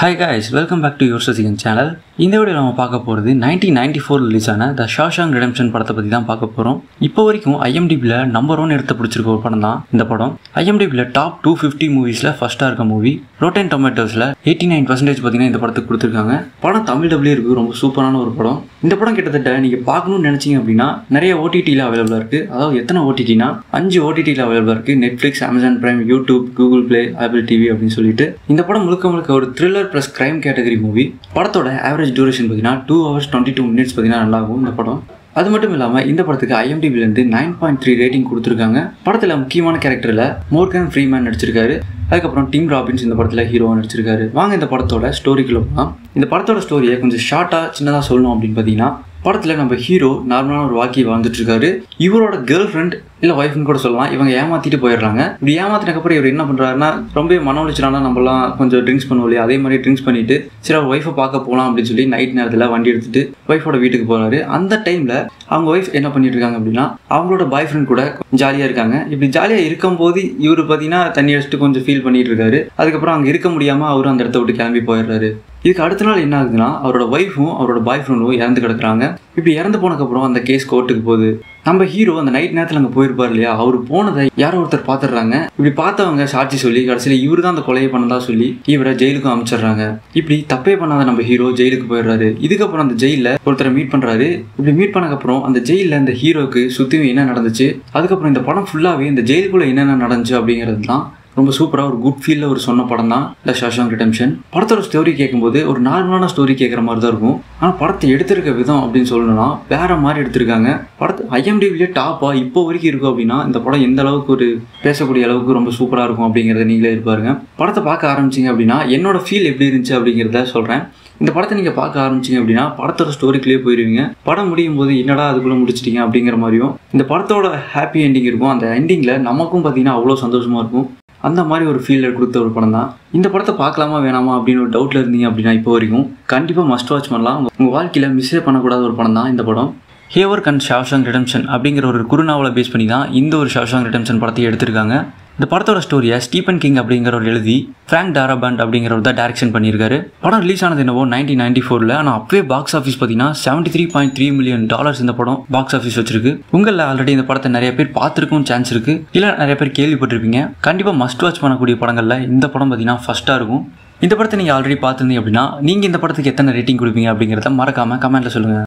Hi guys welcome back to your சசிகன் channel இந்த video நம்ம பார்க்க போகிறது நைன்டீன் நைன்டி ஃபோர் ரிலீஸ் ஆன த ஷாஷாங் ரிடம்ஷன் படத்தை பற்றி தான் பார்க்க போகிறோம் இப்போ வரைக்கும் ஐஎம்டிபியில் நம்பர் ஒன் எடுத்து பிடிச்சிருக்க ஒரு படம் தான் இந்த படம். ஐஎம்டிபியில் டாப் டூ ஃபிஃப்டி மூவிஸில் ஃபஸ்ட்டாக இருக்க மூவி ரோட்டன் டொமேட்டோஸில் எயிட்டி நைன் பர்சன்டேஜ் பார்த்தீங்கன்னா இந்த படத்துக்கு கொடுத்துருக்காங்க. படம் தமிழ் டபுள்யூ இருக்குது ரொம்ப சூப்பரான ஒரு படம். இந்த படம் கிட்டத்தட்ட நீங்கள் பார்க்கணும்னு நினச்சிங்க அப்படின்னா நிறைய ஓடிடியில் அவைலபிளாக இருக்குது அதாவது எத்தனை ஓடிடினா அஞ்சு ஓடிடியில் அவைலபிளாக இருக்குது Netflix Amazon Prime YouTube Google Play Apple TV அப்படின்னு சொல்லிட்டு. இந்த படம் முழுக்க முழுக்க ஒரு thriller plus crime category movie படத்தோட ஆவரேஜ் டியூரேஷன் பார்த்தீங்கன்னா two hours twenty two minutes பார்த்தீங்கன்னா நல்லாகும் இந்த படம். அது மட்டும் இல்லாமல் இந்த படத்துக்கு ஐஎம்டிபிலேருந்து நைன் பாயிண்ட் த்ரீ ரேட்டிங் கொடுத்துருக்காங்க. படத்தில் முக்கியமான கேரக்டரில் மோர்கன் ஃப்ரீமேன் நடிச்சிருக்காரு. அதுக்கப்புறம் டிம் ராபின்ஸ் இந்த படத்தில் ஹீரோவாக நடிச்சிருக்காரு. வாங்க இந்த படத்தோட ஸ்டோரிக்குள்ள போகலாம் இந்த படத்தோட ஸ்டோரியை கொஞ்சம் ஷார்ட்டாக சின்னதாக சொல்லணும் அப்படின்னு பார்த்தீங்கன்னா படத்தில் நம்ம ஹீரோ நார்மலான ஒரு வாழ்க்கை வாழ்ந்துட்டு இருக்காரு இவரோட கேர்ள் ஃப்ரெண்ட் இல்லை ஒய்ஃப்னு கூட சொல்லலாம் இவங்க ஏமாற்றிட்டு போயிடுறாங்க. இப்படி ஏமாத்தினக்கப்புறம் இவர் என்ன பண்ணுறாருன்னா ரொம்ப மன உளைச்சலான நம்மலாம் கொஞ்சம் ட்ரிங்க்ஸ் பண்ணுவோம் இல்லையா? அதே மாதிரி ட்ரிங்க்ஸ் பண்ணிட்டு சரி அவர் ஒய்ஃபை பார்க்க போகலாம் அப்படின்னு சொல்லி நைட் நேரத்தில் வண்டி எடுத்துட்டு ஒய்ஃபோட வீட்டுக்கு போகிறாரு அந்த டைமில் அவங்க ஒய்ஃப் என்ன பண்ணிட்டு இருக்காங்க அப்படின்னா அவங்களோட பாய் ஃப்ரெண்ட் கூட ஜாலியாக இருக்காங்க. இப்படி ஜாலியாக இருக்கும்போது இவர் பார்த்தீங்கன்னா தண்ணி அடிச்சுட்டு கொஞ்சம் ஃபீல் பண்ணிட்டு இருக்காரு. அதுக்கப்புறம் அங்கே இருக்க முடியாமல் அவரும் அந்த இடத்த விட்டு கிளம்பி போயிடுறாரு. இதுக்கு அடுத்த நாள் என்ன ஆகுதுன்னா அவரோட ஒய்ஃபும் அவரோட பாய் ஃப்ரெண்டும் இறந்து கிடக்குறாங்க. இப்படி இறந்து போனதுக்கப்புறம் அந்த கேஸ் கோர்ட்டுக்கு போகுது. நம்ம ஹீரோ அந்த நைட் நேரத்தில் அங்கே போயிருப்பார் இல்லையா? அவர் போனதை யாரோ ஒருத்தர் பார்த்துடுறாங்க. இப்படி பார்த்தவங்க சாட்சி சொல்லி கடைசியில் இவர் தான் அந்த கொலையை பண்ணதா சொல்லி இவரை ஜெயிலுக்கும் அமைச்சிடுறாங்க. இப்படி தப்பே பண்ணாத நம்ம ஹீரோ ஜெயிலுக்கு போயிடுறாரு. இதுக்கப்புறம் அந்த ஜெயிலில் ஒருத்தரை மீட் பண்ணுறாரு இப்படி மீட் பண்ணக்கப்புறம் அந்த ஜெயிலில் அந்த ஹீரோக்கு சுற்றியும் என்ன நடந்துச்சு? அதுக்கப்புறம் இந்த படம் ஃபுல்லாகவே இந்த ஜெயிலுக்குள்ளே என்னென்ன நடந்துச்சு அப்படிங்கிறது தான் ரொம்ப சூப்பராக ஒரு குட் ஃபீலில் ஒரு சொன்ன படம் தான் த ஷாஷாங் ரிடம்ஷன் படத்தோட ஸ்டோரி கேட்கும்போது ஒரு நார்மலான ஸ்டோரி கேட்குற மாதிரி தான் இருக்கும். ஆனால் படத்தை எடுத்திருக்க விதம் அப்படின்னு சொல்லணும்னா வேற மாதிரி எடுத்திருக்காங்க. படத்தை ஐஎம்டிவிலே டாப்பாக இப்போ வரைக்கும் இருக்கும் அப்படின்னா இந்த படம் எந்த அளவுக்கு ஒரு பேசக்கூடிய அளவுக்கு ரொம்ப சூப்பராக இருக்கும் அப்படிங்கிறத நீங்களே இருப்பாருங்க படத்தை பார்க்க ஆரம்பிச்சிங்க அப்படின்னா என்னோட ஃபீல் எப்படி இருந்துச்சு அப்படிங்கிறத சொல்கிறேன் இந்த படத்தை நீங்கள் பார்க்க ஆரம்பிச்சிங்க அப்படின்னா படத்தோட ஸ்டோரிக்குள்ளேயே போயிருவீங்க. படம் முடியும் போது என்னடா அதுக்குள்ளே முடிச்சிட்டீங்க? அப்படிங்கிற மாதிரியும் இந்த படத்தோட ஹாப்பி எண்டிங் இருக்கும். அந்த எண்டிங்கில் நமக்கும் பார்த்தீங்கன்னா அவ்வளோ சந்தோஷமாக இருக்கும். அந்த மாதிரி ஒரு ஃபீல்டர் கொடுத்த ஒரு படம் தான் இந்த படத்தை பார்க்கலாமா வேணாமா அப்படின்னு ஒரு டவுட்டில் இருந்தீங்க அப்படின்னா இப்போ வரைக்கும் கண்டிப்பாக மஸ்ட் வாட்ச் பண்ணலாம். உங்கள் வாழ்க்கையில் மிஸ்ஸே பண்ணக்கூடாத ஒரு படம் தான் இந்த படம். ஹேவர் கன் ஷாஷாங் ரிடம்ஷன் அப்படிங்கிற ஒரு குறுநாவலை பேஸ் பண்ணி தான் இந்த ஒரு ஷாஷாங் ரிடம்ஷன் படத்தை எடுத்திருக்காங்க. இந்த படத்தோட ஸ்டோரியை ஸ்டீபன் கிங் அப்படிங்கிறவர் எழுதி ஃப்ராங்க் டாராபண்ட் அப்படிங்கிறவர் தான் டேரக்ஷன் பண்ணியிருக்காரு. படம் ரிலீஸ் ஆனது என்னவோ நைன்டீன் நைன்டி ஃபோரில் ஆனால் அப்பவே பாக்ஸ் ஆஃபீஸ் பார்த்தீங்கன்னா seventy three point three million dollars இந்த படம் பாக்ஸ் ஆஃபீஸ் வச்சிருக்கு. உங்களில் ஆல்ரெடி இந்த படத்தை நிறைய பேர் பார்த்துருக்கும் சான்ஸ் இருக்கு. இல்லை நிறைய பேர் கேள்விப்பட்டிருப்பீங்க. கண்டிப்பாக மஸ்ட் வாட்ச் பண்ணக்கூடிய படங்களில் இந்த படம் பார்த்தீங்கன்னா ஃபஸ்ட்டாக இருக்கும். இந்த படத்தை நீங்கள் ஆல்ரெடி பார்த்துருந்தீங்க அப்படின்னா நீங்கள் இந்த படத்துக்கு எத்தனை ரேட்டிங் கொடுப்பீங்க அப்படிங்கிறத மறக்காமல் கமெண்ட்டில் சொல்லுங்கள்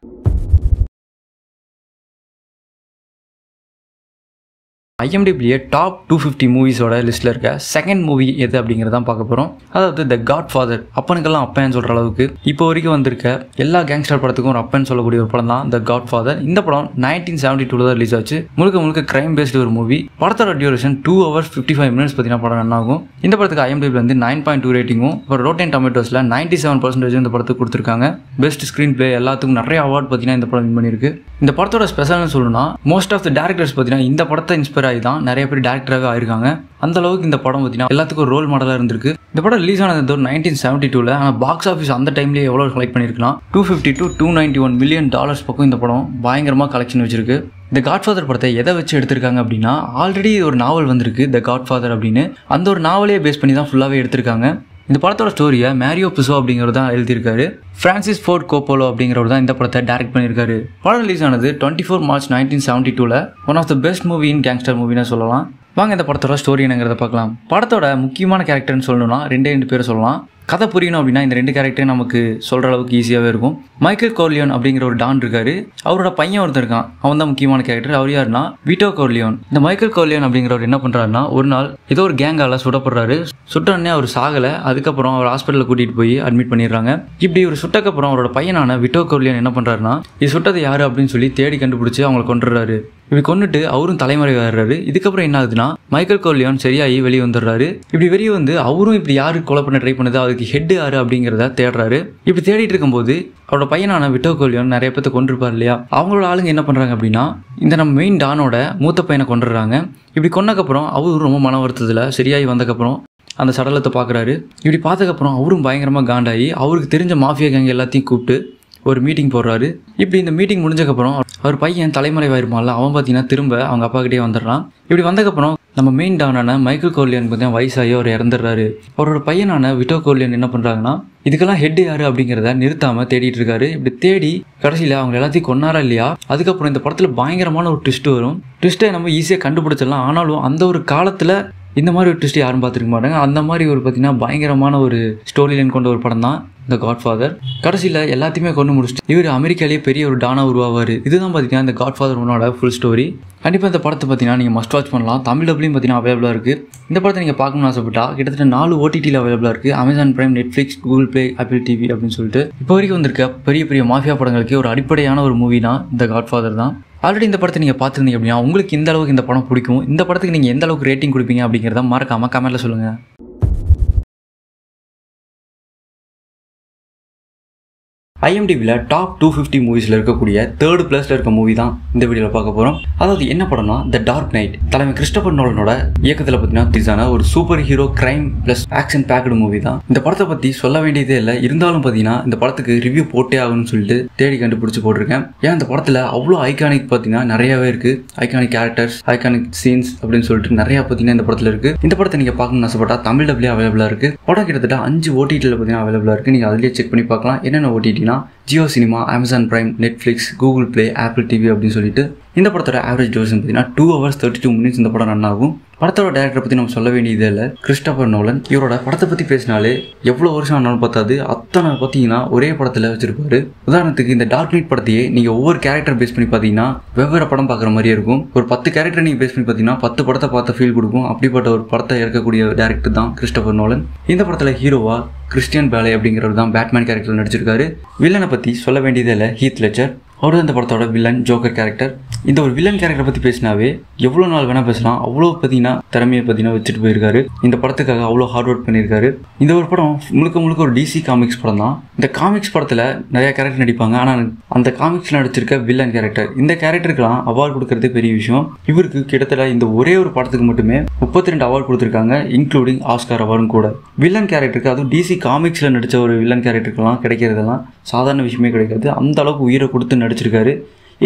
ஐஎம்டிபிலேயே டாப் டூ ஃபிஃப்டி மூவிஸோட லிஸ்ட்டில் இருக்க செகண்ட் மூவி எது அப்படிங்கிறதான் பார்க்க போகிறோம் அதாவது த காட் ஃபாதர் அப்பனுக்கெல்லாம் அப்பன்னு சொல்கிற அளவுக்கு இப்போ வரைக்கும் வந்திருக்க எல்லா கேங்ஸ்டர் படத்துக்கும் ஒரு அப்பன்னு சொல்லக்கூடிய ஒரு படம் தான் த காட் ஃபாதர் இந்த படம் நைன்டீன் செவன்டி டூவில் தான் ரிலீஸ் ஆச்சு. முழுக்க முழுக்க கிரைம் பேஸ்டு ஒரு மூவி படத்தோட duration two hours fifty five minutes பார்த்தீங்கன்னா படம் ரன் ஆகும் இந்த படத்துக்கு ஐஎம்டிபி வந்து நைன் பாயிண்ட் டூ ரேட்டிங்கும் ஒரு ரோட்டன் டொமேட்டோஸில் நைன்டி செவன் பர்சன்டேஜ் இந்த படத்துக்கு கொடுத்துருக்காங்க. பெஸ்ட் ஸ்க்ரீன் பிளே எல்லாத்துக்கும் நிறைய அவார்ட் பார்த்தீங்கன்னா இந்த படம் வின் பண்ணியிருக்கு. இந்த படத்தோட ஸ்பெஷல்னு சொல்லணும்னா மோஸ்ட் ஆஃப் த டேரக்டர்ஸ் பார்த்தீங்கன்னா இந்த படத்தை இன்ஸ்பயர் ஆகி தான் நிறைய பேர் டேரக்டராகவே ஆயிருக்காங்க. அந்த அளவுக்கு இந்த படம் பார்த்தீங்கன்னா எல்லாத்துக்கும் ஒரு ரோல் மாடலாக இருந்திருக்கு. இந்த படம் ரிலீஸ் ஆனது ஒரு நைன்டீன் செவன்டி டூவில் ஆனால் பாக்ஸ் ஆஃபீஸ் அந்த டைம்லேயே எவ்வளோ கலெக்ட் பண்ணியிருக்கலாம் two fifty two two ninety one million dollars பக்கம் இந்த படம் பயங்கரமாக கலெக்ஷன் வச்சிருக்கு. இந்த காட்ஃபாதர் படத்தை எதை வச்சு எடுத்திருக்காங்க அப்படின்னா ஆல்ரெடி ஒரு நாவல் வந்திருக்கு த காட்ஃபாதர் அப்படின்னு. அந்த ஒரு நாவலையே பேஸ் பண்ணி தான் ஃபுல்லாகவே எடுத்திருக்காங்க. இந்த படத்தோட ஸ்டோரியை மேரியோ பிசோ அப்படிங்கிறது தான் எழுதியிருக்காரு. ஃப்ரான்சிஸ் ஃபோர்ட் கோப்போலோ அப்படிங்கிறவர் தான் இந்த படத்தை டேரக்ட் பண்ணியிருக்காரு. படம் ரிலீஸ் ஆனது twenty four March nineteen seventy டூவில் one of the best movie in gangster மூவின்னு சொல்லலாம். வாங்க இந்த படத்தோட ஸ்டோரி என்னங்கிறத பார்க்கலாம். படத்தோட முக்கியமான கேரக்டர்னு சொல்லணும்னா ரெண்டே ரெண்டு பேரை சொல்லலாம். கதை புரியணும் அப்படின்னா இந்த ரெண்டு கேரக்டரும் நமக்கு சொல்கிற அளவுக்கு ஈஸியாகவே இருக்கும். மைக்கேல் கோர்லியோன் அப்படிங்கிற ஒரு டான் இருக்காரு. அவரோட பையன் ஒருத்தர் இருக்கான். அவன் தான் முக்கியமான கேரக்டர் அவர் யாருன்னா? விட்டோ கோர்லியோன் இந்த மைக்கேல் கோர்லியோன் அப்படிங்கிறவர் என்ன பண்ணுறாருன்னா ஒரு நாள் ஏதோ ஒரு கேங்கால சுடப்படுறாரு. சுட்டோடனே அவர் சாகலை. அதுக்கப்புறம் அவர் ஹாஸ்பிட்டலில் கூட்டிகிட்டு போய் அட்மிட் பண்ணிடுறாங்க. இப்படி ஒரு சுட்டக்கப்புறம் அவரோட பையனான விட்டோ கோர்லியோன் என்ன பண்ணுறாருன்னா இது சுட்டது யார்? அப்படின்னு சொல்லி தேடி கண்டுபிடிச்சி அவங்களை கொண்டுறாரு இப்படி கொண்டுட்டு அவரும் தலைமுறை வர்றாரு இதுக்கப்புறம் என்ன ஆகுதுன்னா மைக்கேல் கோர்லியோன் சரியாகி வெளியே வந்துடுறாரு. இப்படி வெளியே வந்து அவரும் இப்படி யாரு கொலை பண்ண ட்ரை பண்ணுது அதுக்கு ஹெட் யாரு அப்படிங்கிறத தேடுறாரு. இப்படி தேடிட்டு இருக்கும்போது அவரோட பையனான விட்டோ கோலியோன் நிறைய பேர்த்த கொண்டிருப்பார் இல்லையா? அவங்களோட ஆளுங்க என்ன பண்ணுறாங்க அப்படின்னா இந்த நம்ம மெயின் டானோட மூத்த பையனை கொண்டுடுறாங்க இப்படி கொண்டக்கப்புறம் அவரும் ரொம்ப மன வருத்தத்தில் சரியாகி வந்தக்கப்புறம் அந்த சடலத்தை பார்க்குறாரு இப்படி பார்த்ததுக்கப்புறம் அவரும் பயங்கரமாக காண்டாகி அவருக்கு தெரிஞ்ச மாஃபியா கேங் எல்லாத்தையும் கூப்பிட்டு ஒரு மீட்டிங் போடுறாரு. இப்படி இந்த மீட்டிங் முடிஞ்சக்கப்புறம் அவர் பையன் தலைமறைவாயிருமால அவன் பார்த்தீங்கன்னா திரும்ப அவங்க அப்பா கிட்டே வந்துடுறான். இப்படி வந்தக்கப்புறம் நம்ம மெயின் டானான மைக்கேல் கோலியன் பார்த்தீங்கன்னா வயசாகி அவர் இறந்துடுறாரு. அவரோட பையனான விட்டோ கோலியன் என்ன பண்ணுறாங்கன்னா இதுக்கெல்லாம் ஹெட் யாரு அப்படிங்கிறத நிறுத்தாம தேடிட்டு இருக்காரு. இப்படி தேடி கடைசியில் அவங்க எல்லாத்தையும் கொண்டாரா இல்லையா? அதுக்கப்புறம் இந்த படத்தில் பயங்கரமான ஒரு ட்விஸ்ட் வரும். ட்விஸ்ட்டை நம்ம ஈஸியாக கண்டுபிடிச்சிடலாம். ஆனாலும் அந்த ஒரு காலத்தில் இந்த மாதிரி ஒரு ட்விஸ்ட் யாரும் பார்த்துருக்க மாட்டாங்க. அந்த மாதிரி ஒரு பார்த்தீங்கன்னா பயங்கரமான ஒரு ஸ்டோரி லைன் கொண்ட ஒரு படம் தான் இந்த காட்ஃபாதர் கடைசியில் எல்லாத்தையுமே கொண்டு முடிச்சுட்டு இவர் அமெரிக்காலேயே பெரிய ஒரு டானா உருவாவார். இதுதான் பார்த்தீங்கன்னா இந்த காட்ஃபாதர் ஒன்னோட ஃபுல் ஸ்டோரி கண்டிப்பாக இந்த படத்தை பார்த்தீங்கன்னா நீங்கள் மஸ்ட் வாட்ச் பண்ணலாம். தமிழ் டப்லையும் பார்த்தீங்கன்னா அவைலபிளாக இருக்குது இந்த படத்தை நீங்கள் பார்க்கணும்னு ஆசைப்பட்டா கிட்டத்தட்ட நாலு ஓடிடியில் அவைலபிளாக இருக்குது Amazon Prime Netflix Google Pay Apple TV அப்படின்னு சொல்லிட்டு. இப்போ வரைக்கும் வந்திருக்க பெரிய பெரிய மாஃபியா படங்களுக்கு ஒரு அடிப்படையான ஒரு மூவி தான் இந்த காட்ஃபாதர் தான். ஆல்ரெடி இந்த படத்தை நீங்கள் பார்த்துருந்தீங்க அப்படின்னா உங்களுக்கு இந்த அளவுக்கு இந்த படம் பிடிக்கும். இந்த படத்துக்கு நீங்கள் எந்த அளவுக்கு ரேட்டிங் கொடுப்பீங்க அப்படிங்கிறத மறக்காமல் கமெண்ட்டில் சொல்லுங்கள் ஐஎம்டிவியில் டாப் டூ ஃபிஃப்டி மூவிஸில் இருக்கக்கூடிய தேர்ட் பிளேஸில் இருக்க மூவி தான் இந்த வீடியோவில் பார்க்க போகிறோம் அதாவது என்ன படம்னா த டார்க் நைட் தலைமை கிறிஸ்டபர் நோலனோட இயக்கத்தில் பார்த்தீங்கன்னா திசான ஒரு super hero crime plus action packed movie தான். இந்த படத்தை பற்றி சொல்ல வேண்டியதே இல்லை. இருந்தாலும் பார்த்தீங்கன்னா இந்த படத்துக்கு ரிவ்யூ போட்டே ஆகணும்னு சொல்லிட்டு தேடி கண்டுபிடிச்சி போட்டிருக்கேன். ஏன் இந்த படத்தில் அவ்வளோ ஐகானிக் பார்த்தீங்கன்னா நிறையவே இருக்குது ஐகானிக் கேரக்டர்ஸ் ஐகானிக் சீன்ஸ் அப்படின்னு சொல்லிட்டு நிறையா பார்த்தீங்கன்னா இந்த படத்தில் இருக்குது இந்த படத்தை நீங்கள் பார்க்கணும்னு ஆசைப்பட்டா தமிழ் டப்லேயே அவைலபிளாக இருக்குது படம் கிட்டத்தட்ட அஞ்சு ஓடிடியில் பார்த்தீங்கன்னா அவைலபிளாக இருக்குது நீங்கள் அதிலேயே செக் பண்ணி பார்க்கலாம். என்னென்ன ஓடிடினா Jio Cinema Amazon Prime Netflix Google Play Apple TV அப்படின்னு சொல்லிட்டு இந்த படத்தோட ஆவரேஜ் டியூரேஷன் பார்த்தீங்கன்னா two hours thirty two minutes இந்த படம் ரன் ஆகும். படத்தோட டேரக்டரை பற்றி நம்ம சொல்ல வேண்டியதே இல்லை. கிறிஸ்டபர் நோலன் இவரோட படத்தை பற்றி பேசினாலே எவ்வளோ வருஷம் ஆனாலும் பார்த்தாது. அத்தனை பார்த்தீங்கன்னா ஒரே படத்தில் வச்சிருப்பாரு. உதாரணத்துக்கு இந்த டார்க் நைட் படத்தையே நீங்கள் ஒவ்வொரு கேரக்டர் பேஸ் பண்ணி பார்த்தீங்கன்னா வெவ்வேறு படம் பார்க்குற மாதிரியே இருக்கும். ஒரு பத்து கேரக்டர் நீங்கள் பேஸ் பண்ணி பார்த்தீங்கன்னா பத்து படத்தை பார்த்த ஃபீல் கொடுக்கும். அப்படிப்பட்ட ஒரு படத்தை இறக்கக்கூடிய டேரக்டர் தான் கிறிஸ்டபர் நோலன் இந்த படத்தில் ஹீரோவா கிறிஸ்டியன் பேலே அப்படிங்கிறவர் தான் பேட்மேன் கேரக்டர் நடிச்சிருக்காரு. வில்லனை பற்றி சொல்ல வேண்டியதே இல்லை ஹீத் லெச்சர் அவர் தான் இந்த படத்தோட வில்லன் ஜோக்கர் கேரக்டர் இந்த ஒரு வில்லன் கேரக்டர் பற்றி பேசினாவே எவ்வளோ நாள் வேணால் பேசலாம். அவ்வளோ பார்த்தீங்கன்னா திறமையை பார்த்தீங்கன்னா வச்சுட்டு போயிருக்காரு. இந்த படத்துக்காக அவ்வளோ ஹார்ட் ஒர்க் பண்ணியிருக்காரு. இந்த ஒரு படம் முழுக்க முழுக்க ஒரு டிசி காமிக்ஸ் படம் தான். இந்த காமிக்ஸ் படத்தில் நிறைய கேரக்டர் நடிப்பாங்க. ஆனால் அந்த காமிக்ஸில் நடிச்சிருக்க வில்லன் கேரக்டர் இந்த கேரக்டருக்கெல்லாம் அவார்டு கொடுக்கறது பெரிய விஷயம். இவருக்கு கிட்டத்தட்ட இந்த ஒரே ஒரு படத்துக்கு மட்டுமே முப்பத்தி ரெண்டு அவார்டு கொடுத்துருக்காங்க இன்க்ளூடிங் ஆஸ்கார் அவார்டும் கூட. வில்லன் கேரக்டருக்கு அதுவும் டிசி காமிக்ஸில் நடித்த ஒரு வில்லன் கேரக்டருக்கெல்லாம் கிடைக்கிறதெல்லாம் சாதாரண விஷயமே கிடைக்காது. அந்த அளவுக்கு உயிரை கொடுத்து நடிச்சிருக்காரு.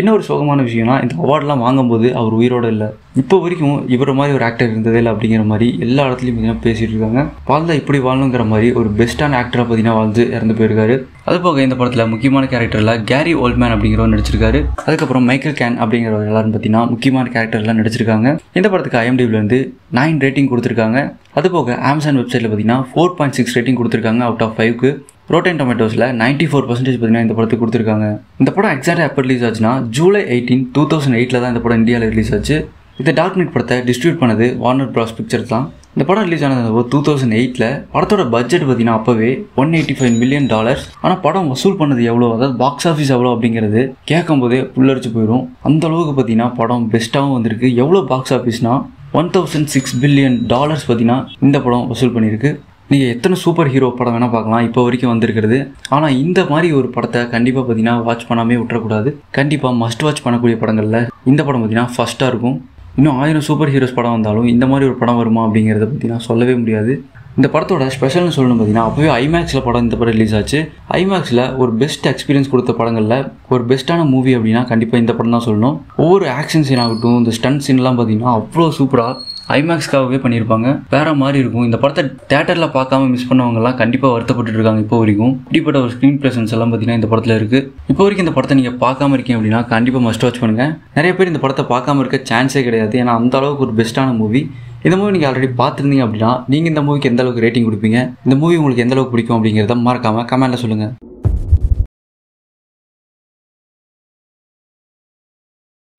என்ன ஒரு சோகமான விஷயம்னா இந்த அவார்ட்லாம் வாங்கும்போது அவர் உயிரோடு இல்லை. இப்போ வரைக்கும் இவர மாதிரி ஒரு ஆக்டர் இருந்ததே இல்லை அப்படிங்கிற மாதிரி எல்லா இடத்துலையும் பார்த்தீங்கன்னா பேசிகிட்டு இருக்காங்க. வாழ்ந்தா இப்படி வாழணுங்கிற மாதிரி ஒரு பெஸ்ட்டான ஆக்டராக பார்த்தீங்கன்னா வாழ்ந்து இறந்து போயிருக்காரு. அது போக இந்த படத்தில் முக்கியமான கேரக்டரில் கேரி ஓல்ட்மேன் அப்படிங்கிறவர் நடிச்சிருக்காரு. அதுக்கப்புறம் மைக்கேல் கேன் அப்படிங்கிறவர் எல்லாரும் பார்த்தீங்கன்னா முக்கியமான கேரக்டர்லாம் நடிச்சிருக்காங்க. இந்த படத்துக்கு ஐஎம்டிவிலேருந்து நைன் ரேட்டிங் கொடுத்துருக்காங்க. அது போக அமேசான் வெப்சைட்டில் பார்த்தீங்கன்னா ஃபோர் பாயிண்ட் சிக்ஸ் ரேட்டிங் கொடுத்துருக்காங்க அவுட் ஆஃப் ஃபைவ்க்கு ரோட்டன் டொமேட்டோஸில் நைன்ட்டி ஃபோர் பர்சன்டேஜ் பார்த்தீங்கன்னா இந்த படத்துக்கு கொடுத்துருக்காங்க. இந்த படம் எக்ஸாக்டாக எப்போ ரிலீஸ் ஆச்சுன்னா ஜூலை எயிட்டீன் டூ தௌசண்ட் எயிட்டில் தான் இந்த படம் இந்தியாவில் ரிலீஸ் ஆச்சு. இந்த டார்க் நைட் படத்தை டிஸ்ட்ரிபியூட் பண்ணது வார்னர் ப்ராஸ் பிக்சர் தான். இந்த படம் ரிலீஸ் ஆனது டூ தௌசண்ட் எயிட்டில் படத்தோட பட்ஜெட் பார்த்தீங்கன்னா அப்போவே one eighty five million dollars ஆனால் படம் வசூல் பண்ணது எவ்வளோ அதாவது பாக்ஸ் ஆஃபீஸ் எவ்வளோ அப்படிங்கிறது கேட்கும் போதே புல்லரிச்சு போயிடும். அந்த அளவுக்கு பார்த்தீங்கன்னா படம் பெஸ்ட்டாகவும் வந்திருக்கு. எவ்வளோ box ஆஃபீஸ்னால் one thousand six billion dollars பார்த்தீங்கன்னா இந்த படம் வசூல் பண்ணியிருக்கு. நீங்கள் எத்தனை சூப்பர் ஹீரோ படம் வேணால் பார்க்கலாம் இப்போ வரைக்கும் வந்திருக்கிறது. ஆனால் இந்த மாதிரி ஒரு படத்தை கண்டிப்பாக பார்த்தீங்கன்னா வாட்ச் பண்ணாமே விட்டுறக்கூடாது. கண்டிப்பாக மஸ்ட் வாட்ச் பண்ணக்கூடிய படங்களில் இந்த படம் பார்த்தீங்கன்னா ஃபஸ்ட்டாக இருக்கும். இன்னும் ஆயிரம் சூப்பர் ஹீரோஸ் படம் வந்தாலும் இந்த மாதிரி ஒரு படம் வருமா அப்படிங்கிறத பார்த்தீங்கன்னா சொல்லவே முடியாது. இந்த படத்தோட ஸ்பெஷல்னு சொல்லணும் பார்த்தீங்கன்னா அப்போவே ஐமேக்ஸில் படம் இந்த படம் ரிலீஸ் ஆச்சு. ஐமேக்ஸில் ஒரு பெஸ்ட் எக்ஸ்பீரியன்ஸ் கொடுத்த படங்களில் ஒரு பெஸ்ட்டான மூவி அப்படின்னா கண்டிப்பாக இந்த படம் தான் சொல்லணும். ஒவ்வொரு ஆக்ஷன் சீன் ஆகட்டும் இந்த ஸ்டன்ட் சீன்லாம் பார்த்தீங்கன்னா அவ்வளோ சூப்பராக ஐமேக்ஸ்க்காகவே பண்ணியிருப்பாங்க வேற மாதிரி இருக்கும். இந்த படத்தை தேட்டரில் பார்க்காம மிஸ் பண்ணவங்கலாம் கண்டிப்பாக வருத்தப்பட்டு இருக்காங்க இப்போ வரைக்கும். இப்படிப்பட்ட ஒரு ஸ்க்ரீன் ப்ரெசன்ஸ் எல்லாம் பார்த்தீங்கன்னா இந்த படத்தில் இருக்குது இப்போ வரைக்கும் இந்த படத்தை நீங்கள் பார்க்காம இருக்கீங்க அப்படின்னா கண்டிப்பாக மஸ்ட் வாட்ச் பண்ணுங்கள் நிறைய பேர் இந்த படத்தை பார்க்காம இருக்க சான்ஸே கிடையாது. ஏன்னா அந்த அளவுக்கு ஒரு பெஸ்ட்டான மூவி இந்த மூவி நீங்கள் ஆல்ரெடி பார்த்துருந்தீங்க அப்படின்னா நீங்கள் இந்த மூவிக்கு எந்த அளவுக்கு ரேட்டிங் கொடுப்பீங்க? இந்த மூவி உங்களுக்கு எந்த அளவுக்கு பிடிக்கும் அப்படிங்கிறத மறக்காமல் கமெண்ட்டில் சொல்லுங்கள்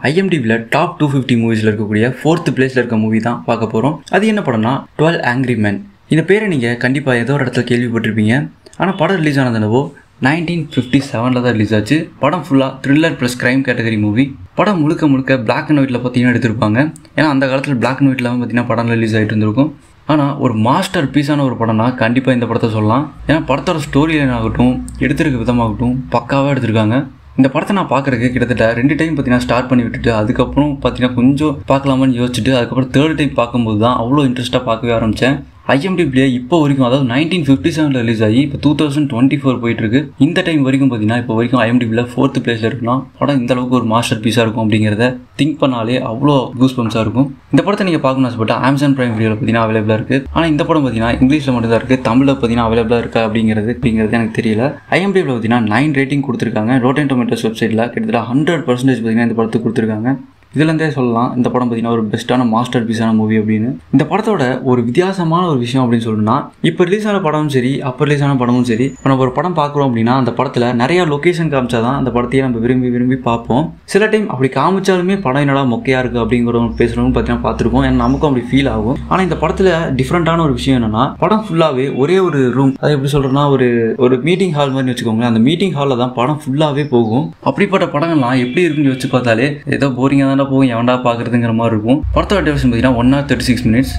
ஐஎம்டிபியில் டாப் டூ ஃபிஃப்டி மூவிஸில் இருக்கக்கூடிய ஃபோர்த் பிளேஸில் இருக்க மூவி தான் பார்க்க போகிறோம் அது என்ன படம்னா டுவெல் ஆங்க்ரி மேன் இந்த பேரை நீங்கள் கண்டிப்பாக ஏதோ ஒரு இடத்துல கேள்விப்பட்டிருப்பீங்க. ஆனால் படம் ரிலீஸ் ஆனது என்னவோ நைன்டீன் ஃபிஃப்டி செவனில் தான் ரிலீஸ் ஆச்சு. படம் ஃபுல்லாக thriller plus crime category movie படம் முழுக்க முழுக்க பிளாக் அண்ட் ஒயிட்டில் பார்த்தீங்கன்னா எடுத்திருப்பாங்க. ஏன்னா அந்த காலத்தில் பிளாக் அண்ட் ஒயிட்டில் பார்த்தீங்கன்னா படம் ரிலீஸ் ஆகிட்டு இருந்திருக்கும். ஆனால் ஒரு மாஸ்டர் பீஸான ஒரு படம்னா கண்டிப்பாக இந்த படத்தை சொல்லலாம். ஏன்னா படத்தோட ஸ்டோரி லைன் ஆகட்டும் எடுத்திருக்க விதமாகட்டும் பக்காவாக எடுத்திருக்காங்க. இந்த படத்தை நான் பார்க்குறதுக்கு கிட்டத்தட்ட ரெண்டு டைம் பார்த்தீங்கன்னா ஸ்டார்ட் பண்ணி விட்டுட்டு அதுக்கப்புறம் பார்த்தீங்கன்னா கொஞ்சம் பார்க்கலாமான்னு யோசிச்சுட்டு அதுக்கப்புறம் தேர்ட் டைம் பார்க்கும்போது தான் அவ்வளோ இன்ட்ரெஸ்ட்டாக பார்க்கவே ஆரம்பித்தேன் ஐஎம்டிபிலே இப்போ வரைக்கும் அதாவது நைன்டீன் ஃபிஃப்டி செவனில் ரிலீஸ் ஆகி இப்போ டூ தௌசண்ட் டுவெண்ட்டி ஃபோர் போயிட்டு இருக்கு இந்த டைம் வரைக்கும் பார்த்தீங்கன்னா இப்போ வரைக்கும் ஐஎம்டிபியில் ஃபோர்த் பிளேஸில் இருக்குன்னா படம் இந்த அளவுக்கு ஒரு மாஸ்டர் பீஸாக இருக்கும் அப்படிங்கிறத திங்க் பண்ணாலே அவ்வளோ கூஸ் பம்ஸாக இருக்கும். இந்த படத்தை நீங்கள் பார்க்கணும் ஆசைப்பட்டா அமேசான் பிரைம் வீடியோவில் பார்த்தீங்கன்னா அவைலபிளாக இருக்குது ஆனால் இந்த படம் பார்த்தீங்கன்னா இங்கிலீஷில் மட்டும் தான் இருக்குது தமிழில் பார்த்தீங்கன்னா அவைலபிளாக இருக்கா அப்படிங்கிறது அப்படிங்கிறது எனக்கு தெரியல. ஐஎம்டிபியில் பார்த்தீங்கன்னா நைன் ரேட்டிங் கொடுத்துருக்காங்க. ரோட்டன் டொமேட்டோஸ் வெப்சைட்டில் கிட்டத்தட்ட ஹண்ட்ரட் பர்சன்டேஜ் பார்த்தீங்கன்னா இந்த படத்துக்கு கொடுத்துருக்காங்க. இதுலேருந்தே சொல்லலாம் இந்த படம் பார்த்தீங்கன்னா ஒரு பெஸ்ட்டான மாஸ்டர் பீஸான மூவி அப்படின்னு. இந்த படத்தோட ஒரு வித்தியாசமான ஒரு விஷயம் அப்படின்னு சொல்லணும்னா இப்போ ரிலீஸ் ஆன படமும் சரி அப்போ ரிலீஸ் ஆன படமும் சரி இப்போ நம்ம ஒரு படம் பார்க்குறோம் அப்படின்னா அந்த படத்தில் நிறைய லொக்கேஷன் காமிச்சா தான் அந்த படத்தையே நம்ம விரும்பி விரும்பி பார்ப்போம். சில டைம் அப்படி காமிச்சாலுமே படம் என்னடா மொக்கையாக இருக்குது அப்படிங்கிறவங்க பேசுகிறவங்க பார்த்தீங்கன்னா பார்த்துருக்கோம் ஏன்னா நமக்கும் அப்படி ஃபீல் ஆகும். ஆனால் இந்த படத்தில் டிஃப்ரெண்ட்டான ஒரு விஷயம் என்னன்னா படம் ஃபுல்லாகவே ஒரே ஒரு ரூம் அது எப்படி சொல்கிறேன்னா ஒரு ஒரு மீட்டிங் ஹால் மாதிரி வச்சுக்கோங்களேன். அந்த மீட்டிங் ஹாலில் தான் படம் ஃபுல்லாகவே போகும். அப்படிப்பட்ட படங்கள்லாம் எப்படி இருக்குன்னு யோசிச்சு பார்த்தாலே ஏதோ போரிங்காக தானே போகும் எவன்டா பார்க்குறதுங்கிற மாதிரி இருக்கும். படத்தோட டியூரேஷன் பார்த்தீங்கன்னா one hour thirty six minutes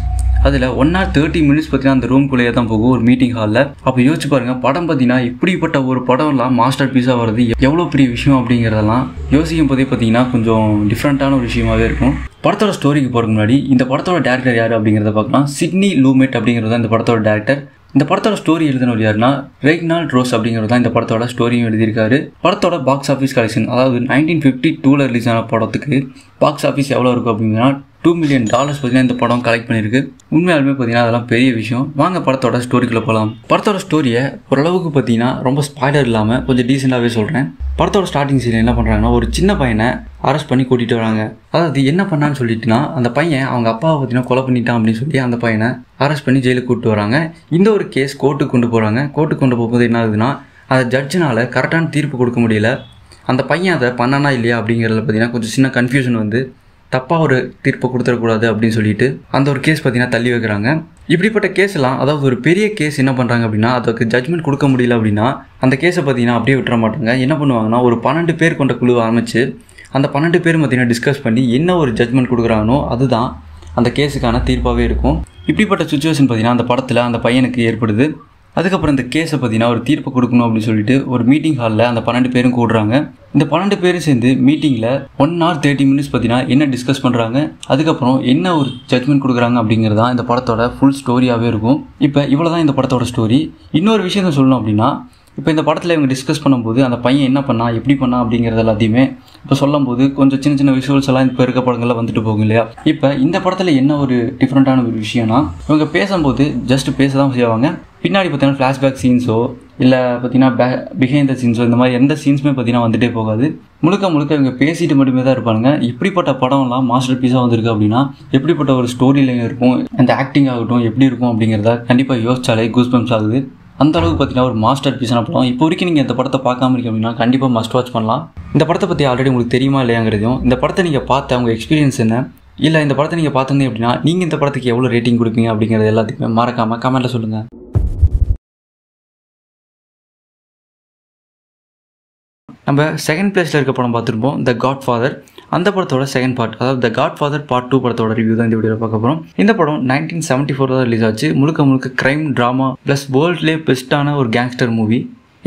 அதில் ஒன் ஹவர் தேர்ட்டி மினிட்ஸ் பார்த்தீங்கன்னா அந்த ரூம்குள்ளேயே தான் போகும் ஒரு மீட்டிங் ஹாலில் அப்போ யோசிச்சு பாருங்க படம் பார்த்தீங்கன்னா இப்படிப்பட்ட ஒரு படம்லாம் மாஸ்டர் பீஸாக வருது எவ்வளோ பெரிய விஷயம் அப்படிங்கிறதெல்லாம் யோசிக்கும் போதே பார்த்தீங்கன்னா கொஞ்சம் டிஃப்ரெண்ட்டான ஒரு விஷயமாவே இருக்கும். படத்தோட ஸ்டோரிக்கு போகிறதுக்கு முன்னாடி இந்த படத்தோட டேரக்டர் யார் அப்படிங்கிறத பார்க்கலாம். சிட்னி லூமெட் அப்படிங்கிறது தான் இந்த படத்தோட டேரக்டர் இந்த படத்தோட ஸ்டோரி எழுதினவர் யாருன்னா ரெக்னால் ரோஸ் அப்படிங்கிறது தான் இந்த படத்தோட ஸ்டோரியும் எழுதியிருக்காரு. படத்தோட பாக்ஸ் ஆஃபீஸ் கலெக்ஷன் அதாவது நைன்டீன் ஃபிஃப்டி டூவில் ரிலீஸ் ஆன படத்துக்கு பாக்ஸ் ஆஃபீஸ் எவ்வளோ இருக்கும் அப்படின்னா டூ மில்லியன் டாலர்ஸ் பார்த்தீங்கன்னா இந்த படம் கலெக்ட் பண்ணியிருக்கு. உண்மையாலுமே பார்த்தீங்கன்னா அதெல்லாம் பெரிய விஷயம். வாங்க படத்தோட ஸ்டோரிக்குள்ளே போகலாம் படத்தோட ஸ்டோரியை ஓரளவுக்கு பார்த்தீங்கன்னா ரொம்ப ஸ்பாய்டர் இல்லாமல் கொஞ்சம் டீசெண்டாகவே சொல்கிறேன் படத்தோட ஸ்டார்டிங் சீன் என்ன பண்ணுறாங்கன்னா ஒரு சின்ன பையனை அரெஸ்ட் பண்ணி கூட்டிகிட்டு வராங்க. அதாவது என்ன பண்ணான்னு சொல்லிட்டுனா அந்த பையன் அவங்க அப்பாவை பார்த்தீங்கன்னா கொலை பண்ணிட்டான் அப்படின்னு சொல்லி அந்த பையனை அரெஸ்ட் பண்ணி ஜெயிலுக்கு கூப்பிட்டு வராங்க. இந்த ஒரு கேஸ் கோர்ட்டுக்கு கொண்டு போகிறாங்க கோர்ட்டுக்கு கொண்டு போகும்போது என்ன ஆகுதுன்னா அந்த ஜட்ஜினால் கரெக்டான தீர்ப்பு கொடுக்க முடியல. அந்த பையன் அதை பண்ணனா இல்லையா அப்படிங்கிறத பார்த்தீங்கன்னா கொஞ்சம் சின்ன கன்ஃபியூஷன் வந்து தப்பாக ஒரு தீர்ப்பை கொடுத்துடக்கூடாது அப்படின்னு சொல்லிட்டு அந்த ஒரு கேஸ் பார்த்தீங்கன்னா தள்ளி வைக்கிறாங்க. இப்படிப்பட்ட கேஸ்லாம் அதாவது ஒரு பெரிய கேஸ் என்ன பண்ணுறாங்க அப்படின்னா அதுக்கு ஜட்மெண்ட் கொடுக்க முடியல அப்படின்னா அந்த கேஸை பார்த்தீங்கன்னா அப்படியே விட்டுற மாட்டாங்க. என்ன பண்ணுவாங்கன்னா ஒரு பன்னெண்டு பேர் கொண்ட குழு அமைச்சு அந்த பன்னெண்டு பேரும் பார்த்தீங்கன்னா டிஸ்கஸ் பண்ணி என்ன ஒரு ஜட்மெண்ட் கொடுக்குறானோ அதுதான் அந்த கேஸுக்கான தீர்ப்பாகவே இருக்கும். இப்படிப்பட்ட சுச்சுவேஷன் பார்த்தீங்கன்னா அந்த படத்தில் அந்த பையனுக்கு ஏற்படுது. அதுக்கப்புறம் இந்த கேஸை பார்த்தீங்கன்னா ஒரு தீர்ப்பு கொடுக்கணும் அப்படின்னு சொல்லிட்டு ஒரு மீட்டிங் ஹாலில் அந்த பன்னெண்டு பேரும் கூடுறாங்க. இந்த பன்னெண்டு பேரும் சேர்ந்து மீட்டிங்கில் ஒன் ஹவர் தேர்ட்டி மினிட்ஸ் பார்த்தீங்கன்னா என்ன டிஸ்கஸ் பண்ணுறாங்க அதுக்கப்புறம் என்ன ஒரு ஜட்மெண்ட் கொடுக்குறாங்க அப்படிங்கிறது தான் இந்த படத்தோட ஃபுல் ஸ்டோரியாகவே இருக்கும். இப்போ இவ்வளோ தான் இந்த படத்தோட ஸ்டோரி இன்னொரு விஷயத்த சொல்லணும் அப்படின்னா இப்போ இந்த படத்தில் இவங்க டிஸ்கஸ் பண்ணும்போது அந்த பையன் என்ன பண்ணா எப்படி பண்ணா அப்படிங்கிறது எல்லாத்தையுமே இப்போ சொல்லும்போது கொஞ்சம் சின்ன சின்ன விஷுவல்ஸ் எல்லாம் இப்போ இருக்க படங்களில் வந்துட்டு போகும் இல்லையா? இப்போ இந்த படத்தில் என்ன ஒரு டிஃப்ரெண்ட்டான ஒரு விஷயம்னா இவங்க பேசும்போது ஜஸ்ட் பேச தான் செய்வாங்க. பின்னாடி பார்த்தீங்கன்னா ஃப்ளாஷ்பேக் சீன்ஸோ இல்லை பார்த்தீங்கன்னா பே பிஹைண்ட் த சீன்ஸோ இந்த மாதிரி எந்த சீன்ஸுமே பார்த்தீங்கன்னா வந்துட்டே போகாது. முழுக்க முழுக்க இவங்க பேசிட்டு மட்டுமே தான் இருப்பாங்க இப்படிப்பட்ட படம்லாம் மாஸ்டர் பீஸாக வந்திருக்கு அப்படின்னா எப்படிப்பட்ட ஒரு ஸ்டோரி லைன் இருக்கும் அந்த ஆக்டிங் ஆகட்டும் எப்படி இருக்கும் அப்படிங்கிறத கண்டிப்பாக யோசிச்சாலே கூஸ் பம்ஸ் ஆகுது. அந்த அளவுக்கு பார்த்தீங்கன்னா ஒரு மாஸ்டர் பீஸான படம். இப்போ வரைக்கும் நீங்கள் இந்த படத்தை பார்க்காம இருக்கீங்க அப்படின்னா கண்டிப்பாக மஸ்ட் வாட்ச் பண்ணலாம். இந்த படத்தை பற்றி ஆல்ரெடி உங்களுக்கு தெரியுமா இல்லையாங்கிறதையும் இந்த படத்தை நீங்கள் பார்த்த உங்கள் எக்ஸ்பீரியன்ஸ் என்ன? இல்லை இந்த படத்தை நீங்கள் பார்த்துருந்தீங்க அப்படின்னா நீங்கள் இந்த படத்துக்கு எவ்வளோ ரேட்டிங் கொடுப்பீங்க அப்படிங்கிறது எல்லாத்துக்குமே மறக்காமல் கமெண்ட்டில் சொல்லுங்கள் நம்ம செகண்ட் பிளேஸில் இருக்க படம் பார்த்துருப்போம் த காட் ஃபாதர் அந்த படத்தோட செகண்ட் பார்ட் அதாவது the Godfather part two படத்தோட ரிவ்யூ தான் இந்த வீடியோவில் பார்க்க போகிறோம் இந்த படம் நைன்டீன் செவன்ட்டி ஃபோர் தான் ரிலீஸ் ஆச்சு. முழுக்க முழுக்க கிரைம் ட்ராமா ப்ளஸ் வேர்ல்ட்லேயே பெஸ்ட்டான ஒரு கேங்ஸ்டர் மூவி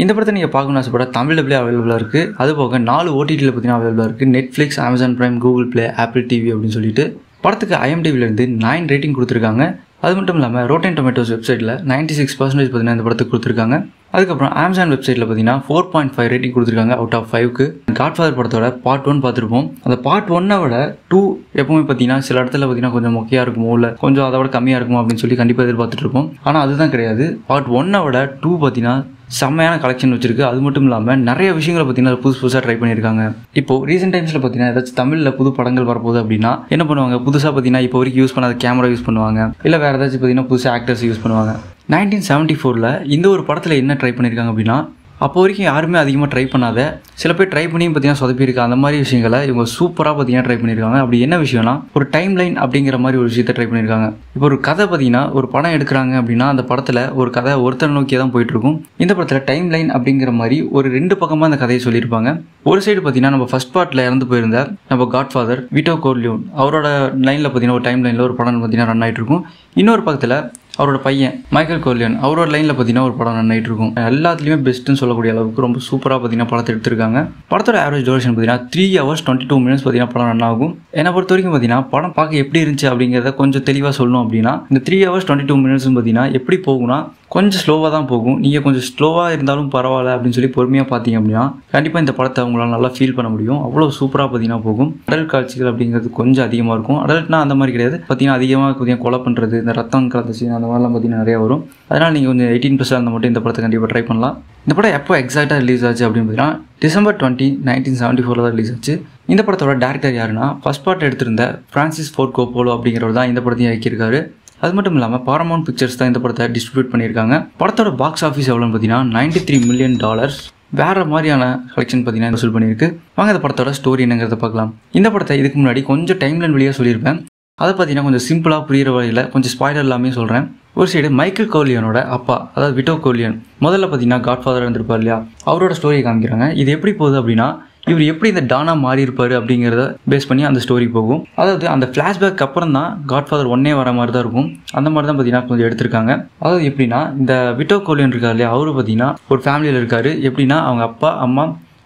இந்த படத்தை நீங்கள் பார்க்கணும்னு ஆசைப்பட தமிழ் பிளே அவைலபிளாக இருக்குது அது போக நாலு ஓடிடியில் பார்த்தீங்கன்னா அவைலபிளாக இருக்குது Netflix Amazon Prime Google Play Apple TV அப்படின்னு சொல்லிட்டு. படத்துக்கு ஐஎம்டிவிலேருந்து நைன் ரேட்டிங் கொடுத்துருக்காங்க. அது மட்டும் இல்லாமல் ரோட்டன் டொமேட்டோஸ் வெப்சைட்டில் நைன்டி சிக்ஸ் பர்சன்டேஜ் பார்த்தீங்கன்னா இந்த படத்துக்கு கொடுத்துருக்காங்க. அதுக்கப்புறம் அமேசான் வெப்சைட்டில் பார்த்தீங்கன்னா ஃபோர் பாயிண்ட் ஃபைவ் ரேட்டிங் கொடுத்துருக்காங்க அவுட் ஆஃப் ஃபைவ்க்கு காட்ஃபாதர் படத்தோட பார்ட் ஒன் பார்த்துருப்போம். அந்த பார்ட் ஒன்னை விட டூ எப்பவுமே பார்த்தீங்கன்னா சில இடத்துல பார்த்தீங்கன்னா கொஞ்சம் மொக்கையாக இருக்குமோ இல்லை கொஞ்சம் அதை விட கம்மியாக இருக்குமோ அப்படின்னு சொல்லி கண்டிப்பாக எதிர்பார்த்துட்டு இருப்போம். ஆனால் அதுதான் கிடையாது. பார்ட் ஒன்னை விட டூ பார்த்தீங்கன்னா செம்மையான கலெக்ஷன் வச்சிருக்கு. அது மட்டும் இல்லாமல் நிறைய விஷயங்களை பார்த்தீங்கன்னா புதுசு புதுசாக ட்ரை பண்ணியிருக்காங்க. இப்போ ரீசெண்ட் டைம்ஸில் பார்த்தீங்கன்னா ஏதாச்சும் தமிழில் புது படங்கள் வரப்போகுது அப்படின்னா என்ன பண்ணுவாங்க? புதுசாக பார்த்தீங்கன்னா இப்போ வரைக்கும் யூஸ் பண்ணாத கேமரா யூஸ் பண்ணுவாங்க. இல்லை வேறு ஏதாச்சும் பார்த்தீங்கன்னா புதுசாக ஆக்டர்ஸ் யூஸ் பண்ணுவாங்க. நைன்டீன் செவன்ட்டி ஃபோரில் இந்த ஒரு படத்தில் என்ன ட்ரை பண்ணியிருக்காங்க அப்படின்னா அப்போ வரைக்கும் யாருமே அதிகமாக ட்ரை பண்ணாத. சில பேர் ட்ரை பண்ணியும் பார்த்தீங்கன்னா சொதப்பியிருக்க. அந்த மாதிரி விஷயங்களை இவங்க சூப்பராக பார்த்தீங்கன்னா ட்ரை பண்ணியிருக்காங்க. அப்படி என்ன விஷயம்னா ஒரு டைம் லைன் அப்படிங்கிற மாதிரி ஒரு விஷயத்தை ட்ரை பண்ணியிருக்காங்க. இப்போ ஒரு கதை பார்த்தீங்கன்னா ஒரு படம் எடுக்கிறாங்க அப்படின்னா அந்த படத்தில் ஒரு கதை ஒருத்தர் நோக்கி தான் போயிட்டு இருக்கும் இந்த படத்தில் டைம் லைன் அப்படிங்கிற மாதிரி ஒரு ரெண்டு பக்கமாக அந்த கதையை சொல்லியிருப்பாங்க. ஒரு சைடு பார்த்தீங்கன்னா நம்ம ஃபர்ஸ்ட் பார்ட்டில் இறந்து போயிருந்த நம்ம காட் ஃபாதர் விட்டோ கோர்லியோன் அவரோட லைனில் பார்த்தீங்கன்னா ஒரு டைம் லைனில் ஒரு படம் பார்த்தீங்கன்னா ரன் ஆகிட்டு இருக்கும் இன்னொரு பக்கத்தில் அவரோட பையன் மைக்கேல் கோர்லியன் அவரோட லைனில் பார்த்தீங்கன்னா ஒரு படம் ரன் இருக்கும். எல்லாத்துலேயுமே பெஸ்ட்டுன்னு சொல்லக்கூடிய அளவுக்கு ரொம்ப சூப்பராக பார்த்தீங்கன்னா படத்தை எடுத்திருக்காங்க. படத்தோட ஆவரேஜ் டூரேஷன் பார்த்தீங்கன்னா three hours twenty two minutes பார்த்தீங்கன்னா படம் ரன் ஆகும். என்னை பொறுத்த வரைக்கும் பார்த்தீங்கன்னா படம் பார்க்க எப்படி இருந்துச்சு அப்படிங்கிறத கொஞ்சம் தெளிவாக சொல்லணும் அப்படின்னா இந்த three hours twenty two minutes பார்த்தீங்கன்னா எப்படி போகும்னா கொஞ்சம் ஸ்லோவாக தான் போகும். நீங்கள் கொஞ்சம் ஸ்லோவாக இருந்தாலும் பரவாயில்ல அப்படின்னு சொல்லி பொறுமையாக பார்த்தீங்க அப்படின்னா கண்டிப்பாக இந்த படத்தை உங்களால் நல்லா ஃபீல் பண்ண முடியும். அவ்வளோ சூப்பராக பார்த்தீங்கன்னா போகும். அடல்ட் காட்சிகள் அப்படிங்கிறது கொஞ்சம் அதிகமாக இருக்கும். அடல்ட்னா அந்த மாதிரி கிடையாது. பார்த்தீங்கன்னா அதிகமாக கொஞ்சம் கொலை பண்ணுறது இந்த ரத்தம் கலந்த சீன் அந்த மாதிரிலாம் பார்த்தீங்கன்னா நிறையா வரும். அதனால் நீங்கள் கொஞ்சம் எயிட்டீன் ப்ளஸ் அந்த மட்டும் இந்த படத்தை கண்டிப்பாக ட்ரை பண்ணலாம். இந்த படம் எப்போ எக்ஸாக்டாக ரிலீஸ் ஆச்சு அப்படின்னு பார்த்தீங்கன்னா டிசம்பர் டுவெண்ட்டி நைன்டீன் செவன்ட்டி ஃபோரில் தான் ரிலீஸ் ஆச்சு. இந்த படத்தோட டேரக்டர் யாருன்னா ஃபர்ஸ்ட் பார்ட் எடுத்திருந்த ஃப்ரான்சிஸ் ஃபோர்ட் கோப்போலோ அப்படிங்கிறவர் தான் இந்த படத்தையும் இயக்கியிருக்காரு. அது மட்டும் இல்லாமல் பாரமௌண்ட் பிக்சர்ஸ் தான் இந்த படத்தை டிஸ்ட்ரிபியூட் பண்ணியிருக்காங்க. படத்தோட பாக்ஸ் ஆஃபீஸ் எவ்வளோன்னு பார்த்தீங்கன்னா நைன்டி த்ரீ மில்லியன் டாலர்ஸ் வேற மாதிரியான கலெக்ஷன் பார்த்தீங்கன்னா வசூல் பண்ணியிருக்கு. வாங்க இந்த படத்தோட ஸ்டோரி என்னங்கிறத பார்க்கலாம். இந்த படத்தை இதுக்கு முன்னாடி கொஞ்சம் டைம்லைன் வழியாக சொல்லியிருப்பேன். அதை பார்த்தீங்கன்னா கொஞ்சம் சிம்பிளாக புரியிற வழியில் கொஞ்சம் ஸ்பாய்லர் எல்லாமே சொல்கிறேன் ஒரு சைடு மைக்கேல் கோலியனோட அப்பா அதாவது விட்டோ கோலியன் முதல்ல பார்த்தீங்கன்னா காட்ஃபாதர் இருந்திருப்பார் இல்லையா? அவரோட ஸ்டோரியை காமிக்கிறாங்க. இது எப்படி போகுது அப்படின்னா இவர் எப்படி இந்த டானா மாறி இருப்பாரு அப்படிங்கிறத பேஸ் பண்ணி அந்த ஸ்டோரி போகும். அதாவது அந்த ஃப்ளாஷ்பேக் அப்புறம் தான் காட்ஃபாதர் ஒன்னே வர மாதிரி தான் இருக்கும். அந்த மாதிரி தான் பார்த்தீங்கன்னா கொஞ்சம் எடுத்திருக்காங்க. அதாவது எப்படின்னா இந்த விட்டோ கோலியன் இருக்கார் இல்லையா அவரு பார்த்தீங்கன்னா ஒரு ஃபேமிலியில் இருக்காரு. எப்படின்னா அவங்க அப்பா அம்மா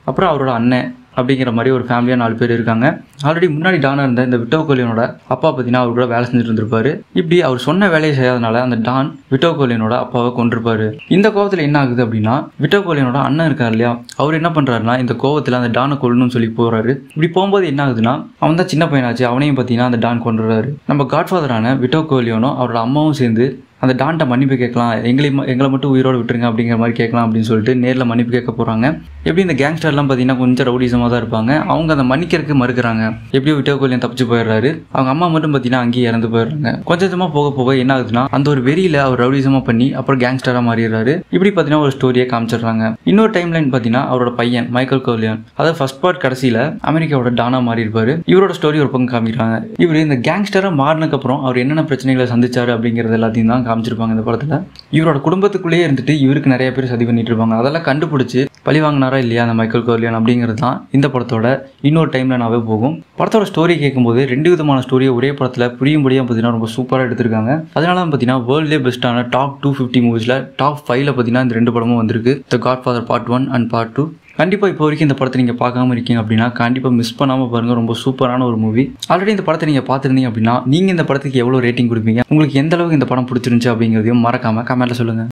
அப்புறம் அவரோட அண்ணன். அப்படிங்கிற மாதிரி ஒரு ஃபேமிலியாக நாலு பேர் இருக்காங்க. ஆல்ரெடி முன்னாடி டானாக இருந்த இந்த விட்டோ கோலியனோட அப்பா பார்த்தீங்கன்னா அவர் கூட வேலை செஞ்சுட்டு இருந்திருப்பாரு. இப்படி அவர் சொன்ன வேலையை செய்யாதனால அந்த டான் விட்டோ கோலியனோட அப்பாவை கொண்டிருப்பாரு இந்த கோவத்தில் என்ன ஆகுது அப்படின்னா விட்டோ கோலியனோட அண்ணன் இருக்கார் இல்லையா? அவர் என்ன பண்ணுறாருன்னா இந்த கோவத்தில் அந்த டானை கொல்லணும்னு சொல்லி போகிறாரு இப்படி போகும்போது என்ன ஆகுதுன்னா அவன் தான் சின்ன பையனாச்சு அவனையும் பார்த்தீங்கன்னா அந்த டான் கொண்டுறாரு நம்ம காட்ஃபாதரான விட்டோ கோலியனும் அவரோட அம்மாவும் சேர்ந்து அந்த டான்ட்ட மன்னிப்பு கேட்கலாம். எங்களை எங்களை மட்டும் உயிரோடு விட்டுருங்க அப்படிங்கிற மாதிரி கேட்கலாம் அப்படின்னு சொல்லிட்டு நேரில் மன்னிப்பு கேட்க போகிறாங்க எப்படி இந்த கேங்ஸ்டர்லாம் பார்த்தீங்கன்னா கொஞ்சம் ரவுடிசமாக தான் இருப்பாங்க. அவங்க அதை மன்னிக்கிறதுக்கு மறுக்கிறாங்க. எப்படியோ விட்டோ கோலியன் தப்பிச்சு போயிடுறாரு. அவங்க அம்மா மட்டும் பார்த்தீங்கன்னா அங்கேயே இறந்து போயிடுறாங்க. கொஞ்சம் கொஞ்சமாக போக போக என்ன ஆகுதுன்னா அந்த ஒரு வெறியில் அவர் ரவுடிசமாக பண்ணி அப்புறம் கேங்ஸ்டராக மாறிடுறாரு. இப்படி பார்த்தீங்கன்னா ஒரு ஸ்டோரியை காமிச்சிடுறாங்க. இன்னொரு டைம் லைன் பார்த்தீங்கன்னா அவரோட பையன் மைக்கேல் கோலியன் அதாவது ஃபர்ஸ்ட் பார்ட் கடைசியில் அமெரிக்காவோட டானா மாறி இருப்பார் இவரோட ஸ்டோரி ஒரு பக்கம் காமிக்கிறாங்க. இவர் இந்த கேங்ஸ்டராக மாறினதுக்கப்புறம் அவர் என்னென்ன பிரச்சனைகளை சந்திச்சாரு அப்படிங்கிறது எல்லாத்தையும் தான் காமிச்சிருப்பாங்க இந்த படத்தில். இவரோட குடும்பத்துக்குள்ளேயே இருந்துட்டு இவருக்கு நிறைய பேர் சதி பண்ணிட்டு இருப்பாங்க அதெல்லாம் கண்டுபிடிச்சி பழி வாங்கினாரா இல்லையா அந்த மைக்கேல் கோர்லியான் அப்படிங்கிறது தான் இந்த படத்தோட இன்னொரு டைமில் நாவே போகும். படத்தோட ஸ்டோரி கேட்கும்போது ரெண்டு விதமான ஸ்டோரியை ஒரே படத்தில் புரியும்படியாக பார்த்தீங்கன்னா ரொம்ப சூப்பராக எடுத்திருக்காங்க. அதனால தான் பார்த்தீங்கன்னா வேர்ல்ட்லேயே பெஸ்ட்டான டாப் டூ ஃபிஃப்டி மூவிஸில் டாப் ஃபைவ்ல பார்த்தீங்கன்னா இந்த ரெண்டு படமும் வந்திருக்கு. The Godfather part one and part two கண்டிப்பாக இப்போ வரைக்கும் இந்த படத்தை நீங்கள் பார்க்காம இருக்கீங்க அப்படின்னா கண்டிப்பாக மிஸ் பண்ணாமல் பாருங்கள் ரொம்ப சூப்பரான ஒரு மூவி ஆல்ரெடி இந்த படத்தை நீங்கள் பார்த்துருந்தீங்க அப்படின்னா நீங்கள் இந்த படத்துக்கு எவ்வளோ ரேட்டிங் கொடுப்பீங்க? உங்களுக்கு எந்த அளவுக்கு இந்த படம் பிடிச்சிருந்துச்சு அப்படிங்கிறதையும் மறக்காமல் கமெண்ட்டில் சொல்லுங்கள்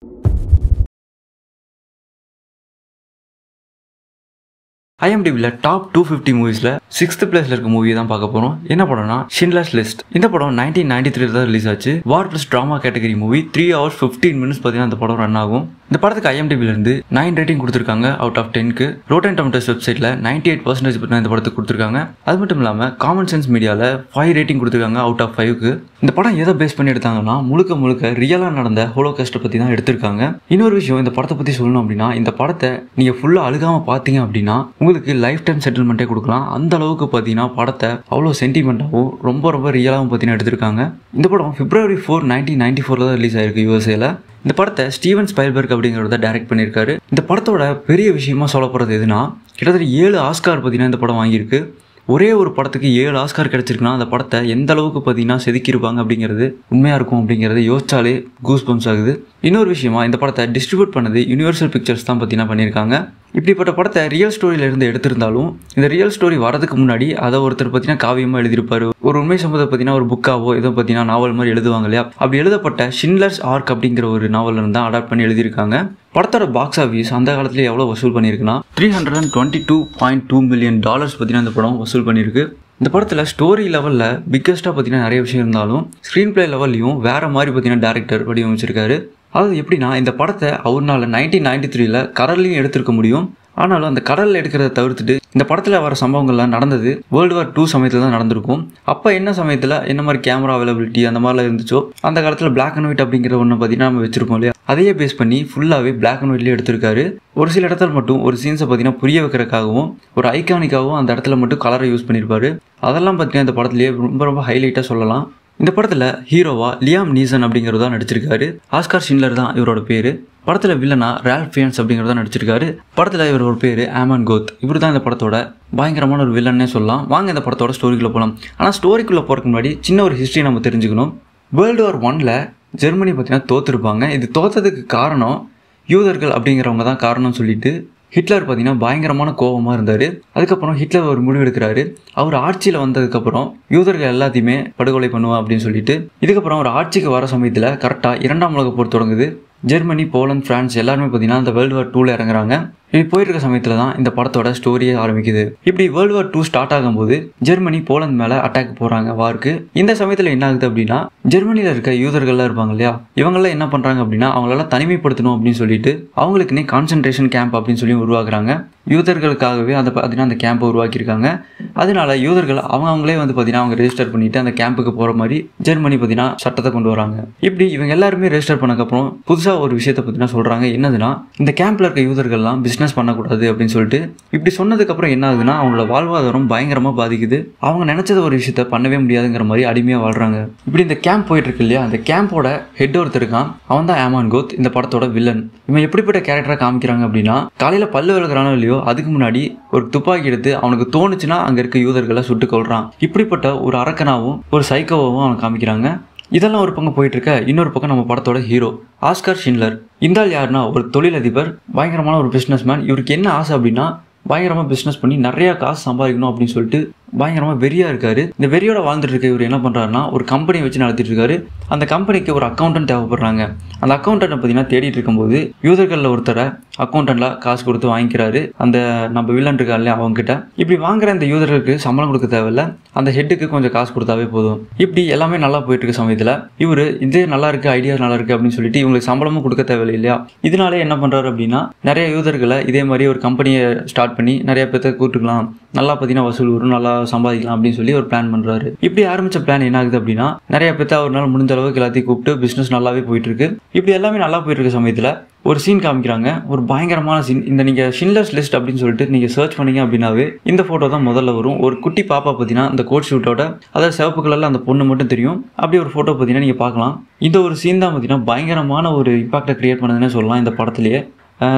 ஐஎம்டிபியில் டாப் டூ ஃபிஃப்டி மூவிஸில் சிக்ஸ்த் பிளேஸில் இருக்க மூவி தான் பார்க்க போகிறோம் என்ன படம்னா? ஷின்லாஸ் லிஸ்ட் இந்த படம் நைன்டீன் நைன்டி த்ரீல தான் ரிலீஸ் ஆச்சு. War plus drama category movie three hours fifteen minutes பார்த்தீங்கன்னா அந்த படம் ரன் ஆகும். இந்த படத்துக்கு ஐஎம்டிபிலேருந்து நைன் ரேட்டிங் கொடுத்துருக்காங்க அவுட் ஆஃப் டென்க்கு ரோட்டன் டொமேட்டோஸ் வெப்சைட்டில் நைன்டி எயிட் பர்சன்டேஜ் பார்த்தீங்கன்னா இந்த படத்துக்கு கொடுத்துருக்காங்க. அது மட்டும் இல்லாமல் காமன் சென்ஸ் மீடியாவில் ஃபைவ் ரேட்டிங் கொடுத்துருக்காங்க அவுட் ஆஃப் ஃபைவ்க்கு இந்த படம் எதை பேஸ் பண்ணி எடுத்தாங்கன்னா முழுக்க முழுக்க ரியலாக நடந்த ஹோலோகாஸ்ட்டை பற்றி தான் எடுத்திருக்காங்க. இன்னொரு விஷயம் இந்த படத்தை பற்றி சொல்லணும் அப்படின்னா இந்த படத்தை நீங்கள் ஃபுல்லாக அழுகாமல் பார்த்தீங்க அப்படின்னா உங்களுக்கு லைஃப் டைம் செட்டில்மெண்ட்டே கொடுக்கலாம். அந்த அளவுக்கு பார்த்தீங்கன்னா படத்தை அவ்வளோ சென்டிமெண்ட்டாகவும் ரொம்ப ரொம்ப ரியலாகவும் பார்த்தீங்கன்னா எடுத்திருக்காங்க. இந்த படம் பிப்ரவரி ஃபோர் நைன்டீன் நைன்டி ஃபோரில் தான் ரிலீஸ் ஆயிருக்கு யூஎஸ்ஏல இந்த படத்தை ஸ்டீவன் ஸ்பைல்பர்க் அப்படிங்கிறத டைரக்ட் பண்ணியிருக்காரு. இந்த படத்தோட பெரிய விஷயமா சொல்லப்படுறது எதுனா கிட்டத்தட்ட ஏழு ஆஸ்கார் பார்த்தீங்கன்னா இந்த படம் வாங்கியிருக்கு. ஒரே ஒரு படத்துக்கு ஏழு ஆஸ்கார் கிடச்சிருக்குன்னா அந்த படத்தை எந்த அளவுக்கு பார்த்தீங்கன்னா செதுக்கியிருப்பாங்க அப்படிங்கிறது உண்மையாக இருக்கும் அப்படிங்கிறது யோசிச்சாலே கூஸ் பம்ஸ் ஆகுது. இன்னொரு விஷயமா இந்த படத்தை டிஸ்ட்ரிபியூட் பண்ணது யூனிவர்சல் பிக்சர்ஸ் தான் பார்த்தீங்கன்னா பண்ணியிருக்காங்க. இப்படிப்பட்ட படத்தை ரியல் ஸ்டோரியில இருந்து எடுத்திருந்தாலும் இந்த ரியல் ஸ்டோரி வரதுக்கு முன்னாடி அதை ஒருத்தர் பார்த்தீங்கன்னா காவியமாக எழுதியிருப்பார். ஒரு உண்மை சம்பவத்தை பார்த்தீங்கன்னா ஒரு புக்காவோ ஏதோ பார்த்தீங்கன்னா நாவல் மாதிரி எழுதுவாங்க இல்லையா? அப்படி எழுதப்பட்ட ஷின்லர்ஸ் ஆர்க் அப்படிங்கிற ஒரு நாவல் இருந்தால் அடாப்ட் பண்ணி எழுதியிருக்காங்க. படத்தோட பாக்ஸ் ஆஃபீஸ் அந்த காலத்துல எவ்வளோ வசூல் பண்ணியிருக்குன்னா? Three hundred and twenty two point two million dollars பார்த்தீங்கன்னா இந்த படம் வசூல் பண்ணியிருக்கு. இந்த படத்தில் ஸ்டோரி லெவலில் பிக்கஸ்ட்டாக பார்த்தீங்கன்னா நிறைய விஷயம் இருந்தாலும் ஸ்க்ரீன் பிளே லெவல்லையும் வேற மாதிரி பார்த்தீங்கன்னா டேரக்டர் வடிவமைச்சிருக்காரு. அதாவது எப்படின்னா இந்த படத்தை அவர்னால நைன்டீன் நைன்டி த்ரீல கரர்லையும் எடுத்திருக்க முடியும். ஆனாலும் அந்த கடலில் எடுக்கிறத தவிர்த்துட்டு இந்த படத்தில் வர சம்பவங்கள்லாம் நடந்தது வேர்ல்டு வார் டூ சமயத்தில் தான் நடந்திருக்கும். அப்போ என்ன சமயத்தில் என்ன மாதிரி கேமரா அவைலபிலிட்டி அந்த மாதிரிலாம் இருந்துச்சோ அந்த காலத்தில் பிளாக் அண்ட் ஒயிட் அப்படிங்கிற ஒன்று பார்த்தீங்கன்னா நம்ம வச்சிருப்போம் இல்லையா? அதையே பேஸ் பண்ணி ஃபுல்லாகவே பிளாக் அண்ட் ஒயிட்லேயே எடுத்திருக்காரு. ஒரு சில இடத்துல மட்டும் ஒரு சீன்ஸை பார்த்தீங்கன்னா புரிய வைக்கிறக்காகவும் ஒரு ஐகானிக்காகவும் அந்த இடத்துல மட்டும் கலரை யூஸ் பண்ணியிருப்பாரு அதெல்லாம் பார்த்தீங்கன்னா இந்த படத்துலேயே ரொம்ப ரொம்ப ஹைலைட்டாக சொல்லலாம். இந்த படத்தில் ஹீரோவா லியாம் நீசன் அப்படிங்கிறது தான் நடிச்சிருக்காரு. ஆஸ்கார் ஷின்லர் தான் இவரோட பேர். படத்தில் வில்லனா ரேல் ஃபியன்ஸ் அப்படிங்கிறது தான் நடிச்சிருக்காரு. படத்தில் இவரோட பேர் ஆமன் கோத். இவர் தான் இந்த படத்தோட பயங்கரமான ஒரு வில்லன்னே சொல்லலாம். வாங்க இந்த படத்தோட ஸ்டோரிக்குள்ளே போகலாம் ஆனால் ஸ்டோரிக்குள்ளே போகிறதுக்கு முன்னாடி சின்ன ஒரு ஹிஸ்ட்ரி நம்ம தெரிஞ்சுக்கணும். வேர்ல்டு வார் ஒனில் ஜெர்மனி பார்த்தீங்கன்னா தோற்றுருப்பாங்க இது தோற்றதுக்கு காரணம் யூதர்கள் அப்படிங்கிறவங்க தான் காரணம்னு சொல்லிட்டு ஹிட்லர் பார்த்தீங்கன்னா பயங்கரமான கோபமாக இருந்தார். அதுக்கப்புறம் ஹிட்லர் ஒரு முடிவு எடுக்கிறாரு. அவர் ஆட்சியில் வந்ததுக்கப்புறம் யூதர்கள் எல்லாத்தையுமே படுகொலை பண்ணுவோம் அப்படின்னு சொல்லிட்டு இதுக்கப்புறம் அவர் ஆட்சிக்கு வர சமயத்தில் கரெக்டாக இரண்டாம் உலக போர் தொடங்குது. ஜெர்மனி போலந்து பிரான்ஸ் எல்லாருமே பார்த்தீங்கன்னா அந்த வேர்ல்டு வார் டூவில் இறங்குறாங்க. இப்படி போயிட்டு இருக்க சமயத்தில் தான் இந்த படத்தோட ஸ்டோரியே ஆரம்பிக்குது. இப்படி வேர்ல்டு வார் டூ ஸ்டார்ட் ஆகும்போது ஜெர்மனி போலந்து மேலே அட்டாக் போகிறாங்க வார்க்கு. இந்த சமயத்தில் என்ன ஆகுது அப்படின்னா ஜெர்மனியில் இருக்க யூதர்கள்லாம் இருப்பாங்க இல்லையா? இவங்கெல்லாம் என்ன பண்ணுறாங்க அப்படின்னா அவங்களால தனிமைப்படுத்தணும் அப்படின்னு சொல்லிட்டு அவங்களுக்குன்னே கான்சன்ட்ரேஷன் கேம்ப் அப்படின்னு சொல்லி உருவாக்குறாங்க. யூதர்களுக்காகவே அந்த பார்த்தீங்கன்னா அந்த கேம்பை உருவாக்கியிருக்காங்க. அதனால யூதர்கள் அவங்க அவங்களே வந்து பார்த்தீங்கன்னா அவங்க ரெஜிஸ்டர் பண்ணிட்டு அந்த கேம்புக்கு போகிற மாதிரி ஜெர்மனி பார்த்தீங்கன்னா சட்டத்தை கொண்டு வராங்க. இப்படி இவங்க எல்லாருமே ரெஜிஸ்டர் பண்ணக்கப்புறம் புதுசாக ஒரு விஷயத்தை பார்த்தீங்கன்னா சொல்கிறாங்க என்னதுன்னா இந்த கேம்பில் இருக்க யூதர்கள்லாம் பிஸ்னஸ் பண்ணக்கூடாது அப்படின்னு சொல்லிட்டு இப்படி சொன்னதுக்கப்புறம் என்ன ஆகுதுன்னா அவங்களோட வாழ்வாதாரம் பயங்கரமாக பாதிக்குது. அவங்க நினச்சத ஒரு விஷயத்த பண்ணவே முடியாதுங்கிற மாதிரி அடிமையாக வாழ்கிறாங்க இப்படி இந்த கேம்ப் போயிட்டு இருக்கு இல்லையா? அந்த கேம்போட ஹெட் ஒருத்தர் இருக்கான். அவன் தான் ஏமான் கோத் இந்த படத்தோட வில்லன் இவன் எப்படிப்பட்ட கேரக்டராக காமிக்கிறாங்க அப்படின்னா காலையில் பல்லு விளக்குறானோ இல்லையோ அதுக்கு முன்னாடி ஒரு துப்பாக்கி எடுத்து அவனுக்கு தோணுச்சுன்னா அங்கே இருக்க யூதர்களை சுட்டு கொள்றான் இப்படிப்பட்ட ஒரு அரக்கனாவும் ஒரு சைக்கோவாகவும் அவன் காமிக்கிறாங்க. இதெல்லாம் ஒரு பக்கம் போயிட்டு இருக்க இன்னொரு பக்கம் நம்ம படத்தோட ஹீரோ ஆஸ்கர் ஷின்லர் இந்த ஆள் யாருன்னா ஒரு தொழிலதிபர் பயங்கரமான ஒரு பிஸ்னஸ் மேன் இவருக்கு என்ன ஆசை அப்படின்னா பயங்கரமாக பிஸ்னஸ் பண்ணி நிறையா காசு சம்பாதிக்கணும் அப்படின்னு சொல்லிட்டு பயங்கரமாக வெறியாக இருக்காரு. இந்த வெறியோட வாழ்ந்துட்டு இருக்க இவர் என்ன பண்ணுறாருன்னா ஒரு கம்பெனியை வச்சு நடத்திட்டு இருக்காரு. அந்த கம்பெனிக்கு ஒரு அக்கௌண்டன்ட் தேவைப்படுறாங்க. அந்த அக்கௌண்டன்ட்டை பார்த்தீங்கன்னா தேடிட்டு இருக்கும்போது யூதர்களில் ஒருத்தரை அக்கௌண்டன்ட்ல காசு கொடுத்து வாங்கிக்கிறாரு. அந்த நம்ம வில்லன் இருக்கா இல்லையா அவங்ககிட்ட இப்படி வாங்குற இந்த யூதர்களுக்கு சம்பளம் கொடுக்க தேவையில்ல. அந்த ஹெட்டுக்கு கொஞ்சம் காசு கொடுத்தாவே போதும். இப்படி எல்லாமே நல்லா போயிட்டு இருக்க சமயத்தில் இவர் இதே நல்லா இருக்கு ஐடியா நல்லா இருக்கு அப்படின்னு சொல்லிட்டு இவங்களுக்கு சம்பளமும் கொடுக்க தேவையில்லை இல்லையா? இதனாலே என்ன பண்றாரு அப்படின்னா நிறைய யூதர்களை இதே மாதிரி ஒரு கம்பெனியை ஸ்டார்ட் பண்ணி நிறைய பேர்த்த கூட்டுக்கலாம். நல்லா பார்த்தீங்கன்னா வசூல் வரும். நல்லா சம்பாதிக்கலாம் அப்படின்னு சொல்லி ஒரு பிளான் பண்றாரு. இப்படி ஆரம்பிச்ச பிளான் என்ன ஆகுது அப்படின்னா நிறைய பேர்த்த அவரால் முடிஞ்ச அளவுக்கு எல்லாத்தையும் கூப்பிட்டு பிசினஸ் நல்லாவே போயிட்டு இருக்கு இப்படி எல்லாமே நல்லா போயிட்டு இருக்க சமயத்தில் ஒரு சீன் காமிக்கிறாங்க. ஒரு பயங்கரமான சீன் இந்த நீங்க ஷின்லர்ஸ் லிஸ்ட் அப்படின்னு சொல்லிட்டு நீங்க சர்ச் பண்ணீங்க அப்படின்னாவே இந்த போட்டோ தான் முதல்ல வரும். ஒரு குட்டி பாப்பா பார்த்தீங்கன்னா அந்த கோட் ஷூட்டோட அதாவது சிவப்பு கலர்ல அந்த பொண்ணு மட்டும் தெரியும். அப்படி ஒரு போட்டோ பார்த்தீங்கன்னா நீங்க பார்க்கலாம். இந்த ஒரு சீன் தான் பார்த்தீங்கன்னா பயங்கரமான ஒரு இம்பாக்டை கிரியேட் பண்ணதுன்னு சொல்லலாம் இந்த படத்துலேயே.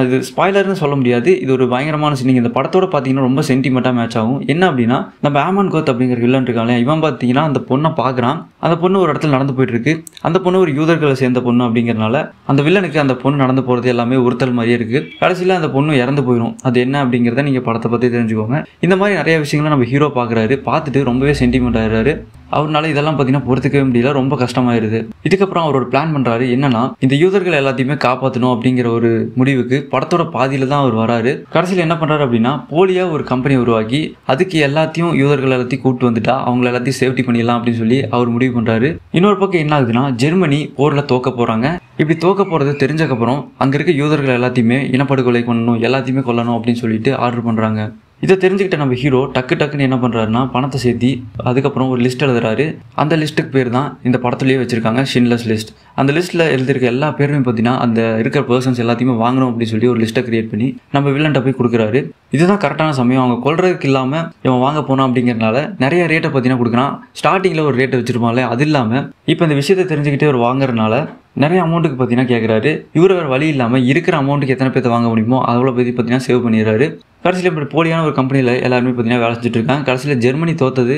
இது ஸ்பாய்லர்னு சொல்ல முடியாது. இது ஒரு பயங்கரமான சீன் இந்த படத்தோட பார்த்தீங்கன்னா ரொம்ப சென்டிமெண்ட்டாக மேட்ச் ஆகும். என்ன அப்படின்னா நம்ம ஆமன் கோத் அப்படிங்கிற வில்லன் இருக்காங்க இவன் பார்த்தீங்கன்னா அந்த பொண்ணை பார்க்குறான். அந்த பொண்ணு ஒரு இடத்துல நடந்து போயிட்டு இருக்கு அந்த பொண்ணு ஒரு யூதர்களை சேர்ந்த பொண்ணு அப்படிங்கிறனால அந்த வில்லனுக்கு அந்த பொண்ணு நடந்து போகிறது எல்லாமே உறுத்தல் மாதிரியே இருக்கு. கடைசியில் அந்த பொண்ணு இறந்து போயிடும் அது என்ன அப்படிங்கிறத நீங்கள் படத்தை பற்றி தெரிஞ்சுக்கோங்க. இந்த மாதிரி நிறைய விஷயங்களை நம்ம ஹீரோ பார்க்குறாரு. பார்த்துட்டு ரொம்பவே சென்டிமெண்ட் ஆயிடுறாரு. அவர்னால இதெல்லாம் பார்த்தீங்கன்னா பொறுத்துக்கவே முடியல. ரொம்ப கஷ்டமாயிருது. இதுக்கப்புறம் அவர் ஒரு பிளான் பண்ணுறாரு என்னன்னா இந்த யூதர்கள் எல்லாத்தையுமே காப்பாற்றணும் அப்படிங்கிற ஒரு முடிவுக்கு படத்தோட பாதியில தான் அவர் வராரு. கடைசியில் என்ன பண்ணுறாரு அப்படின்னா போலியா ஒரு கம்பெனி உருவாக்கி அதுக்கு எல்லாத்தையும் யூதர்கள் எல்லாத்தையும் கூப்பிட்டு வந்துட்டா அவங்க எல்லாத்தையும் சேஃப்டி பண்ணிடலாம் அப்படின்னு சொல்லி அவர் முடிவு பண்ணுறாரு இன்னொரு பக்கம் என்ன ஆகுதுன்னா ஜெர்மனி போரில் தோக்க போகிறாங்க இப்படி தோக்க போகிறது தெரிஞ்சக்கப்புறம் அங்கே இருக்க யூதர்கள் எல்லாத்தையுமே இனப்படுகொலை பண்ணணும் எல்லாத்தையுமே கொல்லணும் அப்படின்னு சொல்லிட்டு ஆர்டர் பண்ணுறாங்க இதை தெரிஞ்சுக்கிட்ட நம்ம ஹீரோ டக்கு டக்குன்னு என்ன பண்ணுறாருன்னா பணத்தை சேர்த்தி அதுக்கப்புறம் ஒரு லிஸ்ட் எழுதுறாரு. அந்த லிஸ்ட்டுக்கு பேர் தான் இந்த படத்துலேயே வச்சிருக்காங்க ஷின்லஸ் லிஸ்ட் அந்த லிஸ்ட்டில் எழுதியிருக்க எல்லா பேருமே பார்த்தீங்கன்னா அந்த இருக்கிற பர்சன்ஸ் எல்லாத்தையுமே வாங்கணும் அப்படின்னு சொல்லி ஒரு லிஸ்ட்டை கிரியேட் பண்ணி நம்ம வில்லன்ட்ட போய் கொடுக்குறாரு. இதுதான் கரெக்டான சமயம். அவங்க கொள்றதுக்கு இல்லாமல் இவன் வாங்க போனான் அப்படிங்கிறனால நிறைய ரேட்டை பார்த்தீங்கன்னா கொடுக்குறான். ஸ்டார்டிங்கில் ஒரு ரேட்டை வச்சிருப்பாங்களே அது இல்லாமல் இப்போ இந்த விஷயத்தை தெரிஞ்சுக்கிட்டே அவர் வாங்குறதுனால நிறைய அமௌண்ட்டுக்கு பார்த்தீங்கன்னா கேட்குறாரு இவர் வேறு வழி இல்லாமல் இருக்கிற அமௌண்ட்டுக்கு எத்தனை பேர்த்த வாங்க முடியுமோ அவ்வளோ பற்றி பார்த்தீங்கன்னா சேவ் பண்ணிடுறாரு. கடைசியில் இப்படி போலியான ஒரு கம்பெனியில் எல்லாருமே பார்த்தீங்கன்னா வேலை செஞ்சுட்டு இருக்காங்க. கடைசியில் ஜெர்மனி தோத்தது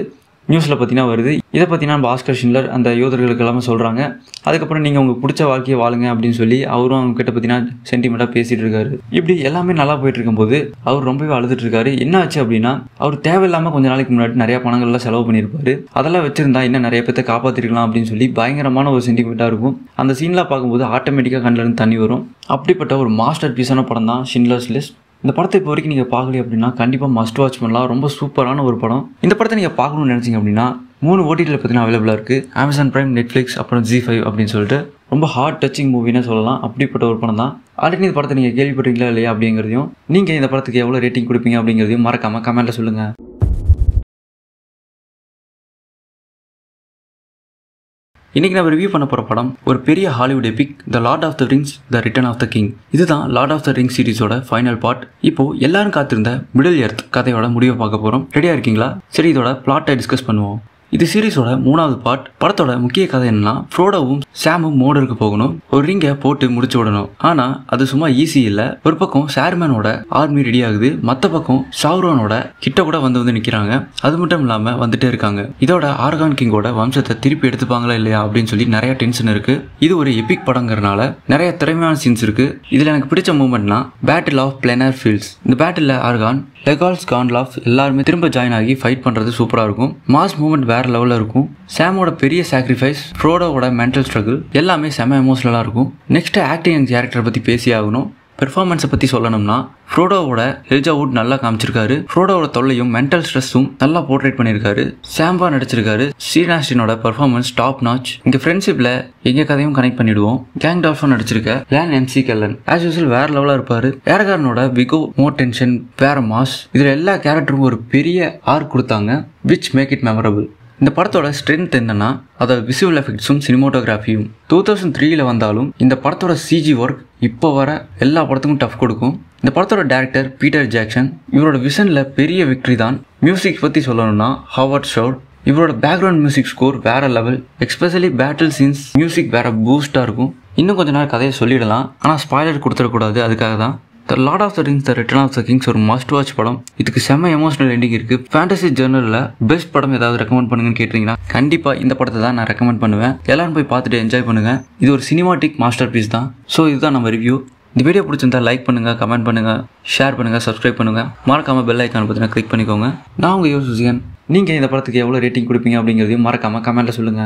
நியூஸில் பார்த்தீங்கன்னா வருது. இதை பார்த்தீங்கன்னா பாஸ்கர் ஷின்லர் அந்த யூதர்களுக்கு எல்லாமே சொல்கிறாங்க அதுக்கப்புறம் நீங்கள் உங்களுக்கு பிடிச்ச வாழ்க்கையை வாழுங்க அப்படின்னு சொல்லி அவரும் அவங்க கிட்ட பார்த்தீங்கன்னா சென்டிமெண்ட்டாக பேசிகிட்டு இருக்காரு. இப்படி எல்லாமே நல்லா போயிட்டு இருக்கும்போது அவர் ரொம்பவே அழுதுட்டு இருக்காரு. என்ன ஆச்சு அப்படின்னா அவர் தேவையில்லாமல் கொஞ்ச நாளைக்கு முன்னாடி நிறைய பணங்கள்லாம் செலவு பண்ணியிருப்பாரு. அதெல்லாம் வச்சிருந்தா இன்னும் நிறைய பேர்த்த காப்பாற்றிருக்கலாம் அப்படின்னு சொல்லி பயங்கரமான ஒரு சென்டிமெண்ட்டாக இருக்கும். அந்த சீன்லாம் பார்க்கும்போது ஆட்டோமேட்டிக்காக கண்ணில் இருந்து தண்ணி வரும். அப்படிப்பட்ட ஒரு மாஸ்டர் பீஸான படம் தான் ஷின்லர்ஸ் லிஸ்ட் இந்த படத்தை இப்போ வரைக்கும் நீங்கள் பார்க்கல அப்படின்னா கண்டிப்பாக மஸ்ட் வாட்ச் பண்ணலாம். ரொம்ப சூப்பரான ஒரு படம். இந்த படத்தை நீங்கள் பார்க்கணும்னு நினச்சிங்க அப்படின்னா மூணு ஓடிடியில் பார்த்தீங்கன்னா அவைலபிளாக இருக்குது அமேசான் பிரைம் நெட்ஃப்ளிக்ஸ் அப்புறம் ஜி ஃபைவ் அப்படின்னு சொல்லிட்டு ரொம்ப ஹார்ட் டச்சிங் மூவினே சொல்லலாம். அப்படிப்பட்ட ஒரு படம் தான். ஆல்ரெடி இந்த படத்தை நீங்கள் கேள்விப்பட்டீங்களா இல்லையா அப்படிங்கிறதையும் நீங்கள் இந்த படத்துக்கு எவ்வளோ ரேட்டிங் கொடுப்பீங்க அப்படிங்கிறதையும் மறக்காமல் கமெண்ட்டில் சொல்லுங்கள் இன்னைக்கு நம்ம ரிவ்யூ பண்ண போகிற படம் ஒரு பெரிய Hollywood epic the Lord of the Rings the Return of the King இதுதான் லார்ட் ஆஃப் த ரிங் சீரிஸோட ஃபைனல் பார்ட் இப்போ எல்லாரும் காத்திருந்த மிடில் எர்த் கதையோட முடிவை பார்க்க போகிறோம் ரெடியாக இருக்கீங்களா? சரி இதோட பிளாட்டை டிஸ்கஸ் பண்ணுவோம். இது சீரிஸோட மூணாவது பார்ட் படத்தோட முக்கிய கதை என்னன்னா ஃப்ரோடோவும் சாமும் மோடருக்கு போகணும். ஒரு ரிங்கை போட்டு முடிச்சு விடணும். ஆனா அது சும்மா ஈஸி இல்ல. ஒரு பக்கம் ஷேர்மேனோட ஆர்மி ரெடி ஆகுது. மத்த பக்கம் ஷாவ்ரோனோட கிட்ட கூட வந்து வந்து நிக்கிறாங்க. அது மட்டும் இல்லாம வந்துட்டே இருக்காங்க. இதோட ஆர்கான் கிங்கோட வம்சத்தை திருப்பி எடுத்துப்பாங்களா இல்லையா அப்படின்னு சொல்லி நிறைய டென்ஷன் இருக்கு. இது ஒரு எபிக் படங்கிறனால நிறைய திறமையான சீன்ஸ் இருக்கு. இதுல எனக்கு பிடிச்ச மூமெண்ட்னா பேட்டில் ஆஃப் பிளேனர் ஃபீல்ட்ஸ் இந்த பேட்டில் ஆர்கான் லெகால்ஸ் கான்லாஃப் எல்லாருமே திரும்ப ஜாயின் ஆகி ஃபைட் பண்றது சூப்பரா இருக்கும். மாஸ் மூமெண்ட் வேற லெவலில் இருக்கும். சாமோட பெரிய சாக்ரிஃபைஸ் ஃப்ரோடோவோட மென்டல் ஸ்ட்ரகிள் எல்லாமே செம எமோஷனலாக இருக்கும். நெக்ஸ்ட் ஆக்டிங் அண்ட் கேரக்டர் பற்றி பேசி ஆகணும். பெர்ஃபார்மன்ஸை பற்றி சொல்லணும்னா ஃப்ரோடோவோட எல்ஜாவுட் நல்லா காமிச்சிருக்காரு. ஃப்ரோடோவோட தொல்லையும் மென்டல் ஸ்ட்ரெஸ்ஸும் நல்லா போர்ட்ரேட் பண்ணியிருக்காரு சாம்பா நடிச்சிருக்காரு. ஸ்ரீநாஸ்டினோட பெர்ஃபார்மன்ஸ் டாப் நாச் இங்கே ஃப்ரெண்ட்ஷிப்பில் எங்கள் கதையும் கனெக்ட் பண்ணிடுவோம். கேங் டால்ஃபன் நடிச்சிருக்க. Ian McKellen as usual வேற லெவலாக இருப்பார். ஏரகாரனோட விகோ மோர் டென்ஷன் வேற மாஸ். இதில் எல்லா கேரக்டரும் ஒரு பெரிய ஆர்க் கொடுத்தாங்க விச் மேக் இட் மெமரபிள் இந்த படத்தோட ஸ்ட்ரென்த் என்னன்னா அதோட விசுவல் எஃபெக்ட்ஸும் சினிமோட்டோகிராஃபியும் டூ தௌசண்ட் த்ரீல வந்தாலும் இந்த படத்தோட சிஜி ஒர்க் இப்போ வர எல்லா படத்துக்கும் டஃப் கொடுக்கும். இந்த படத்தோட டேரக்டர் பீட்டர் ஜாக்சன் இவரோட விஷனில் பெரிய விக்ட்ரி தான். மியூசிக் பற்றி சொல்லணும்னா ஹாவர்ட் ஷோட் இவரோட பேக்ரவுண்ட் மியூசிக் ஸ்கோர் வேற level especially battle scenes music வேற பூஸ்டாக இருக்கும். இன்னும் கொஞ்ச நேரம் கதையை சொல்லிடலாம். ஆனால் ஸ்பாய்லர் கொடுத்துடக்கூடாது அதுக்காக தான். The Lord of the Rings the Return of the Kings ஒரு மஸ்ட் வாட்ச் படம். இதுக்கு செம்ம எமோஷனல் எண்டிங் இருக்கு. ஃபேண்டசி ஜேர்னலில் பெஸ்ட் படம் ஏதாவது ரெக்கமெண்ட் பண்ணுங்கன்னு கேட்டிங்கன்னா கண்டிப்பாக இந்த படத்தை தான் நான் ரெக்கமெண்ட் பண்ணுவேன். எல்லாரும் போய் பார்த்துட்டு என்ஜாய் பண்ணுங்க. இது ஒரு சினிமாட்டிக் மாஸ்டர் பீஸ் தான். ஸோ இதுதான் நம்ம ரிவ்யூ இந்த வீடியோ பிடிச்சிருந்தா லைக் பண்ணுங்க கமெண்ட் பண்ணுங்க ஷேர் பண்ணுங்க சப்ஸ்கிரைப் பண்ணுங்க. மறக்காம பெல் ஐக்கான் பற்றின கிளிக் பண்ணிக்கோங்க. நான் உங்க யோ நீங்கள் நீங்க இந்த படத்துக்கு எவ்வளோ ரேட்டிங் கொடுப்பீங்க அப்படிங்கிறதையும் மறக்காம கமெண்ட்ல சொல்லுங்க.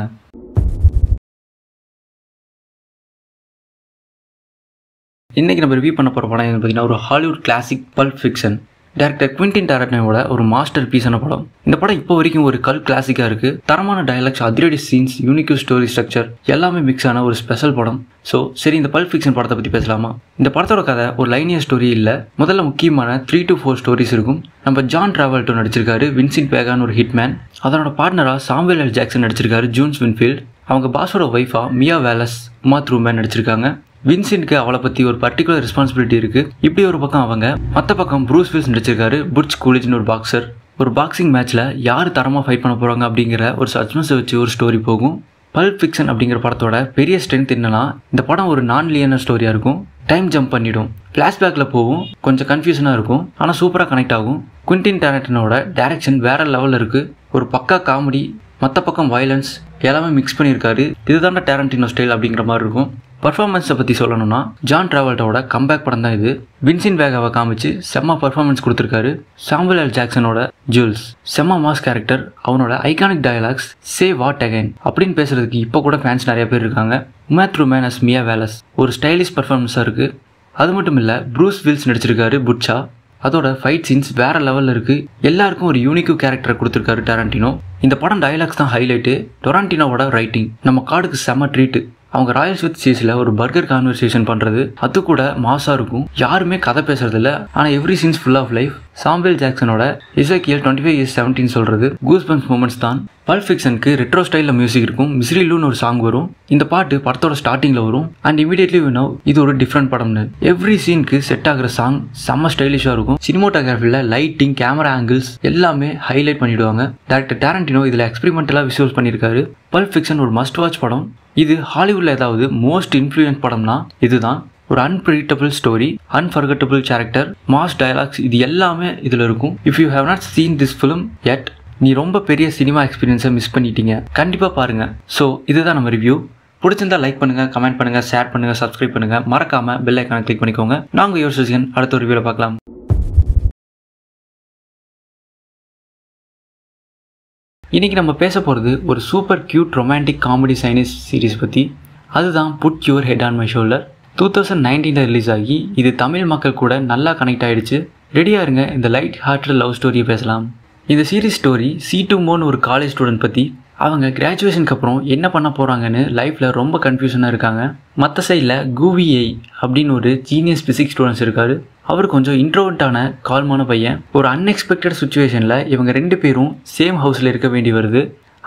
இன்றைக்கி நம்ம ரிவ்யூ பண்ண போகிற படம் எதுன்னு பார்த்தீங்கன்னா ஒரு Hollywood classic Pulp Fiction director Quentin டேரக்டனோட ஒரு மாஸ்டர் பீஸான படம். இந்த படம் இப்போ வரைக்கும் ஒரு கல் கிளாசிக்காக இருக்குது தரமான டயலாக்ஸ் அதிரடி சீன்ஸ் யூனிக்யூ ஸ்டோரி ஸ்ட்ரக்சர் எல்லாமே மிக்ஸ் ஆன ஒரு ஸ்பெஷல் படம். ஸோ சரி இந்த பல்ப் ஃபிக்ஷன் படத்தை பற்றி பேசலாமா? இந்த படத்தோட கதை ஒரு லைனியர் ஸ்டோரி இல்லை. முதல்ல முக்கியமான த்ரீ டு ஃபோர் ஸ்டோரிஸ் இருக்கும். நம்ம ஜான் டிராவல்டோ நடிச்சிருக்காரு வின்சின் பேகான் ஒரு ஹிட்மேன் அதனோட பார்ட்னராக சாம்வேல் எல் ஜாக்சன் நடிச்சிருக்காரு ஜூன்ஸ் வின்ஃபீல்ட் அவங்க பாஸோட ஒய்ஃபா மியா வேலஸ் உமா த்ரூமேன் நடிச்சிருக்காங்க. வின்சென்ட்க்கு அவளை பற்றி ஒரு பர்டிகுலர் ரெஸ்பான்சிபிலிட்டி இருக்கு. இப்படி ஒரு பக்கம் அவங்க மற்ற பக்கம் ப்ரூஸ் வில்ஸ் நடிச்சிருக்காரு புட்ச் கூலிஜ்னு ஒரு பாக்ஸர் ஒரு பாக்ஸிங் மேட்ச்ல யார் தரமாக ஃபைட் பண்ண போறாங்க அப்படிங்கிற ஒரு சஸ்பென்ஸை வச்சு ஒரு ஸ்டோரி போகும். பல்ப் ஃபிக்ஷன் அப்படிங்கிற படத்தோட பெரிய ஸ்ட்ரென்த் என்னன்னா இந்த படம் ஒரு நான் லியனர் ஸ்டோரியாக இருக்கும். டைம் ஜம்ப் பண்ணிடும். ஃப்ளாஷ்பேக்கில் போகும். கொஞ்சம் கன்ஃபியூஷனாக இருக்கும். ஆனால் சூப்பராக கனெக்ட் ஆகும். குவிண்டின் டேரக்டனோட டேரக்ஷன் வேற லெவலில் இருக்குது ஒரு பக்கா காமெடி மற்ற பக்கம் வயலன்ஸ் எல்லாமே மிக்ஸ் பண்ணியிருக்காரு. இதுதான் டேரண்டினோ ஸ்டைல் அப்படிங்கிற மாதிரி இருக்கும். பர்ஃபார்மன்ஸை பற்றி சொல்லணும்னா ஜான் டிராவல்ட்டோட கம்பேக் படம் தான் இது. வின்சின் பேகாவை காமிச்சு செம்ம பர்ஃபார்மன்ஸ் கொடுத்துருக்காரு. சாம்பல் எல் ஜாக்சனோட ஜூல்ஸ் செம்ம மாஸ் கேரக்டர் அவனோட iconic dialogues say what again அப்படின்னு பேசுறதுக்கு இப்போ கூட ஃபேன்ஸ் நிறைய பேர் இருக்காங்க. உமேத்ரூ மேனஸ் மியா வேலஸ் ஒரு ஸ்டைலிஷ் பர்ஃபார்மன்ஸாக இருக்குது அது மட்டும் இல்லை ப்ரூஸ் வில்ஸ் நடிச்சிருக்காரு புட்சா அதோட ஃபைட் சீன்ஸ் வேற லெவலில் இருக்கு. எல்லாருக்கும் ஒரு யூனிக்கு கேரக்டர் கொடுத்துருக்காரு டொரான்டினோ இந்த படம் டைலாக்ஸ் தான் ஹைலைட்டு டொராண்டினோவோட ரைட்டிங் நம்ம காடுக்கு செம ட்ரீட்டு அவங்க ராயல்ஸ் வித் சீஸில் ஒரு பர்கர் கான்வர்சேஷன் பண்ணுறது அது கூட மாசாக இருக்கும். யாருமே கதை பேசுறதில்ல ஆனால் every scenes full of life Samuel ஜாக்சனோட Ezekiel twenty five years seventeen சொல்கிறது கூஸ்பன்ஸ் மூமெண்ட்ஸ் தான். பல் ஃபிக்ஷனுக்கு ரெட்ரோ ஸ்டைலில் மியூசிக் இருக்கும். மிஸ்ரிலுன்னு ஒரு சாங் வரும். இந்த பாட்டு படத்தோட ஸ்டார்டிங்கில் வரும். அண்ட் இமீடியட்லி நோ இது ஒரு டிஃப்ரெண்ட் படம்னு. எவ்ரி சீனுக்கு செட் ஆகிற சாங் செம்ம ஸ்டைலிஷாக இருக்கும். சினிமோட்டோகிராஃபியில் லைட்டிங் கேமரா ஆங்கிள்ஸ் எல்லாமே ஹைலைட் பண்ணிடுவாங்க. டேரக்டர் டேரண்டினோ இதில் எக்ஸ்பெரிமெண்டலாக விசுவல்ஸ் பண்ணியிருக்காரு பல் ஃபிக்ஷன் ஒரு மஸ்ட் வாட்ச் படம். இது ஹாலிவுட்டில் ஏதாவது மோஸ்ட் இன்ஃப்ளூயன்ஸ் படம்னா இதுதான். ஒரு unpredictable story unforgettable character mass dialogues இது எல்லாமே இதில் இருக்கும். If you have not seen this film yet நீ ரொம்ப பெரிய சினிமா எக்ஸ்பீரியன்ஸை மிஸ் பண்ணிட்டீங்க. கண்டிப்பாக பாருங்கள் ஸோ இதுதான் நம்ம ரிவ்யூ பிடிச்சிருந்தா லைக் பண்ணுங்கள் கமெண்ட் பண்ணுங்க ஷேர் பண்ணுங்க சப்ஸ்கிரைப் பண்ணுங்க. மறக்காமல் பெல் ஐக்கான கிளிக் பண்ணிக்கோங்க. நாங்கள் யோசிச்சன் அடுத்த ஒரு ரிவ்யூவில் பார்க்கலாம். இன்னைக்கு நம்ம பேச போகிறது ஒரு super cute romantic comedy Chinese series பற்றி அதுதான் Put Your Head on My Shoulder two thousand நைன்டீனில் ரிலீஸ் ஆகி இது தமிழ் மக்கள் கூட நல்லா கனெக்ட் ஆயிடுச்சு. ரெடியாக இருங்க இந்த லைட் ஹார்ட்டட் லவ் ஸ்டோரியை பேசலாம். இந்த சீரீஸ் ஸ்டோரி சி டூமோன்னு ஒரு காலேஜ் ஸ்டூடெண்ட் பற்றி அவங்க கிராஜுவேஷனுக்கு அப்புறம் என்ன பண்ண போகிறாங்கன்னு லைஃப்பில் ரொம்ப கன்ஃபியூஷனாக இருக்காங்க. மற்ற சைடில் கூவிஐ அப்படின்னு ஒரு ஜீனியஸ் பிசிக்ஸ் ஸ்டூடெண்ட்ஸ் இருக்காரு. அவர் கொஞ்சம் இன்ட்ரோவெண்ட்டான கால்மான பையன். ஒரு அன்எக்ஸ்பெக்டட் சுச்சுவேஷனில் இவங்க ரெண்டு பேரும் சேம் ஹவுஸில் இருக்க வேண்டி வருது.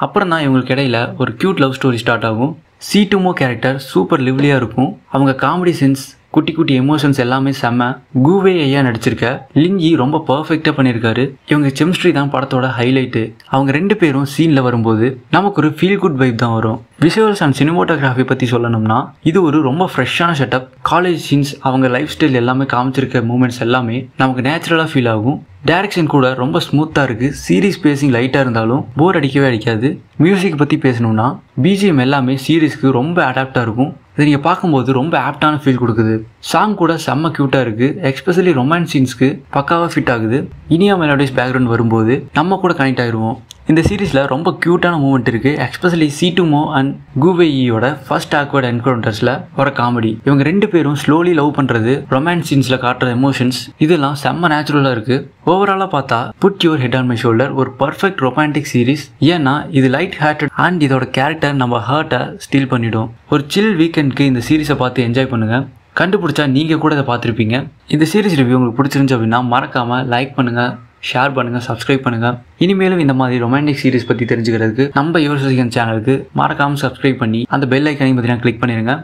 அப்புறம் தான் இவங்களுக்கு இடையில ஒரு க்யூட் லவ் ஸ்டோரி ஸ்டார்ட் ஆகும். சி டுமோ கேரக்டர் சூப்பர் லிவ்லியாக இருக்கும். அவங்க காமெடி சென்ஸ் குட்டி குட்டி எமோஷன்ஸ் எல்லாமே செம்ம கூவே ஐயா நடிச்சிருக்க. லிங்கி ரொம்ப பர்ஃபெக்டாக பண்ணியிருக்காரு இவங்க கெமிஸ்ட்ரி தான் படத்தோட ஹைலைட்டு அவங்க ரெண்டு பேரும் சீனில் வரும்போது நமக்கு ஒரு ஃபீல் குட் வைப் தான் வரும். விஷுவல்ஸ் அண்ட் சினிமோட்டோகிராஃபி பற்றி சொல்லணும்னா இது ஒரு ரொம்ப ஃப்ரெஷ்ஷான செட்டப் காலேஜ் சீன்ஸ் அவங்க லைஃப் ஸ்டைல் எல்லாமே காமிச்சிருக்க மூமெண்ட்ஸ் எல்லாமே நமக்கு நேச்சுரலாக ஃபீல் ஆகும். டேரக்ஷன் கூட ரொம்ப ஸ்மூத்தாக இருக்குது சீரிஸ் பேசிங் லைட்டாக இருந்தாலும் போர் அடிக்கவே அடிக்காது. மியூசிக் பற்றி பேசணும்னா பிஜிஎம் எல்லாமே சீரிஸ்க்கு ரொம்ப அடாப்டாக இருக்கும். இதை நீங்கள் பார்க்கும்போது ரொம்ப ஆப்டான ஃபீல் கொடுக்குது. சாங் கூட செம்ம க்யூட்டாக இருக்குது எக்ஸ்பெஷலி ரொமான்ஸ் சீன்ஸ்க்கு பக்காவாக ஃபிட் ஆகுது. இனியா மெலோடிஸ் பேக்ரவுண்ட் வரும்போது நம்ம கூட கனெக்ட் ஆகிடுவோம் இந்த சீரிஸில் ரொம்ப க்யூட்டான மூமெண்ட் இருக்குது எக்ஸ்பெஷலி சீட்டுமோ அண்ட் கூவேஇயோட ஃபர்ஸ்ட் ஆக்வர்ட் என்கவுண்டர்ஸில் வர காமெடி இவங்க ரெண்டு பேரும் ஸ்லோலி லவ் பண்ணுறது ரொமான்ஸ் சீன்ஸில் காட்டுற எமோஷன்ஸ் இதெல்லாம் செம்ம நேச்சுரலாக இருக்குது ஓவராலாக பார்த்தா Put Your Head on My Shoulder ஒரு பர்ஃபெக்ட் ரொமான்டிக் சீரிஸ் ஏன்னா இது லைட் ஹார்ட்டட் அண்ட் இதோட கேரக்டர் நம்ம ஹர்ட்டை ஸ்டீல் பண்ணிடும். ஒரு சில் வீக்கெண்ட்க்கு இந்த சீரிஸை பார்த்து என்ஜாய் பண்ணுங்கள் கண்டுபிடிச்சா நீங்கள் கூட இதை பார்த்துருப்பீங்க. இந்த சீரிஸ் ரிவ்யூ உங்களுக்கு பிடிச்சிருந்துச்சு அப்படின்னா மறக்காமல் லைக் பண்ணுங்கள் ஷேர் பண்ணுங்கள் சப்ஸ்கிரைப் பண்ணுங்கள் இனிமேலும் இந்த மாதிரி ரொமான்டிக் சீரிஸ் பற்றி தெரிஞ்சுக்கிறதுக்கு நம்ம யுவர் சேனலுக்கு மறக்காமல் சப்ஸ்கிரைப் பண்ணி அந்த பெல் ஐக்கனையும் பார்த்தீங்கன்னா கிளிக் பண்ணிடுங்க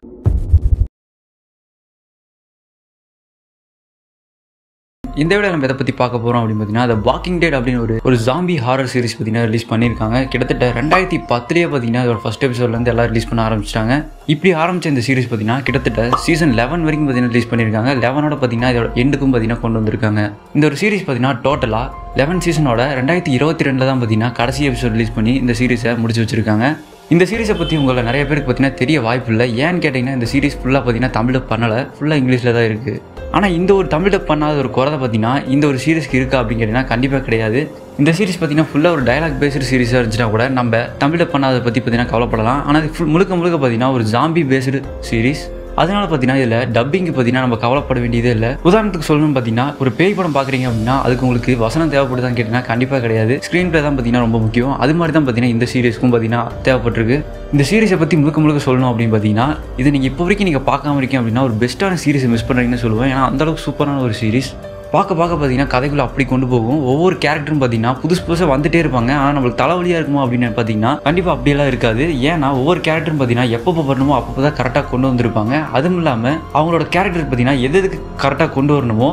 இந்த விட நம்ம எதை பற்றி பார்க்க போகிறோம் அப்படின்னு பார்த்தீங்கன்னா அந்த வாக்கிங் டேட் அப்படின்னு ஒரு ஒரு ஜாம்பி ஹாரர் சீரிஸ் பார்த்தீங்கன்னா ரிலீஸ் பண்ணியிருக்காங்க. கிட்டத்தட்ட ரெண்டாயிரத்தி பத்துலேயே பார்த்தீங்கன்னா அதோட ஃபஸ்ட் எபிசோட்லேருந்து எல்லாம் ரிலீஸ் பண்ண ஆரம்பிச்சிட்டாங்க. இப்படி ஆரம்பிச்ச இந்த சீரிஸ் பார்த்தீங்கன்னா கிட்டத்தட்ட சீசன் லெவன் வரைக்கும் பார்த்தீங்கன்னா ரிலீஸ் பண்ணியிருக்காங்க. லெவனோட பார்த்தீங்கன்னா இதோட எண்டுக்கும் பார்த்தீங்கன்னா கொண்டு வந்திருக்காங்க. இந்த ஒரு சீரிஸ் பார்த்தீங்கன்னா டோட்டலாக லெவன் சீசனோட ரெண்டாயிரத்தி இருபத்தி ரெண்டில் தான் பார்த்தீங்கன்னா கடைசி எபிசோட் ரிலீஸ் பண்ணி இந்த சீரிஸை முடிச்சு வச்சிருக்காங்க. இந்த சீரிஸை பற்றி உங்களை நிறைய பேருக்கு பார்த்தீங்கன்னா தெரிய வாய்ப்பு இல்லை. ஏன்னு கேட்டிங்கன்னா இந்த சீரிஸ் ஃபுல்லாக பார்த்தீங்கன்னா தமிழில் பண்ணலை. ஃபுல்லாக இங்கிலீஷில் தான் இருக்குது ஆனால் இந்த ஒரு தமிழ் டப் பண்ணாத ஒரு குறத பார்த்தீங்கன்னா இந்த ஒரு சீரிஸ்க்கு இருக்கா அப்படின்னு கேட்டிங்கன்னா கண்டிப்பாக கிடையாது. இந்த சீரிஸ் பார்த்தீங்கன்னா ஃபுல்லாக ஒரு டயலாக் பேஸ்டு சீரிஸாக இருந்துச்சுன்னா கூட நம்ம தமிழ் டப் பண்ணாத பற்றி பார்த்தீங்கன்னா கவலைப்படலாம். ஆனால் இது ஃபுல் முழுக்க முழுக்க பார்த்தீங்கன்னா ஒரு ஜாம்பி பேஸ்டு சீரிஸ் அதனால பார்த்தீங்கன்னா இதில் டப்பிங்கு பார்த்தீங்கன்னா நம்ம கவலைப்பட வேண்டியதே இல்லை. உதாரணத்துக்கு சொல்லணும்னு பார்த்தீங்கன்னா ஒரு பேய் படம் பார்க்குறீங்க அப்படின்னா அதுக்கு உங்களுக்கு வசனம் தேவைப்படுதான்னு கேட்டிங்கன்னா கண்டிப்பாக கிடையாது. ஸ்க்ரீன் ப்ளே தான் பார்த்தீங்கன்னா ரொம்ப முக்கியம். அது மாதிரி தான் பார்த்தீங்கன்னா இந்த சீரிஸ்க்கும் பார்த்தீங்கன்னா தேவைப்பட்டிருக்கு. இந்த சீரிஸை பற்றி முழுக்க முழுக்க சொல்லணும் அப்படின்னு பார்த்தீங்கன்னா இது நீங்கள் இப்போ வரைக்கும் நீங்கள் பார்க்காம இருக்கீங்க அப்படின்னா ஒரு பெஸ்ட்டான சீரிஸை மிஸ் பண்ணுறீங்கன்னு சொல்லுவேன். ஏன்னா அந்தளவுக்கு சூப்பரான ஒரு சீரிஸ் பார்க்க பார்க்க பார்த்தீங்கன்னா கதைக்குள்ள அப்படி கொண்டு போகும். ஒவ்வொரு கேரக்டரும் பார்த்தீங்கன்னா புதுசு புதுசாக வந்துட்டே இருப்பாங்க. ஆனால் நம்மளுக்கு தலைவலியாக இருக்குமா அப்படின்னு பார்த்தீங்கன்னா கண்டிப்பாக அப்படியெல்லாம் இருக்காது. ஏன்னா ஒவ்வொரு கேரக்டரும் பார்த்தீங்கன்னா எப்போ பண்ணணுமோ அப்போ தான் கரெக்டாக கொண்டு வந்திருப்பாங்க. அதுவும் இல்லாமல் அவங்களோட கேரக்டர் பார்த்தீங்கன்னா எது எதுக்கு கரெக்டாக கொண்டு வரணுமோ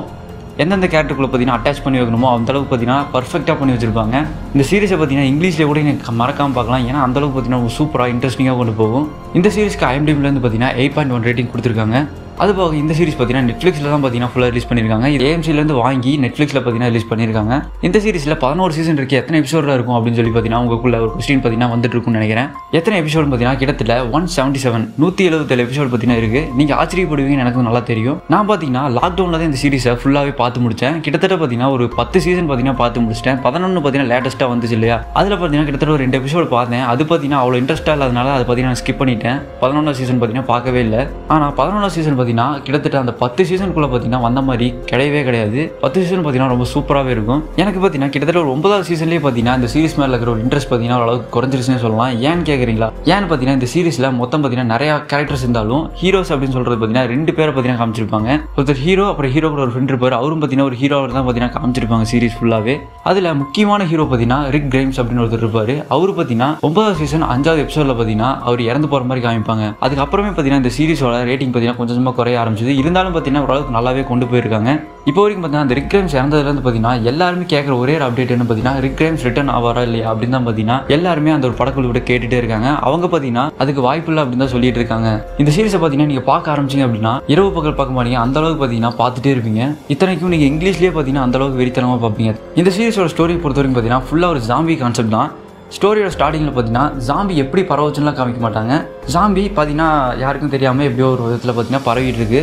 எந்தெந்த கேரக்டருக்குள்ள பார்த்தீங்கன்னா அட்டாச் பண்ணி வைக்கணுமோ அந்தளவுக்கு பார்த்தீங்கன்னா பர்ஃபெக்டாக பண்ணி வச்சிருப்பாங்க. இந்த சீரிஸை பார்த்தீங்கன்னா இங்கிலீஷில் கூட எனக்கு மறக்காமல் பார்க்கலாம். ஏன்னா அந்தளவுக்கு பார்த்தீங்கன்னா சூப்பராக இன்ட்ரெஸ்டிங்காக கொண்டு போகும். இந்த சீரிஸ்க்கு ஐஎம்டிபிலேருந்து பார்த்தீங்கன்னா எயிட் பாயிண்ட் ஒன் ரேட்டிங் கொடுத்துருக்காங்க. அது போக இந்த சீரிஸ் பார்த்தீங்கன்னா நெட்ஃப்ளிக்ஸில் தான் பார்த்தீங்கன்னா ஃபுல்லாக ரிலீஸ் பண்ணியிருக்காங்க இது ஏஎம்சிலேருந்து வாங்கி நெட்ஃப்ளிக்ஸில் பார்த்தீங்கன்னா ரிலீஸ் பண்ணியிருக்காங்க இந்த சீரிஸில் பதினோரு சீசன் இருக்கு. எத்தனை எபிசோட இருக்கும் அப்படின்னு சொல்லி பார்த்தீங்கன்னா உங்களுக்குள்ள ஒரு கொஸ்டின் பார்த்தீங்கன்னா வந்துட்டு இருக்கும்னு நினைக்கிறேன். எத்தனை எபிசோடு பார்த்தீங்கன்னா கிட்டத்தட்ட ஒன் செவன்ட்டி செவன் நூற்றி எழுபத்தேழு எபிசோடு பார்த்தீங்கன்னா இருக்குது நீங்கள் ஆச்சரியப்படுவீங்கன்னு எனக்கு நல்லா தெரியும். நான் பார்த்தீங்கன்னா லாக்டவுனில் தான் இந்த சீரிஸை ஃபுல்லாகவே பார்த்து முடித்தேன் கிட்டத்தட்ட பார்த்தீங்கன்னா ஒரு பத்து சீசன் பார்த்தீங்கன்னா பார்த்து முடிச்சிட்டேன். பதினொன்று பார்த்தீங்கன்னா லேட்டஸ்ட்டாக வந்துச்சு இல்லையா? அதில் பார்த்தீங்கன்னா கிட்டத்தட்ட ஒரு ரெண்டு எபிசோடு பார்த்தேன். அது பார்த்தீங்கன்னா அவ்வளோ இன்ட்ரெஸ்ட்டாக இல்லாதனால அதை பார்த்தீங்கன்னா ஸ்கிப் பண்ணிட்டேன். பதினொன்றாம் சீசன் பார்த்தீங்கன்னா பார்க்கவே இல்லை. ஆனால் பதினொன்றாம் சீசன் பார்த்தீங்கன்னா கிட்டத்தட்ட அந்த பத்து சீசனுக்குள்ளே பார்த்தீங்கன்னா வந்த மாதிரி கிடையவே கிடையாது. பத்து சீசன் பார்த்தீங்கன்னா ரொம்ப சூப்பராகவே இருக்கும். எனக்கு பார்த்தீங்கன்னா கிட்டத்தட்ட ஒரு ஒன்பதாவது சீசன்லேயே பார்த்தீங்கன்னா இந்த சீரிஸ் மேலே இருக்கிற ஒரு இன்ட்ரெஸ்ட் பார்த்தீங்கன்னா ஓரளவுக்கு குறைஞ்சிருச்சுன்னு சொல்லலாம். ஏன்னு கேட்குறீங்களா ஏன்னு பார்த்தீங்கன்னா இந்த சீரிஸில் மொத்தம் பார்த்தீங்கன்னா நிறையா கேரக்டர்ஸ் இருந்தாலும் ஹீரோஸ் அப்படின்னு சொல்கிறது பார்த்தீங்கன்னா ரெண்டு பேரை பார்த்தீங்கன்னா காமிச்சிருப்பாங்க. ஒருத்தர் ஹீரோ அப்புறம் ஹீரோ கூட ஒரு ஃப்ரெண்ட் இருப்பார். அவரும் பார்த்தீங்கன்னா ஒரு ஹீரோவர் தான் பார்த்தீங்கன்னா காமிச்சிருப்பாங்க சீரிஸ் ஃபுல்லாகவே அதில் முக்கியமான ஹீரோ பார்த்தீங்கன்னா ரிக் கிரைம்ஸ் அப்படின்னு ஒருத்தர் இருப்பார். அவர் பார்த்தீங்கன்னா ஒன்பதாவது சீசன் அஞ்சாவது எபிசோடில் பார்த்தீங்கன்னா அவர் இறந்து போகிற மாதிரி காமிப்பாங்க. அதுக்கப்புறமே பார்த்தீங்கன்னா இந்த சீரிஸோட ரேட்டிங் பார்த்தீங்கன்னா கொஞ்சம் கொஞ்சமாக குறைய ஆரம்பிச்சது. இருந்தாலும் பார்த்தீங்கன்னா ஓரளவுக்கு நல்லாவே கொண்டு போயிருக்காங்க. இப்போ வரைக்கும் பார்த்தீங்கன்னா அந்த ரிக்ரேம்ஸ் இறந்ததுலேருந்து பார்த்தீங்கன்னா எல்லாருமே கேட்குற ஒரே ஒரு அப்டேட் என்ன பார்த்தீங்கன்னா ரிக்ரேம்ஸ் ரிட்டர்ன் ஆவாரா இல்லையா அப்படின்னு தான் பார்த்தீங்கன்னா எல்லாருமே அந்த ஒரு படக்குழு விட கேட்டுட்டே இருக்காங்க. அவங்க பார்த்தீங்கன்னா அதுக்கு வாய்ப்பு இல்லை அப்படின்னு தான் சொல்லிட்டு இருக்காங்க. இந்த சீரிஸை பார்த்தீங்கன்னா நீங்கள் பார்க்க ஆரம்பிச்சிங்க அப்படின்னா இரவு பகல் பார்க்க மாட்டீங்க அந்த அளவுக்கு பார்த்தீங்கன்னா பார்த்துட்டே இருப்பீங்க. இத்தனைக்கும் நீங்கள் இங்கிலீஷ்லேயே பார்த்தீங்கன்னா அந்த அளவுக்கு வெறித்தனமாக பார்ப்பீங்க. இந்த சீரிஸோட ஸ்டோரி பொறுத்த வரைக்கும் பார்த்தீங்கன்னா ஃபுல்லாக ஒரு ஜாம்பி கான்செப்ட் தான். ஸ்டோரியோட ஸ்டார்டிங்கில் பார்த்தீங்கன்னா ஜாம்பி எப்படி பரவச்சுன்னா காமிக்க மாட்டாங்க. ஜாம்பி பார்த்தீங்கன்னா யாருக்கும் தெரியாமல் எப்படியோ ஒரு விதத்தில் பார்த்தீங்கன்னா பரவிட்டு இருக்கு.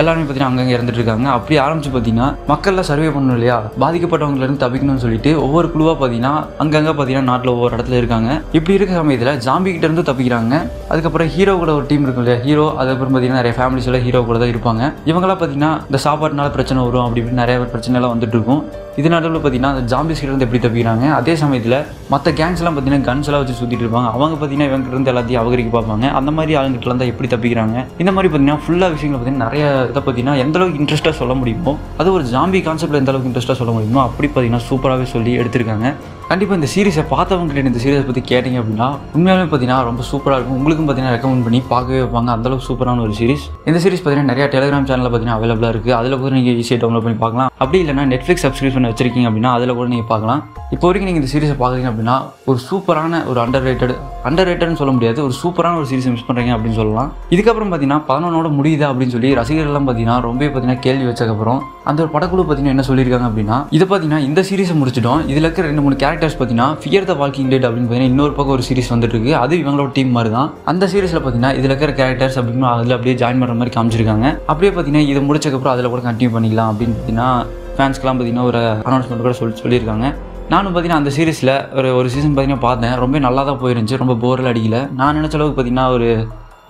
எல்லாருமே பார்த்தீங்கன்னா அங்கங்கே இறந்துட்டு இருக்காங்க. அப்படி ஆரம்பிச்சு பார்த்தீங்கன்னா மக்கள்லாம் சர்வே பண்ணணும் இல்லையா? பாதிக்கப்பட்டவங்கலேருந்து தப்பிக்கணும்னு சொல்லிட்டு ஒவ்வொரு குழுவாக பார்த்தீங்கன்னா அங்கங்கே பார்த்தீங்கன்னா நாட்டில் ஒவ்வொரு இடத்துல இருக்காங்க. இப்படி இருக்க சமயத்தில் ஜாம்பி கிட்ட இருந்து தப்பிக்கிறாங்க. அதுக்கப்புறம் ஹீரோ கூட ஒரு டீம் இருக்கும் இல்லையா? ஹீரோ அதுக்கப்புறம் பார்த்தீங்கன்னா நிறைய ஃபேமிலிஸ் எல்லாம் ஹீரோ கூட தான் இருப்பாங்க. இவங்களாம் பார்த்தீங்கன்னா இந்த சாப்பாடுனால பிரச்சனை வரும் அப்படி இப்படி நிறைய பிரச்சனைலாம் வந்துட்டு இருக்கும். இது நடுவில் பார்த்தீங்கன்னா அந்த ஜாம்பிஸ் கிட்ட இருந்து எப்படி தப்பிக்கிறாங்க? அதே சமயத்தில் மற்ற கேங்ஸ்லாம் பார்த்தீங்கன்னா கன்ஸ் எல்லாம் வச்சு சுற்றிட்டு இருப்பாங்க. அவங்க பார்த்தீங்கன்னா இவங்க இருந்து எல்லாத்தையும் அபகரிக்க பார்ப்பாங்க. அந்த மாதிரி ஆளுங்கிட்டலாம் தான் எப்படி தப்பிக்கிறாங்க? இந்த மாதிரி பார்த்தீங்கன்னா ஃபுல்லாக விஷயங்கள் பார்த்தீங்கன்னா நிறைய இதை பார்த்தீங்கன்னா எந்தளவுக்கு இன்ட்ரெஸ்ட்டாக சொல்ல முடியுமோ அது ஒரு ஜாம்பி கான்செப்டில் எந்த அளவுக்கு இன்ட்ரெஸ்ட்டாக சொல்ல முடியுமோ அப்படி பார்த்தீங்கன்னா சூப்பராகவே சொல்லி எடுத்திருக்காங்க. கண்டிப்பாக இந்த சீரிஸை பார்த்தவங்ககிட்ட இந்த சீரிஸை பற்றி கேட்டிங்க அப்படின்னா உண்மையாலுமே பார்த்தீங்கன்னா ரொம்ப சூப்பராக இருக்கும். உங்களுக்கும் பார்த்தீங்கன்னா ரெக்கமெண்ட் பண்ணி பார்க்கவே வைப்பாங்க. அந்தளவுக்கு சூப்பரான ஒரு சீரிஸ் இந்த சீரிஸ் பார்த்தீங்கன்னா நிறைய டெலிகிராம் சேனலில் பார்த்தீங்கன்னா அவைலபிளாக இருக்குது அதில் கூட நீங்கள் ஈஸியாக டவுன்லோட் பண்ணி பார்க்கலாம். அப்படி இல்லைனா நெட்ஃப்ளிக்ஸ் சப்ஸ்கிரிப்ஷன் வச்சிருக்கீங்க அப்படின்னா அதில் கூட நீங்கள் பார்க்கலாம். இப்போ வரைக்கும் நீங்கள் இந்த சீரிஸை பார்க்குறீங்க அப்படின்னா ஒரு சூப்பரான ஒரு அண்டர் ரேட்டட் அண்டர் ரேட்டட்னு சொல்ல முடியாது. ஒரு சூப்பரான ஒரு சீரிஸை மிஸ் பண்ணுறீங்க அப்படின்னு சொல்லலாம். இதுக்கப்புறம் பார்த்தீங்கன்னா பதினொன்னோட முடியுதா அப்படின்னு சொல்லி ரசிகர்கள்லாம் பார்த்தீங்கன்னா ரொம்பவே பார்த்தீங்கன்னா கேள்வி வச்சதுக்கப்புறம் அந்த ஒரு படக்குழு பார்த்தீங்கன்னா என்ன சொல்லியிருக்காங்க அப்படின்னா இது பார்த்தீங்கன்னா இந்த சீரிஸை முடிச்சிட்டோம். இதில் இருக்கிற ரெண்டு மூணு கேரக்டர்ஸ் பார்த்தீங்கன்னா ஃபியர் த வாக்கிங் டேட் அப்படின்னு பார்த்தீங்கன்னா இன்னொரு பக்கம் ஒரு சீரிஸ் வந்துட்டு இருக்கு அது இவங்களோட டீம் மாதிரி தான் அந்த சீரிஸில் பார்த்தீங்கன்னா இதில் இருக்கிற கேரக்டர்ஸ் அப்படின்னு அதில் அப்படியே ஜாயின் பண்ணுற மாதிரி காமிச்சிருக்காங்க. அப்படியே பார்த்தீங்கன்னா இதை முடிச்சக்கப்புறம் அதில் கூட கண்டினியூ பண்ணிக்கலாம் அப்படின்னு பார்த்தீங்கன்னா ஃபேன்ஸ்க்கெலாம் பார்த்தீங்கன்னா ஒரு அனௌன்ஸ்மெண்ட் கூட சொல்லி சொல்லியிருக்காங்க. நானும் பார்த்தீங்கன்னா அந்த சீரிஸில் ஒரு ஒரு சீசன் பார்த்தீங்கன்னா பார்த்தேன். ரொம்ப நல்லா தான் போயிருந்துச்சு. ரொம்ப போரில் அடிக்கல. நான் நினச்ச அளவுக்கு பார்த்தீங்கன்னா ஒரு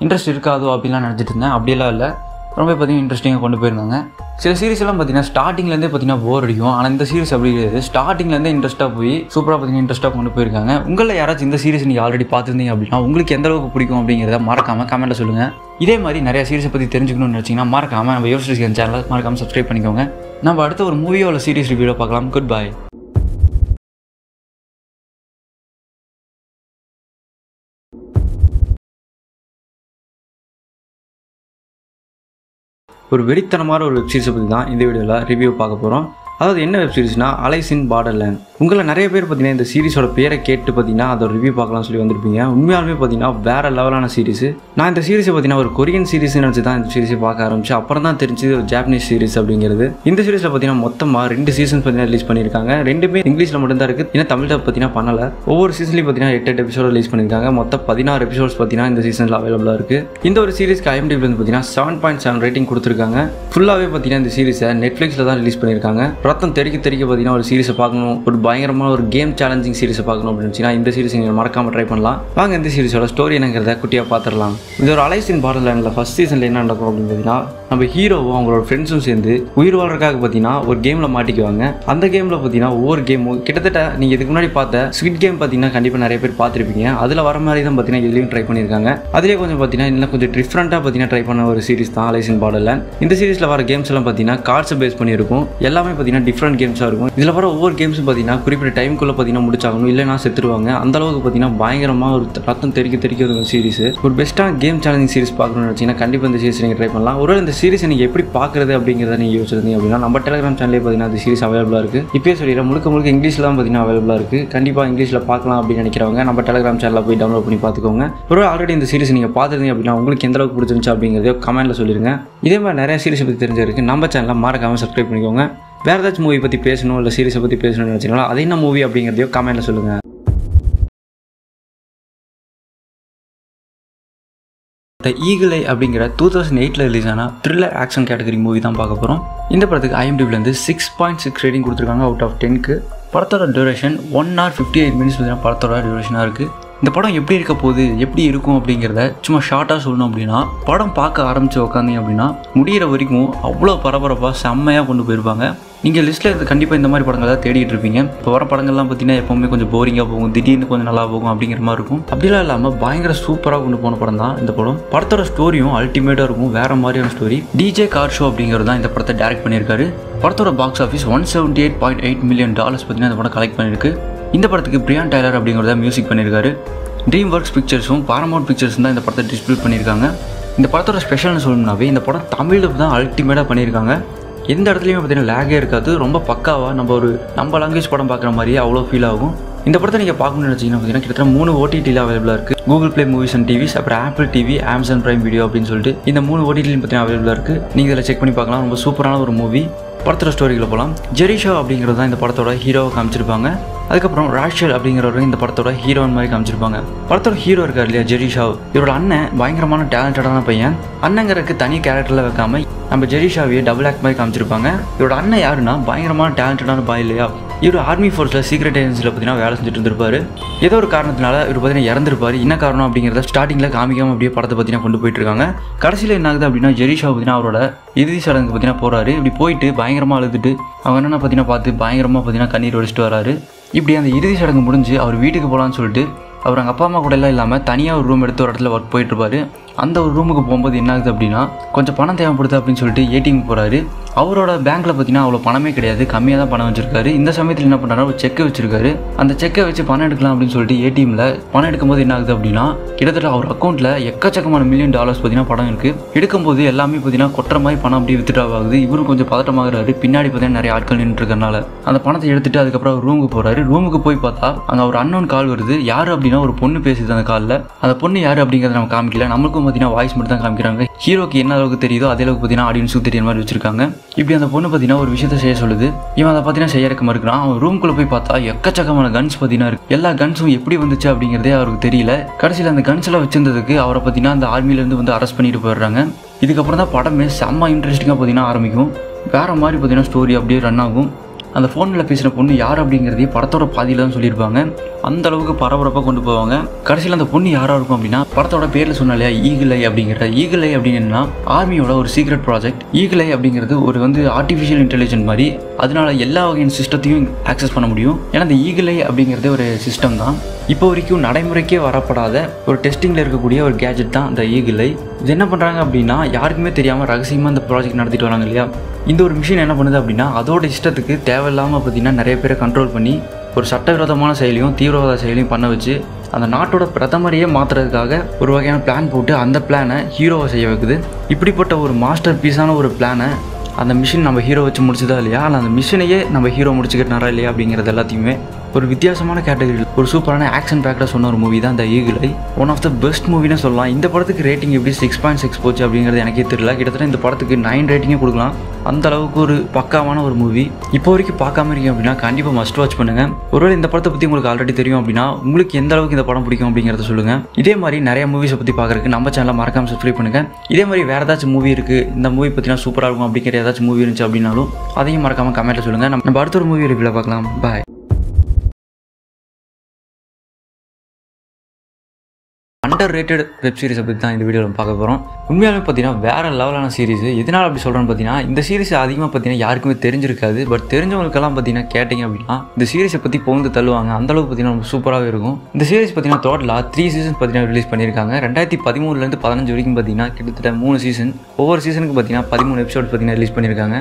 இன்ட்ரெஸ்ட் இருக்காதோ அப்படிலாம் நினச்சிட்டு இருந்தேன். அப்படியெல்லாம் இல்லை. ரொம்ப பார்த்தீங்கன்னா இன்ட்ரெஸ்டிங்காக கொண்டு போயிருந்தாங்க. சில சீரிஸ் எல்லாம் பார்த்தீங்கன்னா ஸ்டார்டிங்லேருந்தே பார்த்தீங்கன்னா போர் அடிக்கும். ஆனால் இந்த சீரிஸ் அப்படி கிடையாது. ஸ்டார்டிங்லேருந்தே இன்ட்ரெஸ்ட்டாக போய் சூப்பராக பார்த்தீங்கன்னா இன்ட்ரெஸ்ட்டாக கொண்டு போயிருக்காங்க. உங்களில் யாராச்சும் இந்த சீரிஸ் நீங்கள் ஆல்ரெடி பார்த்துருந்தீங்க அப்படின்னா உங்களுக்கு எந்த அளவுக்கு பிடிக்கும் அப்படிங்கிறத மறக்காமல் கமெண்ட்டில் சொல்லுங்கள் இதே மாதிரி நிறைய சீரிஸை பற்றி தெரிஞ்சுக்கணும்னு நினச்சிங்கன்னா மறக்காமல் நம்ம யோசிச்சு சேனலை மறக்காமல் சப்ஸ்கிரைப் பண்ணிக்கோங்க. நம்ம அடுத்த ஒரு மூவியோ இல்லை சீரிஸ் ரிவ்யூவில் பார்க்கலாம். குட் பை ஒரு வெறித்தனமான ஒரு வெப் சீரிஸை பற்றி தான் இந்த வீடியோவில் ரிவ்யூ பார்க்க போகிறோம் அதாவது என்ன வெப் சீரிஸ்னா அலைஸ் இன் பார்டர்லேண்ட் உங்களை நிறைய பேர் பார்த்தீங்கன்னா இந்த சீரிஸோட பேரை கேட்டு பார்த்தீங்கன்னா அதோட ரிவ்யூ பார்க்கலாம் சொல்லி வந்திருப்பீங்க. உண்மையாலுமே பார்த்தீங்கன்னா வேற லெவலான சீரிஸ் நான் இந்த சீரிஸை பார்த்தீங்கன்னா ஒரு கொரியன் சீரிஸ் நினச்சி தான் இந்த சீரிஸை பார்க்க ஆரம்பிச்சேன். அப்புறம் தான் தெரிஞ்சது ஒரு ஜாப்பனீஸ் சீரிஸ் அப்படிங்கிறது. இந்த சீரிஸில் பார்த்தீங்கன்னா மொத்தமாக ரெண்டு சீசன்ஸ் பார்த்தீங்கன்னா ரிலீஸ் பண்ணியிருக்காங்க. ரெண்டுமே இங்கிலீஷில் மட்டும்தான் இருக்குது ஏன்னா தமிழ் பார்த்தீங்கன்னா பண்ணல. ஒவ்வொரு சீசன்லையும் பார்த்தீங்கன்னா எட்டு எட்டு எபிசோட் ரிலீஸ் பண்ணியிருக்காங்க. மொத்தம் பதினாறு எபிசோட்ஸ் பார்த்தீங்கன்னா இந்த சீசனில் அவைலபிளாக இருக்குது இந்த ஒரு சீரிஸ்க்கு ஐஎம்டிபி வந்து பார்த்தீங்கன்னா செவன் பாயிண்ட் செவன் ரேட்டிங் கொடுத்துருக்காங்க. ஃபுல்லாகவே பார்த்தீங்கன்னா இந்த சீரிஸை நெட்ஃப்ளிக்ஸில் தான் ரிலீஸ் பண்ணியிருக்காங்க. ரத்தம் தெறிக்க தெறிக்க பார்த்தீங்கன்னா ஒரு சீரிஸை பார்க்கணும். ஒரு பயங்கரமான ஒரு கேம் சேலஞ்சிங் சீரிஸை பார்க்கணும் அப்படின்னு இந்த சீரிஸ் நீங்கள் மறக்காமல் ட்ரை பண்ணலாம். வாங்க இந்த சீரிஸோட ஸ்டோரி என்னங்கிறத குட்டியாக பார்த்துடலாம். இது ஒரு அலைசின் பார்டர்லேண்டில் ஃபஸ்ட் சீசனில் என்ன நடக்கும் அப்படின்னு பார்த்தீங்கன்னா நம்ம ஹீரோவும் அவங்களோட ஃப்ரெண்ட்ஸும் சேர்ந்து உயிர் வாழ்றதுக்காக பார்த்தீங்கன்னா ஒரு கேமில் மாட்டிக்குவாங்க. அந்த கேமில் பார்த்தீங்கன்னா ஒவ்வொரு கேமும் கிட்டத்தட்ட நீங்கள் இதுக்கு முன்னாடி பார்த்த ஸ்விட் கேம் பார்த்தீங்கன்னா கண்டிப்பாக நிறைய பேர் பார்த்துருப்பீங்க. அதில் வர மாதிரி தான் பார்த்தீங்கன்னா இதுலேயும் ட்ரை பண்ணியிருக்காங்க. அதிலே கொஞ்சம் பார்த்தீங்கன்னா இன்னும் கொஞ்சம் டிஃப்ரெண்ட்டாக பார்த்தீங்கன்னா ட்ரை பண்ண ஒரு சீரிஸ் தான் அலைசின் பாடலில் இந்த சீரிஸில் வர கேம்ஸ் எல்லாம் பார்த்தீங்கன்னா கார்ட்ஸை பேஸ் பண்ணியிருக்கும். எல்லாமே பார்த்தீங்கன்னா டிஃப்ரெண்ட் கேம்ஸாக இருக்கும். இதில் வர ஒவ்வொரு கேம்ஸும் பார்த்தீங்கன்னா குறிப்பிட்ட டைமுக்குள்ளே பார்த்தீங்கன்னா முடிச்சாகணும். இல்லைனா செத்துருவாங்க. அந்த அளவுக்கு பார்த்தீங்கன்னா பயங்கரமாக ஒரு ரத்தம் தெரிக்க தெரிக்க ஒரு சீரிஸ் ஒரு பெஸ்ட்டாக கேம் சேலஞ்சிங் சீரிஸ் பார்க்கணும்னு வச்சிங்கன்னா கண்டிப்பாக இந்த சீரிஸ் நீங்கள் ட்ரை பண்ணலாம். ஒருவேளை இந்த சீரிஸ் நீங்கள் எப்படி பார்க்குறது அப்படிங்கிறத நீங்கள் யோசிச்சிருந்தீங்க அப்படின்னா நம்ம டெலிகிராம் சேனலே பார்த்தீங்கன்னா அந்த சீரிஸ் அவைலபிளாக இருக்குது இப்போயே சொல்லிடுறேன். முழுக்க முழுக்க இங்கிலீஷில் தான் பார்த்தீங்கன்னா அவைலபிளாக இருக்குது கண்டிப்பாக இங்கிலீஷில் பார்க்கலாம் அப்படின்னு நினைக்கிறவங்க நம்ம டெலிகிராம் சேனலில் போய் டவுன்லோட் பண்ணி பார்த்துக்கோங்க. ஒரு ஆல்ரெடி இந்த சீரிஸ் நீங்கள் பார்த்துருந்தீங்க அப்படின்னா உங்களுக்கு எந்த அளவுக்கு பிடிச்சிருந்துச்சு அப்படிங்கிறத கமெண்ட்டில் சொல்லிடுங்க. இதே மாதிரி நிறைய சீரிஸ் பற்றி தெரிஞ்சிருக்கு. நம்ம சேனலில் மறக்காமல் சப்ஸ்கிரைப் பண்ணிக்கோங்க. வேறு ஏதாச்சும் மூவி பற்றி பேசணும் இல்லை சீரிஸை பற்றி பேசணும்னு நினச்சிங்களா? அது என்ன மூவி அப்படிங்கிறதையோ கமெண்ட்டில் சொல்லுங்கள் த ஈகிளை அப்படிங்கிற டூ தௌசண்ட் எயிட்டில் ரிலீஸ் ஆன த்ரில்லர் ஆக்ஷன் கேட்டகரி மூவி தான் பார்க்க போகிறோம் இந்த படத்துக்கு ஐஎம்டிபிலேருந்து சிக்ஸ் பாயிண்ட் சிக்ஸ் ரேட்டிங் கொடுத்துருக்காங்க அவுட் ஆஃப் டென்க்கு படத்தோட duration one hour fifty eight minutes பார்த்தீங்கன்னா படத்தோட டியூரேஷனாக இருக்குது இந்த படம் எப்படி இருக்க போகுது எப்படி இருக்கும் அப்படிங்கிறத சும்மா ஷார்ட்டாக சொல்லணும் அப்படின்னா படம் பார்க்க ஆரம்பித்து உக்காந்தீங்க அப்படின்னா முடிகிற வரைக்கும் அவ்வளோ பரபரப்பாக செம்மையாக கொண்டு போயிருப்பாங்க. நீங்கள் லிஸ்ட்டில் இருக்க கண்டிப்பாக இந்த மாதிரி படங்கள் தான் தேடிட்டு இருப்பீங்க. இப்போ வர படங்கள்லாம் பார்த்தீங்கன்னா எப்போவுமே கொஞ்சம் போரிங்காக போகும். திடீர்னு கொஞ்சம் நல்லா போகும் அப்படிங்கிற மாதிரி இருக்கும். அப்படிலாம் இல்லாமல் பயங்கர சூப்பராக கொண்டு போன படம் தான் இந்த படம். படத்தோட ஸ்டோரியும் அல்டிமேட்டாக இருக்கும். வேறு மாதிரியான ஸ்டோரி டிஜே கார் ஷோ அப்படிங்கிறது தான் இந்த படத்தை டேரக்ட் பண்ணியிருக்காரு. படத்தோட box office one seventy eight point eight million dollars பார்த்தீங்கன்னா இந்த படம் கலெக்ட் பண்ணியிருக்கு. இந்த படத்துக்கு பிரியான் டைலர் அப்படிங்கிறத மியூசிக் பண்ணியிருக்காரு ட்ரீம் ஒர்க்ஸ் பிக்சர்ஸும் பாரமௌண்ட் பிக்சர்ஸும் தான் இந்த படத்தை டிஸ்ட்ரிபியூட் பண்ணியிருக்காங்க இந்த படத்தோட ஸ்பெஷல்னு சொல்லணும்னாவே இந்த படம் தமிழில் தான் அல்டிமேட்டாக பண்ணியிருக்காங்க எந்த இடத்துலையுமே பார்த்தீங்கன்னா லேகே இருக்காது. ரொம்ப பக்காவாக நம்ம ஒரு நம்ம லாங்குவேஜ் படம் பார்க்குற மாதிரியே அவ்வளோ ஃபீல் ஆகும். இந்த படத்தை நீங்கள் பார்க்கணும்னு நினச்சிங்கன்னா பார்த்தீங்கன்னா கிட்டத்தட்ட மூணு ஓடிடியில் அவைலபிளாக இருக்குது Google Play Movies and TVs அப்புறம் Apple TV Amazon Prime Video அப்படின்னு சொல்லிட்டு இந்த மூணு ஓடிடிலையும் பார்த்தீங்கன்னா அவைலபிளாக இருக்குது நீங்கள் இதில் செக் பண்ணி பார்க்கலாம். ரொம்ப சூப்பரான ஒரு மூவி படத்தோட ஸ்டோரிகளை போகலாம் ஜெரிஷா அப்படிங்கிறது தான் இந்த படத்தோட ஹீரோவை காமிச்சிருப்பாங்க. அதுக்கப்புறம் ராஷல் அப்படிங்கிறவரும் இந்த படத்தோட ஹீரோயின் மாதிரி காமிச்சிருப்பாங்க. படத்தோட ஹீரோ இருக்கார் இல்லையா ஜெரிஷாவ் இவரோட அண்ணன் பயங்கரமான டேலண்டடான பையன். அண்ணங்கிறதுக்கு தனி கேரக்டரில் வைக்காம நம்ம ஜெரிஷாவையே டபுள் ஆக்ட் மாதிரி காமிச்சிருப்பாங்க. இவரோட அண்ணன் யாருன்னா பயங்கரமான டேலண்டடான பாய் இல்லையா? இவர் ஆர்மி ஃபோர்ஸில் சீக்ரெட் ஏஜென்சியில் பார்த்தீங்கன்னா வேலை செஞ்சுட்டு இருந்திருப்பாரு. ஏதோ ஒரு காரணத்தினால இவர் பார்த்தீங்கன்னா இறந்துருப்பாரு. என்ன காரணம் அப்படிங்கிறத ஸ்டார்டிங்கில் காமிக்காம அப்படியே படத்தை பார்த்தீங்கன்னா கொண்டு போயிட்டு இருக்காங்க. கடைசியில் என்ன ஆகுது அப்படின்னா ஜெரிஷா பார்த்தீங்கன்னா அவரோட இறுதி சடங்கு பார்த்தீங்கன்னா போகிறாரு இப்படி போயிட்டு பயங்கரமாக அழுதுட்டு அவங்க என்னென்ன பார்த்தீங்கன்னா பார்த்து பயங்கரமாக பார்த்தீங்கன்னா கண்ணீர் ஒடிச்சிட்டு வராரு. இப்படி அந்த இறுதி சடங்கு முடிஞ்சு அவர் வீட்டுக்கு போகலான்னு சொல்லிட்டு அவர் அவங்க அப்பா அம்மா கூட எல்லாம் இல்லாமல் தனியாக ஒரு ரூம் எடுத்து ஒரு இடத்துல ஒர்க் போயிட்டு இருப்பாரு. அந்த ஒரு ரூமுக்கு போகும்போது என்ன ஆகுது அப்படின்னா கொஞ்சம் பணம் தேவைப்படுது அப்படின்னு சொல்லிட்டு ஏடிஎம் போகிறாரு அவரோட பேங்க்கில் பார்த்தீங்கன்னா அவ்வளோ பணமே கிடையாது. கம்மியாக தான் பணம் வச்சிருக்காரு. இந்த சமயத்தில் என்ன பண்ணுறாரு ஒரு செக்கை வச்சிருக்காரு. அந்த செக்கை வச்சு பணம் எடுக்கலாம் அப்படின்னு சொல்லிட்டு ஏடிஎம்ல பணம் எடுக்கும்போது என்ன ஆகுது அப்படின்னா கிட்டத்தட்ட அவர் அக்கௌண்ட்டில் எக்கச்சக்கமான மில்லியன் டாலர்ஸ் பார்த்தீங்கன்னா பணம் இருக்குது எடுக்கும்போது எல்லாமே பார்த்தீங்கன்னா கொட்டுற மாதிரி பணம் அப்படியே வித்ட்ரா ஆகுது. இவரும் கொஞ்சம் பதட்டமாகிறாரு. பின்னாடி பார்த்தீங்கன்னா நிறைய ஆட்கள் நின்றுருக்கனால அந்த பணத்தை எடுத்துட்டு அதுக்கப்புறம் அவர் ரூமுக்கு போகிறாரு ரூமுக்கு போய் பார்த்தா அங்கே ஒரு அன்னோன் கால் வருது. யார் அப்படின்னா ஒரு பொண்ணு பேசுது அந்த காலில் அந்த பொண்ணு யார் அப்படிங்கிறத நம்ம காமிக்கல. நம்மளுக்கும் பார்த்தீங்கன்னா வாய்ஸ் மட்டும் தான் காமிக்கிறாங்க. ஹீரோக்கு என்ன அளவுக்கு தெரியுதோ அதே அளவுக்கு பார்த்தீங்கன்னா ஆடியன்ஸுக்கு தெரியுற மாதிரி வச்சிருக்காங்க. இப்படி அந்த பொண்ணு பார்த்தீங்கன்னா ஒரு விஷயத்த செய்ய சொல்லுது. இவன் அதை பார்த்தீங்கன்னா செய்யறக்க மறுக்கிறான். அவன் ரூம்குள்ளே போய் பார்த்தா எக்கச்சக்கமான கன்ஸ் பார்த்தீங்கன்னா இருக்கு. எல்லா கன்ஸும் எப்படி வந்துச்சு அப்படிங்கிறதே அவருக்கு தெரியல. கடைசியில் அந்த கன்ஸ் எல்லாம் வச்சிருந்ததுக்கு அவரை பார்த்தீங்கன்னா அந்த ஆர்மிலேருந்து வந்து அரெஸ்ட் பண்ணிட்டு போயிடுறாங்க. இதுக்கப்புறம் தான் படமே செம்ம இன்ட்ரெஸ்டிங்காக பார்த்தீங்கன்னா ஆரம்பிக்கும். வேற மாதிரி பார்த்தீங்கன்னா ஸ்டோரி அப்படியே ரன் ஆகும். அந்த ஃபோனில் பேசின பொண்ணு யார் அப்படிங்கிறதையும் படத்தோட பாதியில் தான் சொல்லியிருப்பாங்க. அந்த அளவுக்கு பரபரப்பாக கொண்டு போவாங்க. கடைசியில் அந்த பொண்ணு யாராக இருக்கும் அப்படின்னா படத்தோட பேரில் சொன்ன இல்லையா ஈகிளை அப்படிங்கிற ஈகிளை அப்படின்னு ஆர்மியோட ஒரு சீக்ரெட் ப்ராஜெக்ட் ஈகிளை அப்படிங்கிறது ஒரு வந்து ஆர்டிஃபிஷியல் இன்டெலிஜென்ட் மாதிரி அதனால எல்லா வகையான சிஸ்டத்தையும் ஆக்சஸ் பண்ண முடியும். ஏன்னா இந்த ஈகிளை அப்படிங்கிறதே ஒரு சிஸ்டம் தான். இப்போ வரைக்கும் நடைமுறைக்கே வரப்படாத ஒரு டெஸ்டிங்கில் இருக்கக்கூடிய ஒரு கேஜெட் தான் இந்த ஈகிளை இது என்ன பண்ணுறாங்க அப்படின்னா யாருக்குமே தெரியாமல் ரகசியமாக இந்த ப்ராஜெக்ட் நடத்திட்டு வராங்க இல்லையா? இந்த ஒரு மிஷின் என்ன பண்ணுது அப்படின்னா அதோட இஷ்டத்துக்கு தேவையில்லாமல் பார்த்தீங்கன்னா நிறைய பேரை கண்ட்ரோல் பண்ணி ஒரு சட்டவிரோதமான செயலையும் தீவிரவாத செயலையும் பண்ண வச்சு அந்த நாட்டோட பிரதமரையே மாற்றுறதுக்காக ஒரு வகையான பிளான் போட்டு அந்த பிளானை ஹீரோவை செய்ய வைக்குது. இப்படிப்பட்ட ஒரு மாஸ்டர் பீஸான ஒரு பிளானை அந்த மிஷின் நம்ம ஹீரோ வச்சு முடிச்சுதா இல்லையா? ஆனால் அந்த மிஷினையே நம்ம ஹீரோ முடிச்சுக்கிட்டாரா இல்லையா அப்படிங்கிறது எல்லாத்தையுமே ஒரு வித்தியாசமான கேட்டகரி ஒரு சூப்பரான ஆக்ஷன் பேக்டாக சொன்ன ஒரு மூவி தான் இந்த ஈகிளை ஒன் ஆஃப் த பெஸ்ட் மூவினு சொல்லலாம். இந்த படத்துக்கு ரேட்டிங் எப்படி சிக்ஸ் பாயிண்ட் சிக்ஸ் போச்சு அப்படிங்கிறது எனக்கே தெரியல. கிட்டத்தட்ட இந்த படத்துக்கு நைன் ரேட்டிங்கே கொடுக்கலாம். அந்த அளவுக்கு ஒரு பக்காவான ஒரு மூவி இப்போ வரைக்கும் பார்க்காம இருக்கீங்க அப்படின்னா கண்டிப்பாக மஸ்ட் வாட்ச் பண்ணுங்க. ஒருவேளை இந்த படத்தை பற்றி உங்களுக்கு ஆல்ரெடி தெரியும் அப்படின்னா உங்களுக்கு எந்த அளவுக்கு இந்த படம் பிடிக்கும் அப்படிங்கிறத சொல்லுங்க. இதே மாதிரி நிறைய மூவிஸை பற்றி பார்க்குறக்கு நம்ம சேனலை மறக்காம சப்ஸ்கிரைப் பண்ணுங்க. இதே மாதிரி வேற ஏதாச்சும் மூவி இருக்கு இந்த மூவி பற்றினா சூப்பராக இருக்கும் அப்படிங்கிற ஏதாச்சும் மூவி இருந்துச்சு அப்படின்னாலும் அதையும் மறக்காம கமெண்ட்டில் சொல்லுங்க. நம்ம அடுத்த ஒரு மூவி ரிவ்யூல பார்க்கலாம். பாய் அண்டர் ரேட்டட் வெப் சீரிஸை பற்றி தான் இந்த வீடியோவில் பார்க்க போகிறோம் உண்மையாலுமே பார்த்தீங்கன்னா வேறு லெவலான சீரிஸ் எதனால் அப்படி சொல்கிறேன்னு பார்த்தீங்கன்னா இந்த சீரிஸ் அதிகமாக பார்த்தீங்கன்னா யாருக்குமே தெரிஞ்சிருக்காது. பட் தெரிஞ்சவங்களுக்கெல்லாம் பார்த்தீங்கன்னா கேட்டிங்க அப்படின்னா இந்த சீரிஸை பற்றி புகுந்து தள்ளுவாங்க. அந்தளவுக்கு பார்த்தீங்கன்னா ரொம்ப சூப்பராகவே இருக்கும். இந்த சீரிஸ் பார்த்தீங்கன்னா டோட்டலாக த்ரீ சீசன் பார்த்தீங்கன்னா ரிலீஸ் பண்ணியிருக்காங்க. ரெண்டாயிரத்தி பதிமூணுலேருந்து பதினஞ்சு வரைக்கும் பார்த்தீங்கன்னா கிட்டத்தட்ட மூணு சீசன் ஒவ்வொரு சீசனுக்கு பார்த்தீங்கன்னா பதிமூணு எபிசோட் பார்த்தீங்கன்னா ரிலீஸ் பண்ணியிருக்காங்க.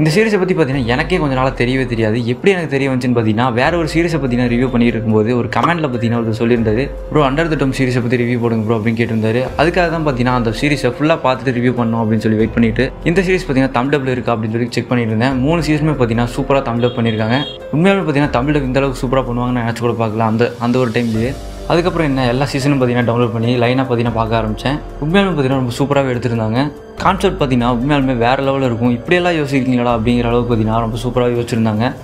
இந்த சீரிஸை பற்றி பார்த்தீங்கன்னா எனக்கே கொஞ்ச நாளாக தெரியவே தெரியாது. எப்படி எனக்கு தெரிய வந்துச்சுன்னு பார்த்தீங்கன்னா வேற ஒரு சீரிஸை பற்றினா ரிவ்யூ பண்ணிட்டு இருக்கும்போது ஒரு கமெண்ட்டில் பார்த்தீங்கன்னா ஒரு சொல்லியிருந்தாரு ப்ரோ அண்டர் த டம் சீரிஸை பற்றி ரிவ்யூ போடுங்க ப்ரோ அப்படின்னு கேட்டிருந்தாரு. அதுக்காக தான் பார்த்தீங்கன்னா அந்த சீரிஸை ஃபுல்லாக பார்த்துட்டு ரிவ்யூ பண்ணணும் அப்படின்னு சொல்லி வெயிட் பண்ணிட்டு இந்த சீரிஸ் பார்த்தீங்கன்னா தமிழ் டபுள் இருக்கா அப்படின்னு சொல்லி செக் பண்ணிட்டு இருந்தேன். மூணு சீரிஸுமே பார்த்தீங்கன்னா சூப்பராக தமிழ் டப் பண்ணியிருக்காங்க உண்மையாலுமே பார்த்தீங்கன்னா தமிழ் டப் இந்த அளவுக்கு சூப்பராக பண்ணுவாங்கன்னு நினச்சி கூட பார்க்கலாம் அந்த அந்த ஒரு டைம்லேயே அதுக்கப்புறம் என்ன எல்லா சீசனும் பார்த்தீங்கன்னா டவுன்லோட் பண்ணி லைனாக பார்த்தீங்கன்னா பார்க்க ஆரம்பித்தேன் உண்மையாலுமே பார்த்தீங்கன்னா ரொம்ப சூப்பராகவே எடுத்திருந்தாங்க. கான்செப்ட் பார்த்தீங்கன்னா உண்மையாலுமே வேறு லெவலில் இருக்கும். இப்படியெல்லாம் யோசிக்கிறீங்களா அப்படிங்கிற அளவுக்கு பார்த்தீங்கன்னா ரொம்ப சூப்பராக யோசிச்சிருந்தாங்க.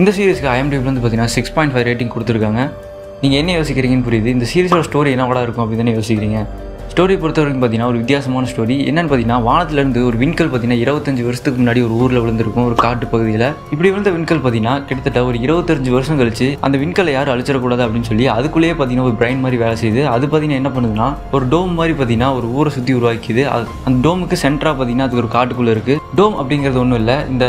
இந்த சீரிஸ்க்கு ஐஎம்டிபிலேருந்து பார்த்தீங்கன்னா சிக்ஸ் பாயிண்ட் ஃபைவ் ரேட்டிங் கொடுத்துருக்காங்க. நீங்கள் என்ன யோசிக்கிறீங்கன்னு புரியுது. இந்த சீரிஸோட ஸ்டோரி என்னவா இருக்கும் அப்படின்னு தானே யோசிக்கிறீங்க. ஸ்டோரி பொறுத்த வரைக்கும் பார்த்தீங்கன்னா ஒரு வித்தியாசமான ஸ்டோரி என்னன்னு பார்த்தீங்கன்னா வானத்துலேருந்து ஒரு விண்கல் பார்த்தீங்கன்னா இருபத்தஞ்சு வருஷத்துக்கு முன்னாடி ஒரு ஊரில் விழுந்திருக்கும் ஒரு காட்டு பகுதியில். இப்படி விழுந்த விண்கல் பார்த்தீங்கன்னா கிட்டத்தட்ட ஒரு இருபத்தஞ்சு வருஷம் கழிச்சு அந்த விண்கலை யாரும் அழிச்சிடக்கூடாது அப்படின்னு சொல்லி அதுக்குள்ளேயே பார்த்தீங்கன்னா ஒரு பிரைன் மாதிரி வேலை செய்யுது அது பார்த்தீங்கன்னா என்ன பண்ணுதுன்னா ஒரு டோம் மாதிரி பார்த்தீங்கன்னா ஒரு ஊரை சுற்றி உருவாக்கிது. அது அந்த டோமுக்கு சென்டராக பார்த்தீங்கன்னா அதுக்கு ஒரு காட்டுக்குள்ளே இருக்குது டோம் அப்படிங்கிறது ஒன்றும் இல்லை. இந்த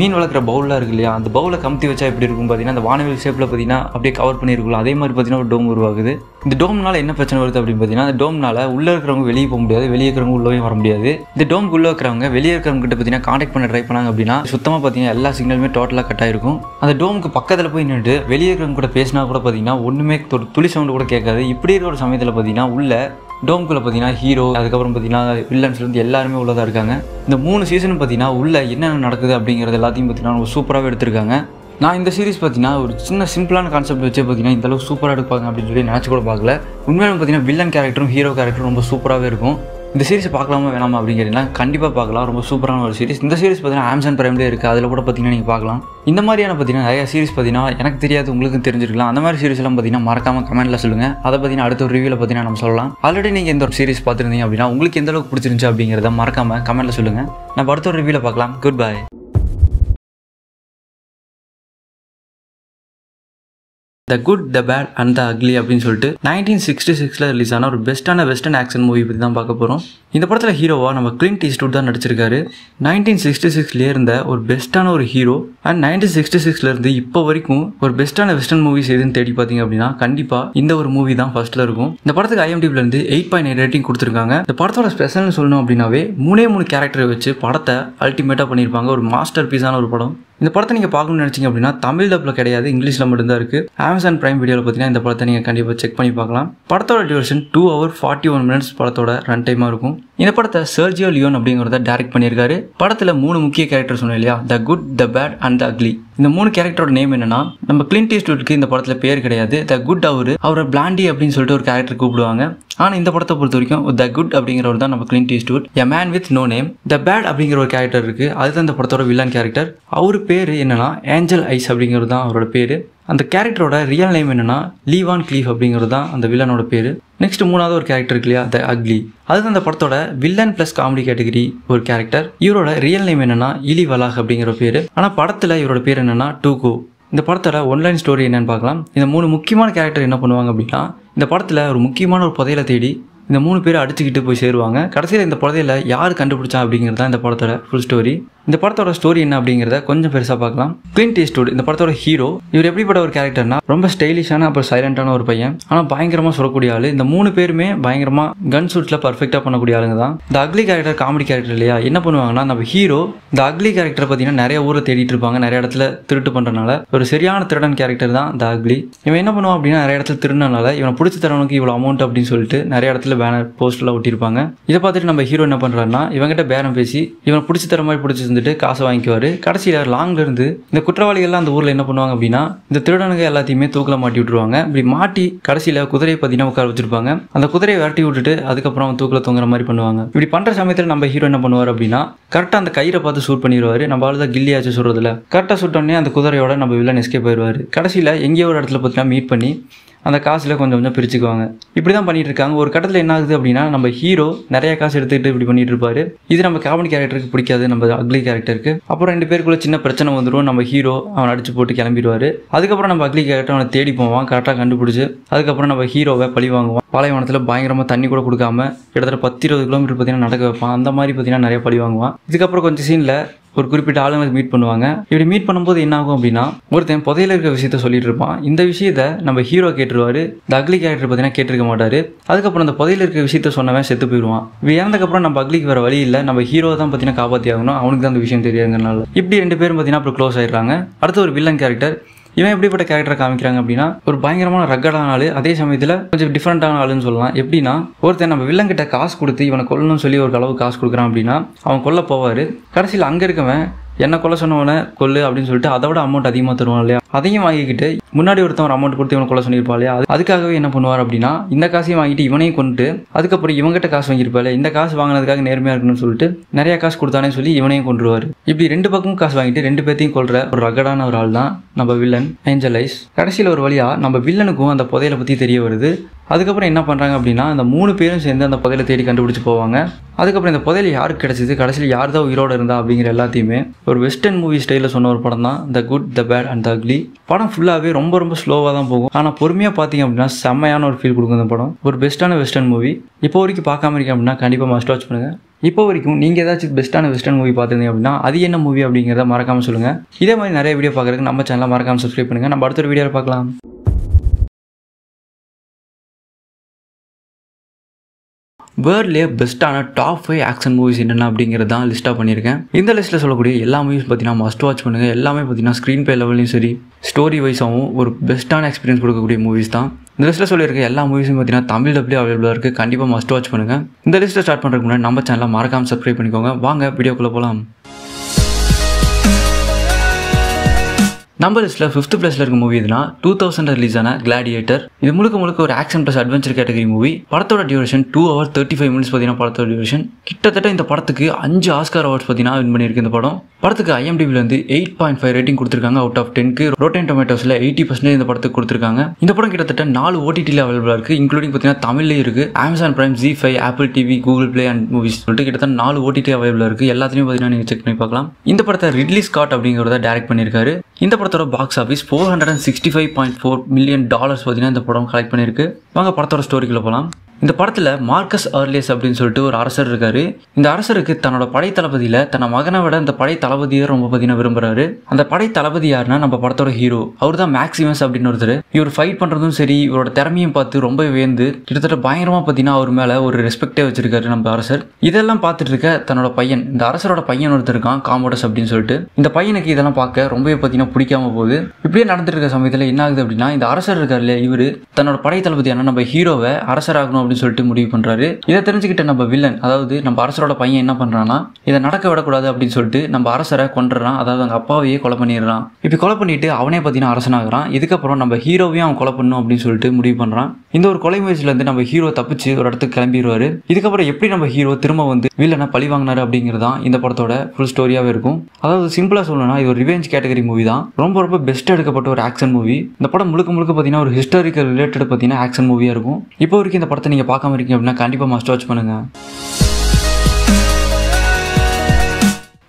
மீன் வளர்க்குற பவுலாக இருக்கு இல்லையா அந்த பவுலை கமுத்தி வச்சா எப்படி இருக்கும் பார்த்தீங்கன்னா அந்த வானவில் ஷேப்பில் பார்த்தீங்கன்னா அப்படியே கவர் பண்ணியிருக்கலாம் அதே மாதிரி பார்த்தீங்கன்னா ஒரு டோம் உருவாகுது. இந்த டோம்னால என்ன பிரச்சனை வருது அப்படின்னு பார்த்தீங்கன்னா அந்த டோம்னால உள்ளே இருக்கிறவங்க வெளியே போக முடியாது வெளியே இருக்கிறவங்க உள்ளவே வர முடியாது. இந்த டோம்க்கு உள்ளே இருக்கிறவங்க வெளியே இருக்கிறவங்க கிட்ட பார்த்தீங்கன்னா காண்டாக்ட் பண்ண ட்ரை பண்ணாங்க அப்படின்னா சுத்தமாக பார்த்தீங்கன்னா எல்லா சிக்னலுமே டோட்டலாக கட் ஆயிருக்கும். அந்த டோமுக்கு பக்கத்தில் போய் நின்றுட்டு வெளியே இருக்கிறவங்க கூட பேசினா கூட பார்த்தீங்கன்னா ஒன்றுமே துளி சவுண்டு கூட கேட்காது. இப்படி இருக்கிற சமயத்தில் பார்த்தீங்கன்னா உள்ள டோம்குள்ளே பார்த்தீங்கன்னா ஹீரோ அதுக்கப்புறம் பார்த்தீங்கன்னா வில்லன்ஸ்லேருந்து எல்லாருமே உள்ளதாக இருக்காங்க. இந்த மூணு சீசனும் பார்த்தீங்கன்னா உள்ளே என்னென்ன நடக்குது அப்படிங்கிறது எல்லாத்தையும் பார்த்தீங்கன்னா ரொம்ப சூப்பராகவே எடுத்திருக்காங்க. நான் இந்த சீரிஸ் பார்த்தீங்கன்னா ஒரு சின்ன சிம்பிளான கான்செப்ட் வச்சு பார்த்தீங்கன்னா இந்த அளவுக்கு சூப்பராக எடுப்பாங்க அப்படின்னு சொல்லி நினச்சி கூட பார்க்கல. உண்மையிலும் பார்த்தீங்கன்னா வில்லன் கேரக்டரும் ஹீரோ கேரக்டரும் ரொம்ப சூப்பராகவே இருக்கும். இந்த சீரிஸ் பார்க்கலாமா வேணாமா அப்படிங்கிறீங்கன்னா கண்டிப்பாக பார்க்கலாம். ரொம்ப சூப்பரான ஒரு சீரிஸ் இந்த சீரிஸ் பார்த்தீங்கன்னா ஆம்சன் பிரைம்லேயே இருக்குது அதில் கூட பார்த்தீங்கன்னா நீங்கள் பார்க்கலாம். இந்த மாதிரியான பார்த்தீங்கன்னா நிறைய சீரிஸ் பார்த்தீங்கன்னா எனக்கு தெரியாது உங்களுக்கும் தெரிஞ்சிருக்கலாம். அந்த மாதிரி சீரிஸ் எல்லாம் பார்த்தீங்கன்னா மறக்காம கமெண்ட்ல சொல்லுங்கள் அதை பார்த்தீங்கன்னா அடுத்த ஒரு ரிவியூவில் பார்த்தீங்கன்னா நம்ம சொல்லலாம். ஆல்ரெடி நீங்கள் எந்த ஒரு சீரிஸ் பார்த்துருந்தீங்க அப்படின்னா உங்களுக்கு எந்த அளவுக்கு பிடிச்சிருந்துச்சு அப்படிங்கிறத மறக்காம கமெண்ட்ல சொல்லுங்கள் நம்ம அடுத்த ஒரு ரிவியூவில் பார்க்கலாம். Good bye the good the bad and the ugly அப்படின்னு சொல்லிட்டு நைன்டீன் சிக்ஸ்டி சிக்ஸில் ரிலீஸ் ஆன ஒரு பெஸ்ட்டான வெஸ்டர்ன் ஆக்ஷன் மூவி பற்றி தான் பார்க்க போகிறோம் இந்த படத்தில் ஹீரோவா நம்ம கிளின்ட் ஈஸ்ட்வுட் தான் நடிச்சிருக்காரு. நைன்டீன் சிக்ஸ்டி சிக்ஸ்லேயே இருந்த ஒரு பெஸ்ட்டான ஒரு ஹீரோ அண்ட் நைன்டீன் சிக்ஸ்டி சிக்ஸ்லேருந்து இப்போ வரைக்கும் ஒரு பெஸ்ட்டான வெஸ்டர்ன் மூவிஸ் எதுன்னு தேடி பார்த்தீங்க அப்படின்னா கண்டிப்பாக இந்த ஒரு மூவி தான் ஃபர்ஸ்ட்டில் இருக்கும். இந்த படத்துக்கு ஐஎம்டிபிலேருந்து எயிட் பாயிண்ட் எயிட் ரேட்டிங் கொடுத்துருக்காங்க. இந்த படத்தோட ஸ்பெஷல்னு சொல்லணும் அப்படின்னாவே மூணே மூணு கேரக்டரை வச்சு படத்தை அல்டிமேட்டாக பண்ணியிருப்பாங்க. ஒரு மாஸ்டர் பீஸான ஒரு படம். இந்த படத்தை நீங்கள் பார்க்கணும்னு நினச்சிங்க அப்படின்னா தமிழ் டப்பில் கிடையாது இங்கிலீஷில் மட்டும்தான் இருக்குது அமேசான் பிரைம் வீடியோவில் பார்த்தீங்கன்னா இந்த படத்தை நீங்கள் கண்டிப்பாக செக் பண்ணி பார்க்கலாம். படத்தோட duration two hour forty one minutes படத்தோட ரன் டைமாக இருக்கும். இந்த படத்தை சர்ஜியோ லியோன் அப்படிங்கிறத டைரக்ட் பண்ணியிருக்காரு. படத்தில் மூணு முக்கிய கேரக்டர் சொன்னேன் இல்லையா? The good the bad and the ugly இந்த மூணு கேரக்டரோட நேம் என்னன்னா நம்ம கிளின்ட் ஈஸ்ட்வுட்க்கு இந்த படத்தில் பேர் கிடையாது. த குட் அவர் அவரை பிளாண்டி அப்படின்னு சொல்லிட்டு ஒரு கேரக்டர் கூப்பிடுவாங்க. ஆனால் இந்த படத்தை பொறுத்த வரைக்கும் த குட் அப்படிங்கிறவர் தான் நம்ம Clint Eastwood a man with no name the bad அப்படிங்கிற ஒரு கேரக்டர் இருக்கு. அதுதான் இந்த படத்தோட வில்லன் கேரக்டர் அவர் பேர் என்னன்னா ஏஞ்சல் ஐஸ் அப்படிங்கிறது தான் அவரோட பேர். அந்த கேரக்டரோட ரியல் நேம் என்னென்னா லீவான் கிளீஃப் அப்படிங்கிறது தான் அந்த வில்லனோட பேர். நெக்ஸ்ட் மூணாவது ஒரு கேரக்டர் இருக்கு இல்லையா? த அக்லி அதுதான் அந்த படத்தோட வில்லன் ப்ளஸ் காமெடி கேட்டகரி ஒரு கேரக்டர் இவரோட ரியல் நேம் என்னன்னா இலி வலாக் அப்படிங்கிற பேர். ஆனால் படத்தில் இவரோட பேர் என்னன்னா டூகோ இந்த படத்தோட ஒன்லைன் ஸ்டோரி என்னன்னு பார்க்கலாம். இந்த மூணு முக்கியமான கேரக்டர் என்ன பண்ணுவாங்க அப்படின்னா இந்த படத்தில் ஒரு முக்கியமான ஒரு புதையலை தேடி இந்த மூணு பேர் அடிச்சுக்கிட்டு போய் சேருவாங்க. கடைசியில் இந்த புதையில யார் கண்டுபிடிச்சா அப்படிங்கிறது தான் இந்த படத்தோட ஃபுல் ஸ்டோரி இந்த படத்தோட ஸ்டோரி என்ன அப்படிங்கிறத கொஞ்சம் பெருசாக பார்க்கலாம். கிளின் ஈஸ்ட்வுட் இந்த படத்தோட ஹீரோ இவர் எப்படிப்பட்ட ஒரு கேரக்டர்னா ரொம்ப ஸ்டைலிஷான அப்புறம் சைலண்டான ஒரு பையன். ஆனால் பயங்கரமாக சொல்லக்கூடிய ஆள். இந்த மூணு பேருமே பயங்கரமாக கன் ஷூட்டில் பர்ஃபெக்டாக பண்ணக்கூடிய ஆளுங்க தான். இந்த அக்லி கேரக்டர் காமெடி கேரக்டர் இல்லையா? என்ன பண்ணுவாங்கன்னா நம்ம ஹீரோ இந்த அக்லி கேரக்டர் பார்த்தீங்கன்னா நிறைய ஊரை தேடிட்டு இருப்பாங்க. நிறைய இடத்துல திருட்டு பண்ணுறனால ஒரு சரியான திருடன் கேரக்டர் தான் இந்த அக்லி இவன் என்ன பண்ணுவான் அப்படின்னா நிறைய இடத்துல திருடினால இவனை பிடிச்சி தரவனுக்கு இவ்வளோ அமௌண்ட் அப்படின்னு சொல்லிட்டு நிறைய இடத்துல பேனர் போஸ்டர்லாம் ஒட்டியிருப்பாங்க. இதை பார்த்துட்டு நம்ம ஹீரோ என்ன பண்ணுறாருன்னா இவங்ககிட்ட பேரம் பேசி இவனை பிடிச்சி தர மாதிரி பிடிச்சி இருந்துட்டு காசை வாங்கிக்குவார். கடைசியில் லாங்லேருந்து இந்த குற்றவாளிகள்லாம் அந்த ஊரில் என்ன பண்ணுவாங்க அப்படின்னா இந்த திருடனுங்க எல்லாத்தையுமே தூக்கில் மாட்டி விட்டுருவாங்க. இப்படி மாட்டி கடைசியில் குதிரையை பார்த்தீங்கன்னா உட்கார வச்சிருப்பாங்க. அந்த குதிரையை விரட்டி விட்டுட்டு அதுக்கப்புறம் தூக்கில் தொங்குற மாதிரி பண்ணுவாங்க. இப்படி பண்ணுற சமயத்தில் நம்ம ஹீரோ என்ன பண்ணுவார் அப்படின்னா கரெக்டாக அந்த கயிறை பார்த்து ஷூட் பண்ணிடுவார் நம்ம ஆள் தான் கில்லியாச்சு சொல்கிறதுல கரெக்டாக சுட்டோடனே அந்த குதிரையோட நம்ம வில்லன் எஸ்கேப் போயிடுவார் கடைசியில் எங்கேயோ ஒரு இடத்துல பார்த்தீங்கன்னா மீட் பண்ணி அந்த காசில் கொஞ்சம் கொஞ்சம் பிரிச்சுக்குவாங்க. இப்படி தான் பண்ணிட்டு இருக்காங்க ஒரு கட்டத்தில் என்ன ஆகுது அப்படின்னா நம்ம ஹீரோ நிறைய காசு எடுத்துக்கிட்டு இப்படி பண்ணிட்டு இருப்பாரு இது நம்ம காமெடி கேரக்டருக்கு பிடிக்காது. நம்ம அக்லி கேரக்டருக்கு அப்புறம் ரெண்டு பேருக்குள்ள சின்ன பிரச்சனை வந்துடும் நம்ம ஹீரோ அவன் அடிச்சு போட்டு கிளம்பிடுவாரு. அதுக்கப்புறம் நம்ம அக்லி கேரக்டர் அவனை தேடி போவான். கரெக்டாக கண்டுபிடிச்சு அதுக்கப்புறம் நம்ம ஹீரோவை பழி வாங்குவான். பாலைவனத்தில் பயங்கரமாக தண்ணி கூட கொடுக்காம கிட்டத்தட்ட பத்து இருபது கிலோமீட்டர் பார்த்தீங்கன்னா நடக்க வைப்பான். அந்த மாதிரி பார்த்தீங்கன்னா நிறைய பழி வாங்குவான். இதுக்கப்புறம் கொஞ்சம் சீனில் ஒரு குறிப்பிட்ட ஆளுங்களுக்கு மீட் பண்ணுவாங்க. இப்படி மீட் பண்ணும்போது என்ன ஆகும் அப்படின்னா ஒருத்தன் புதையில இருக்க விஷயத்த சொல்லிட்டு இருப்பான். இந்த விஷயத்த நம்ம ஹீரோ கேட்டுருவாரு. இந்த அக்லி கேரக்டர் பார்த்தீங்கன்னா கேட்டிருக்க மாட்டாரு. அதுக்கப்புறம் அந்த புதையில இருக்க விஷயத்த சொன்னவன் செத்து போயிடுவான். இப்போ இறந்தக்கப்புறம் நம்ம அக்லிக்கு வேற வழி இல்லை. நம்ம ஹீரோ தான் பார்த்தீங்கன்னா காப்பாற்றி ஆகணும் அவனுக்கு தான் அந்த விஷயம் தெரியாதுங்கனால இப்படி ரெண்டு பேரும் பார்த்தீங்கன்னா அப்புறம் க்ளோஸ் ஆயிடுறாங்க. அடுத்து ஒரு வில்லன் கேரக்டர் இவன் எப்படிப்பட்ட கேரக்டரை காமிக்கிறாங்க அப்படின்னா ஒரு பயங்கரமான ரக்கடான ஆளு அதே சமயத்தில் கொஞ்சம் டிஃப்ரெண்ட்டான ஆளுன்னு சொல்லலாம். எப்படின்னா ஒருத்தன் நம்ம வில்லங்கிட்ட காசு கொடுத்து இவனை கொல்லணும்னு சொல்லி ஒரு அளவு காசு கொடுக்குறான் அப்படின்னா அவன் கொல்ல போவார். கடைசியில் அங்கே இருக்கவன் என்ன கொலை சொன்னவனை கொல்லு அப்படின்னு சொல்லிட்டு அதை விட அமௌண்ட் அதிகமாக தருவான் இல்லையா? அதையும் வாங்கிக்கிட்டு முன்னாடி ஒருத்தன் ஒரு அமௌண்ட் கொடுத்து இவனை கொலை சொல்லியிருப்பா இல்லையா? அதுக்காகவே என்ன பண்ணுவார் அப்படின்னா இந்த காசையும் வாங்கிட்டு இவனையும் கொண்டு அதுக்கப்புறம் இவங்ககிட்ட காசு வாங்கியிருப்பாள் இந்த காசு வாங்கினதுக்காக நேர்மையாக இருக்கணும்னு சொல்லிட்டு நிறைய காசு கொடுத்தானே சொல்லி இவனையும் கொண்டுருவார் இப்படி ரெண்டு பக்கமும் காசு வாங்கிட்டு ரெண்டு பேர்த்தையும் கொள்ற ஒரு ரகடான ஒரு ஆள் தான் நம்ம வில்லன் ஏஞ்சலைஸ் கடைசியில் ஒரு வழியாக நம்ம வில்லனுக்கும் அந்த புதையலை பற்றி தெரிய வருது. அதுக்கப்புறம் என்ன பண்ணுறாங்க அப்படின்னா அந்த மூணு பேரும் சேர்ந்து அந்த புதையலை தேடி கண்டுபிடிச்சி போவாங்க. அதுக்கப்புறம் இந்த புதையல் யாருக்கு கிடச்சிது? கடைசியில் யார் தான் உயிரோடு இருந்தா அப்படிங்கிற எல்லாத்தையுமே ஒரு வெஸ்டர்ன் மூவி ஸ்டைலில் சொன்ன ஒரு படம் தான் the good the bad and the ugly படம் ஃபுல்லாகவே ரொம்ப ரொம்ப ஸ்லோவாக தான் போகும். ஆனால் பொறுமையாக பார்த்தீங்க அப்படின்னா செம்மையான ஒரு ஃபீல் கொடுக்கும் இந்த படம். ஒரு பெஸ்ட்டான வெஸ்டர்ன் மூவி இப்போ வரைக்கும் பார்க்காம இருக்கீங்க அப்படின்னா கண்டிப்பாக மஸ்ட் வாட்ச் பண்ணுங்கள் இப்போ வரைக்கும் நீங்கள் ஏதாச்சும் பெஸ்ட்டான வெஸ்டர்ன் மூவி பார்த்துருந்தீங்க அப்படின்னா அது என்ன மூவி அப்படிங்கிறத மறக்காமல் சொல்லுங்கள் இதே மாதிரி நிறைய வீடியோ பார்க்குறதுக்கு நம்ம சேனலை மறக்காமல் சப்ஸ்கிரைப் பண்ணுங்கள் நம்ம அடுத்த ஒரு வீடியோவில் பார்க்கலாம். வேர்ல்ட்லேயே பெஸ்ட்டான டாப் ஃபைவ் ஆக்ஷன் மூவிஸ் என்னென்ன அப்படிங்கிறது தான் லிஸ்ட்டாக பண்ணியிருக்கேன். இந்த லிஸ்ட்டில் சொல்லக்கூடிய எல்லா மூவிஸ் பார்த்தீங்கன்னா மஸ்ட் வாட்ச் பண்ணுங்கள் எல்லாமே பார்த்தீங்கன்னா ஸ்க்ரீன் பே லெவல்லையும் சரி ஸ்டோரி வைஸாகவும் ஒரு பெஸ்ட்டான எக்ஸ்பீரியன்ஸ் கொடுக்கக்கூடிய மூவிஸ் தான். இந்த லிஸ்ட்டில் சொல்லியிருக்க எல்லா மூவிஸும் பார்த்தீங்கன்னா தமிழ் டப்ளியூ அவைலபிளாக இருக்குது கண்டிப்பாக மஸ்ட் வாட்ச் பண்ணுங்கள் இந்த லிஸ்ட்டை ஸ்டார்ட் பண்ணுறதுக்கு முன்னாடி நம்ம சேனலை மறக்காமல் சப்ஸ்கிரைப் பண்ணிக்கோங்க. வாங்க வீடியோக்குள்ளே போகலாம் நம்ம லிஸ்ட்டில் ஃபிஃப்த் பிளேஸில் இருக்க மூவி இதுனா டூ தௌசண்ட் ரிலீஸ் ஆன கிளாடியேட்டர் இது முழுக்க முழுக்க ஒரு action plus adventure category movie படத்தோட duration two hour thirty five minutes பார்த்தீங்கன்னா படத்தோட டியூரேஷன் கிட்டத்தட்ட இந்த படத்துக்கு அஞ்சு ஆஸ்கார் அவார்ட்ஸ் பார்த்தீங்கன்னா வின் பண்ணியிருக்கு இந்த படம். படத்துக்கு ஐஎம்டிபியில் வந்து எயிட் பாயிண்ட் ஃபைவ் ரேட்டிங் கொடுத்துருக்காங்க. அவுட் ஆஃப் டென்க்கு ரோட்டன் டொமேட்டோஸில் எயிட்டி பர்சன்டேஜ் இந்த படத்துக்கு கொடுத்துருக்காங்க. இந்த படம் கிட்டத்தட்ட நாலு ஓடிடியில் அவைலபிளாக இருக்குது இன்க்ளூடிங் பார்த்தீங்கன்னா தமிழ்லேயும் இருக்குது Amazon Prime Zee five Apple TV Google Play and movies சொல்லிட்டு கிட்டத்தட்ட நாலு ஓடிடி அவைலபிளாக இருக்குது எல்லாத்தையும் பார்த்தீங்கன்னா நீங்கள் செக் பண்ணி பார்க்கலாம். இந்த படத்தை ரிட்லி ஸ்காட் அப்படிங்கிறத டைரக்ட் பண்ணியிருக்காரு. இந்த படத்தை படத்தோட box office four hundred and sixty five point four million dollars பார்த்தீங்கன்னா இந்த படம் கலெக்ட் பண்ணியிருக்கு. வாங்க படத்தோட ஸ்டோரிக்குள்ள போகலாம் இந்த படத்தில் மார்க்கஸ் அர்லியஸ் அப்படின்னு சொல்லிட்டு ஒரு அரசர் இருக்காரு. இந்த அரசருக்கு தன்னோட படை தளபதியில் தன்னை மகனை விட இந்த படை தளபதியை ரொம்ப பார்த்தீங்கன்னா விரும்புகிறாரு அந்த படை தளபதி யாருன்னா நம்ம படத்தோட ஹீரோ. அவர் தான் மேக்ஸிமஸ் அப்படின்னு ஒருத்தர். இவர் ஃபைட் பண்ணுறதும் சரி இவரோட திறமையும் பார்த்து ரொம்ப வியந்து கிட்டத்தட்ட பயங்கரமாக பார்த்தீங்கன்னா அவர் மேலே ஒரு ரெஸ்பெக்டே வச்சிருக்காரு நம்ம அரசர். இதெல்லாம் பார்த்துட்டு இருக்க தன்னோட பையன் இந்த அரசரோட பையன் ஒருத்தர் இருக்கான் காமோடஸ் அப்படின்னு சொல்லிட்டு. இந்த பையனுக்கு இதெல்லாம் பார்க்க ரொம்பவே பார்த்தீங்கன்னா பிடிக்காம போகுது. இப்படியே நடந்துட்டு இருக்க சமயத்தில் என்ன ஆகுது அப்படின்னா இந்த அரசர் இருக்கார் இல்லையா இவர் தன்னோட படை தளபதியான நம்ம ஹீரோவை அரசராகணும் அப்படின்னு சொல்லிட்டு முடிவு பண்றாரு. இதை தெரிஞ்சுக்கிட்ட நம்ம வில்லன் அதாவது நம்ம அரசரோட பையன் என்ன பண்றான்னா இதை நடக்க விடக்கூடாது அப்படின்னு சொல்லிட்டு நம்ம அரசரை கொண்டுறான் அதாவது அவங்க அப்பாவையே கொலை பண்ணிடுறான். இப்படி கொலை பண்ணிட்டு அவனே பார்த்தீங்கன்னா அரசனாகிறான். இதுக்கப்புறம் நம்ம ஹீரோவையும் அவன் கொலை பண்ணும் அப்படின்னு சொல்லிட்டு முடிவு பண்றான். இந்த ஒரு கொலை முயற்சியிலேருந்து நம்ம ஹீரோ தப்பிச்சு ஒரு இடத்துக்கு கிளம்பிடுவாரு. இதுக்கப்புறம் எப்படி நம்ம ஹீரோ திரும்ப வந்து வில்லனை பழி வாங்கினாரு அப்படிங்கிறது தான் இந்த படத்தோட ஃபுல் ஸ்டோரியாவே இருக்கும். அதாவது சிம்பிளா சொல்லணும்னா இது ஒரு ரிவெஞ்ச் கேட்டகரி மூவி தான். ரொம்ப ரொம்ப பெஸ்ட் எடுக்கப்பட்ட ஒரு ஆக்ஷன் மூவி இந்த படம் முழுக்க முழுக்க பார்த்தீங்கன்னா ஒரு ஹிஸ்டாரிக்கல் ரிலேட்டட் பார்த்தீங்கன்னா ஆக்ஷன் மூவியாக இருக்கும். இப்போ வரைக்கும் இந்த படத்தை நீங்கள் பார்க்காம இருக்கீங்க அப்படின்னா கண்டிப்பாக மஸ்ட் வாட்ச் பண்ணுங்க.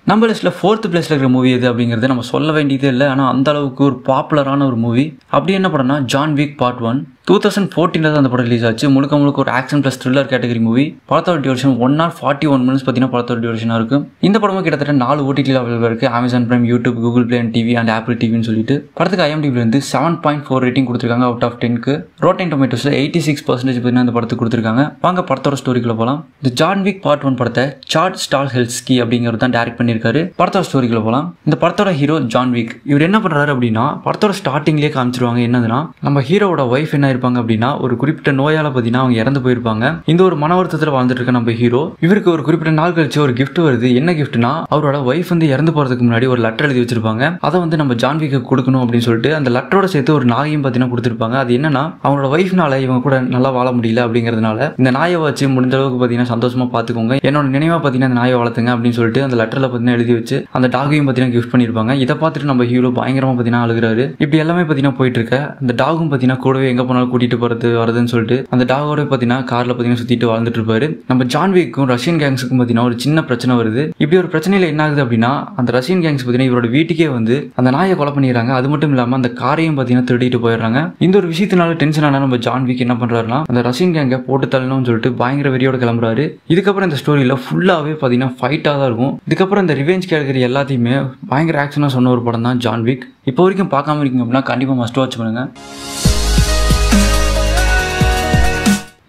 நம்ம லிஸ்ட்டில் ஃபோர்த் பிளேஸில் இருக்கிற மூவி எது அப்படிங்கிறது நம்ம சொல்ல வேண்டியதே இல்லை. ஆனால் அந்த அளவுக்கு ஒரு பாப்புலரான ஒரு மூவி அப்படி என்ன படம்னா John Wick part one two thousand ஃபோர்டீனில் தான் அந்த படம் ரிலீஸ் ஆச்சு. முழுக்க முழுக்க ஒரு action plus thriller category movie படத்தோட duration one hour forty one minutes பார்த்தீங்கன்னா படத்தோட டியூரேஷனாக இருக்கும் இந்த படமும் கிட்டத்தட்ட நாலு ஓடிடி அவைலபிள் இருக்குது Amazon Prime YouTube Google Play and TV and Apple டிவின்னு சொல்லிட்டு. படத்துக்கு ஐஎம்டிபிலேருந்து செவன் பாயிண்ட் ஃபோர் ரேட்டிங் கொடுத்துருக்காங்க. அவுட் ஆஃப் டென்க்கு ரோட்டன் டொமேட்டோஸில் எயிட்டி சிக்ஸ் பர்சன்டேஜ் பார்த்தீங்கன்னா அந்த படத்துக்கு கொடுத்துருக்காங்க. வாங்க படத்தோட ஸ்டோரிக்குள்ள போகலாம் இந்த ஜான் வீக் பார்ட் ஒன் படத்தை சார்ட் ஸ்டார் ஹெல்ஸ்கி அப்படிங்கிறது தான் டேரக்ட் பண்ணியிருக்காரு. படத்தோட ஸ்டோரிக்குள்ள போகலாம் இந்த படத்தோட ஹீரோ ஜான் வீக் இவர் என்ன பண்ணுறாரு அப்படின்னா படத்தோட ஸ்டார்டிங்லேயே காமிச்சிருவாங்க. என்னதுன்னா நம்ம ஹீரோவோட ஒய்ஃப் என்ன இருப்பாங்க அப்படின்னா ஒரு குறிப்பிட்ட நோயால பார்த்தீங்கன்னா அவங்க இறந்து போயிருப்பாங்க. இந்த ஒரு மன வருத்தத்தில் வாழ்ந்துட்டு இருக்க நம்ம ஹீரோ இவருக்கு ஒரு குறிப்பிட்ட நாள் கழிச்சு ஒரு கிஃப்ட் வருது. என்ன கிஃப்ட்னா அவரோட ஒய்ஃப் வந்து இறந்து போறதுக்கு முன்னாடி ஒரு லெட்டர் எழுதி வச்சிருப்பாங்க. அதை வந்து நம்ம ஜான்விக்கு கொடுக்கணும் அப்படின்னு சொல்லிட்டு அந்த லெட்டரோட சேர்த்து ஒரு நாயையும் பார்த்தீங்கன்னா கொடுத்துருப்பாங்க. அது என்னன்னா அவங்களோட ஒய்ஃப்னால இவங்க கூட நல்லா வாழ முடியல அப்படிங்கிறதுனால இந்த நாயை வச்சு முடிஞ்ச அளவுக்கு பார்த்தீங்கன்னா சந்தோஷமா பார்த்துக்கோங்க என்னோட நினைவா பார்த்தீங்கன்னா அந்த நாயை வளர்த்துங்க அப்படின்னு சொல்லிட்டு அந்த லெட்டர்ல பார்த்தீங்கன்னா எழுதி வச்சு அந்த டாகையும் பார்த்தீங்கன்னா கிஃப்ட் பண்ணியிருப்பாங்க இதை பார்த்துட்டு நம்ம ஹீரோ பயங்கரமா பார்த்தீங்கன்னா அழுகிறாரு. இப்படி எல்லாமே பார்த்தீங்கன்னா போயிட்டு இருக்க அந்த டாகும் பார்த்தீங்கன்னா கூடவே எங்க போனாலும் கூட்டிட்டு போறது வருதுன்னு சொல்லிட்டு அந்த டாகோட பார்த்தீங்கன்னா கார்ல பார்த்தீங்கன்னா சுத்திட்டு வாழ்ந்துட்டு இருப்பாரு. நம்ம ஜான்விக்கும் ரஷ்யன் கேங்ஸுக்கும் பார்த்தீங்கன்னா ஒரு சின்ன பிரச்சனை வருது. இப்படி ஒரு பிரச்சனையில என்ன ஆகுது அப்படின்னா அந்த ரஷ்யன் கேங்ஸ் பார்த்தீங்கன்னா இவரோட வீட்டுக்கே வந்து அந்த நாயை கொலை பண்ணிடுறாங்க. அது மட்டும் இல்லாம அந்த காரையும் பார்த்தீங்கன்னா திருடிட்டு போயிடுறாங்க. இந்த ஒரு விஷயத்தினால டென்ஷன் ஆனா நம்ம ஜான்விக் என்ன பண்றாருன்னா அந்த ரஷ்யன் கேங்கை போட்டு தள்ளணும்னு சொல்லிட்டு பயங்கர வெறியோட கிளம்புறாரு. இதுக்கப்புறம் இந்த ஸ்டோரியில ஃபுல்லாவே பார்த்தீங்கன்னா ஃபைட்டாக தான் இருக்கும். இதுக்கப்புறம் இந்த ரிவெஞ்ச் கேட்டகரி எல்லாத்தையுமே பயங்கர ஆக்ஷனாக சொன்ன ஒரு படம் தான் ஜான்விக் இப்போ வரைக்கும் பார்க்காம இருக்கீங்க அப்படின்னா கண்டிப்பாக மஸ்ட் வாட்ச் பண்ணுங்க.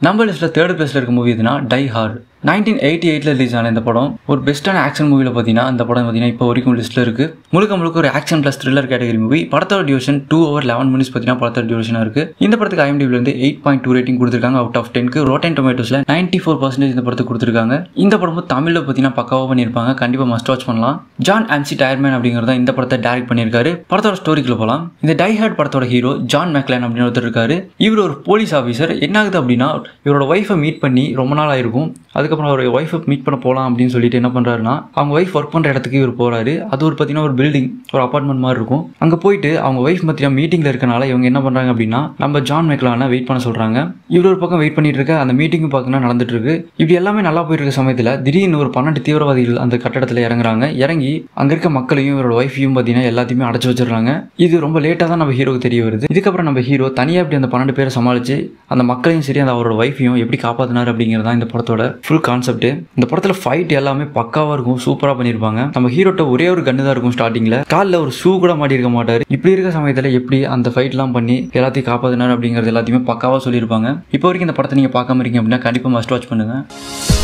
நம்ம லிஸ்ட்டில் தேர்ட் பிளேஸில் இருக்க மூவி எதுனா டை ஹார்ட் நைன்டீன் எயிட்டி எயிட்டில் ரிலீஸ் ஆன இந்த படம் ஒரு பெஸ்ட்டான ஆக்ஷன் மூவியில் பார்த்தீங்கன்னா இந்த படம் பார்த்தீங்கன்னா இப்போ வரைக்கும் லிஸ்ட்டில் இருக்குது முழுக்க முழுக்க ஒரு action plus thriller category movie படத்தோட duration two hour eleven minutes பார்த்தீங்கன்னா படத்தோட டியூஷனாக இருக்குது இந்த படத்துக்கு ஐஎம்டிபிலேருந்து எயிட் பாயிண்ட் டூ ரேட்டிங் கொடுத்துருக்காங்க. அவுட் ஆஃப் டென்க்கு ரோட்டன் டொமேட்டோஸில் நைன்ட்டி ஃபோர் பர்சன்டேஜ் இந்த படத்துக்கு கொடுத்துருக்காங்க. இந்த படமும் தமிழில் பார்த்தீங்கன்னா பக்காவாக பண்ணியிருப்பாங்க. கண்டிப்பாக மஸ்ட் வாட்ச் பண்ணலாம். ஜான் ஆம்சி டயர்மேன் அப்படிங்கிறத இந்த படத்தை டேரக்ட் பண்ணியிருக்காரு. படத்தோட ஸ்டோரிக்குள்ள போகலாம் இந்த டை ஹார்ட் படத்தோட ஹீரோ ஜான் மேக்லேன் அப்படின்னு ஒருத்தர் இருக்காரு. இவர் ஒரு போலீஸ் ஆஃபீஸர் என்ன ஆகுது அப்படின்னா இவரோட ஒய்ஃபை மீட் பண்ணி ரொம்ப நாள் ஆயிருக்கும். அதுக்கப்புறம் அவர் ஒய்ஃபை மீட் பண்ண போகலாம் அப்படின்னு சொல்லிட்டு என்ன பண்ணுறாருன்னா அவங்க ஒய்ஃப் ஒர்க் பண்ணுற இடத்துக்கு இவர் போகிறாரு அது ஒரு பார்த்தீங்கன்னா ஒரு பில்டிங் ஒரு அப்பார்ட்மெண்ட் மாதிரி இருக்கும். அங்கே போயிட்டு அவங்க ஒய்ஃப் பார்த்தீங்கன்னா மீட்டிங்கில் இருக்கனால இவங்க என்ன பண்ணுறாங்க அப்படின்னா நம்ம ஜான் மேக்லான வெயிட் பண்ண சொல்கிறாங்க இவர் ஒரு பக்கம் வெயிட் பண்ணிட்டு இருக்க அந்த மீட்டிங்கும் பார்த்தீங்கன்னா நடந்துட்டு இருக்கு. இப்படி எல்லாமே நல்லா போயிட்டு இருக்க சமயத்தில் திடீர்னு ஒரு பன்னெண்டு தீவிரவாதிகள் அந்த கட்டடத்தில் இறங்குறாங்க. இறங்கி அங்கே இருக்க மக்களையும் இவரோட ஒய்ஃபையும் பார்த்தீங்கன்னா எல்லாத்தையுமே அடைச்சி வச்சிடுறாங்க. இது ரொம்ப லேட்டாக தான் நம்ம ஹீரோக்கு தெரிய வருது. இதுக்கப்புறம் நம்ம ஹீரோ தனியாக இப்படி அந்த பன்னெண்டு பேரை சமாளிச்சு அந்த மக்களையும் சரி அந்த அவரோட ஒய்ஃபையும் எப்படி காப்பாற்றினார் அப்படிங்கிறது தான் இந்த படத்தோட ஃபுல் கான்செப்ட் இந்த படத்தில் ஃபைட் எல்லாமே பக்காவாக இருக்கும் சூப்பராக பண்ணியிருப்பாங்க நம்ம ஹீரோட்ட ஒரே ஒரு கன்று தான் இருக்கும் ஸ்டார்டிங்கில் காலில் ஒரு ஷூ கூட மாட்டி இருக்க மாட்டார். இப்படி இருக்க சமயத்தில் எப்படி அந்த ஃபைட்லாம் பண்ணி எல்லாத்தையும் காப்பாற்றினார் அப்படிங்கிறது எல்லாத்தையுமே பக்காவாக சொல்லியிருப்பாங்க இப்போ வரைக்கும் இந்த படத்தை நீங்கள் பார்க்காம இருக்கீங்க அப்படின்னா கண்டிப்பாக மஸ்ட் வாட்ச் பண்ணுங்கள்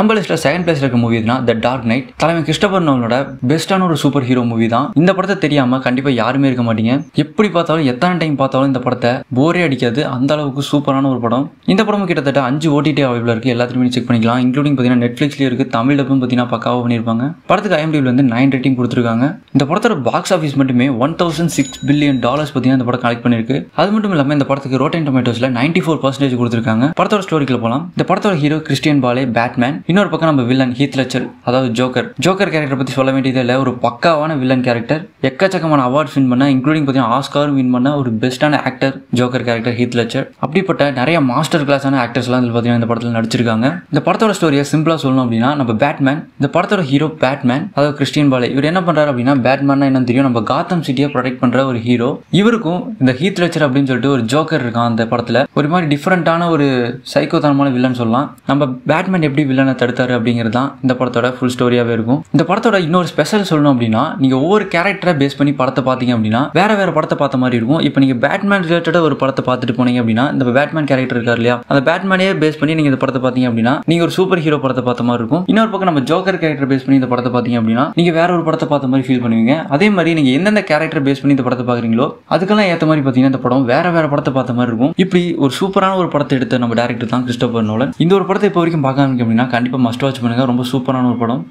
நம்ம லிஸ்ட்ல செகண்ட் பிளேஸில் இருக்க மூவி தான் த டார்க் நைட் தலைமை கிறிஸ்டபர் நோலோட பெஸ்ட்டான ஒரு சூப்பர் ஹீரோ மூவி தான். இந்த படத்தை தெரியாமல் கண்டிப்பாக யாருமே இருக்க மாட்டீங்க. எப்படி பார்த்தாலும் எத்தனை டைம் பார்த்தாலும் இந்த படத்தை போரே அடிக்காது. அந்த அளவுக்கு சூப்பரான ஒரு படம். இந்த படமும் கிட்டத்தட்ட அஞ்சு ஓடிடி அவைபிள் இருக்குது எல்லாத்தையுமே செக் பண்ணிக்கலாம். இன்க்ளூடிங் பார்த்தீங்கன்னா நெட்ஃப்ளிக்ஸ்லேயே இருக்கு. தமிழ் டப்பும் பார்த்தீங்கன்னா பக்காவாக பண்ணியிருப்பாங்க. படத்துக்கு ஐஎம்டிபில் வந்து நைன் ரேட்டிங் கொடுத்துருக்காங்க. இந்த படத்தோட பாக்ஸ் ஆஃபீஸ் மட்டுமே one thousand six billion dollars பார்த்தீங்கன்னா இந்த படம் கலெக்ட் பண்ணிருக்கு அது மட்டும் இல்லாமல் இந்த படத்துக்கு ரோட்டன் டொமேட்டோஸில் நைன்டி ஃபோர் பர்சன்டேஜ் கொடுத்துருக்காங்க. படத்தோட ஸ்டோரிக்குள்ள போகலாம் இந்த படத்தோட ஹீரோ கிறிஸ்டியன் பாலே பேட்மேன் இன்னொரு பக்கம் நம்ம வில்லன் ஹீத் லெச்சர் அதாவது ஜோக்கர் ஜோக்கர் கேரக்டர் பற்றி சொல்ல வேண்டியதே இல்லை ஒரு பக்காவான வில்லன் கேரக்டர் எக்கச்சக்கமான அவார்ட்ஸ் வின் பண்ண இன்க்ளூடிங் பார்த்தீங்கன்னா ஆஸ்காரும் வின் பண்ண ஒரு பெஸ்ட்டான actor Joker character Heath Ledger அப்படிப்பட்ட நிறைய மாஸ்டர் கிளாஸான ஆக்டர்ஸ்லாம் இதில் பார்த்தீங்கன்னா இந்த படத்தில் நடிச்சிருக்காங்க. இந்த படத்தோட ஸ்டோரியை சிம்பிளாக சொல்லணும் அப்படின்னா நம்ம பேட்மேன் இந்த படத்தோட ஹீரோ பேட்மேன் அதாவது கிறிஸ்டியன் பாலே இவர் என்ன பண்ணுறாரு அப்படின்னா பேட்மேன் என்னன்னு தெரியும் நம்ம காத்தம் சிட்டியை ப்ரொடெக்ட் பண்ணுற ஒரு ஹீரோ இவருக்கும் இந்த ஹீத் லச்சர் அப்படின்னு சொல்லிட்டு ஒரு ஜோக்கர் இருக்கான் அந்த படத்தில். ஒரு மாதிரி டிஃப்ரெண்ட்டான ஒரு சைக்கோதனமான வில்லன் சொல்லலாம். நம்ம பேட்மேன் எப்படி வில்லன் தடுத்தாரு அப்படிங்கிறது தான் இந்த படத்தோட ஃபுல் ஸ்டோரியாகவே இருக்கும். இந்த படத்தோட இன்னொரு ஸ்பெஷல் சொல்லணும் அப்படின்னா நீங்கள் ஒவ்வொரு கேரக்டரை பேஸ் பண்ணி படத்தை பார்த்தீங்க அப்படின்னா வேற வேற படத்தை பார்த்த மாதிரி இருக்கும். இப்போ நீங்கள் பேட்மேன் ரிலேட்டடாக ஒரு படத்தை பார்த்துட்டு போனீங்க அப்படின்னா இந்த பேட்மேன் கேரக்டர் இருக்கார் இல்லையா அந்த பேட்மேனே பேஸ் பண்ணி நீங்கள் இந்த படத்தை பார்த்தீங்க அப்படின்னா நீங்கள் ஒரு சூப்பர் ஹீரோ படத்தை பார்த்த மாதிரி இருக்கும். இன்னொரு பக்கம் நம்ம ஜோக்கர் கேரக்டர் பேஸ் பண்ணி இந்த படத்தை பார்த்தீங்க அப்படின்னா நீங்கள் வேற ஒரு படத்தை பார்த்த மாதிரி ஃபீல் பண்ணுவீங்க. அதே மாதிரி நீங்கள் எந்தெந்த கேரக்டர் பேஸ் பண்ணி இந்த படத்தை பார்க்குறீங்களோ அதுக்கெல்லாம் ஏற்ற மாதிரி பார்த்தீங்கன்னா இந்த படம் வேற வேற படத்தை பார்த்த மாதிரி இருக்கும். இப்படி ஒரு சூப்பரான ஒரு படத்தை எடுத்த நம்ம டேரக்டர் தான் கிறிஸ்டோபர் நோலன் இந்த ஒரு படத்தை இப்போ வரைக்கும் பார்க்காம அப்படின்னா கண்டிப்பாக மஸ்ட் வாட்ச் பண்ணுங்கள் ரொம்ப சூப்பரான ஒரு படம்.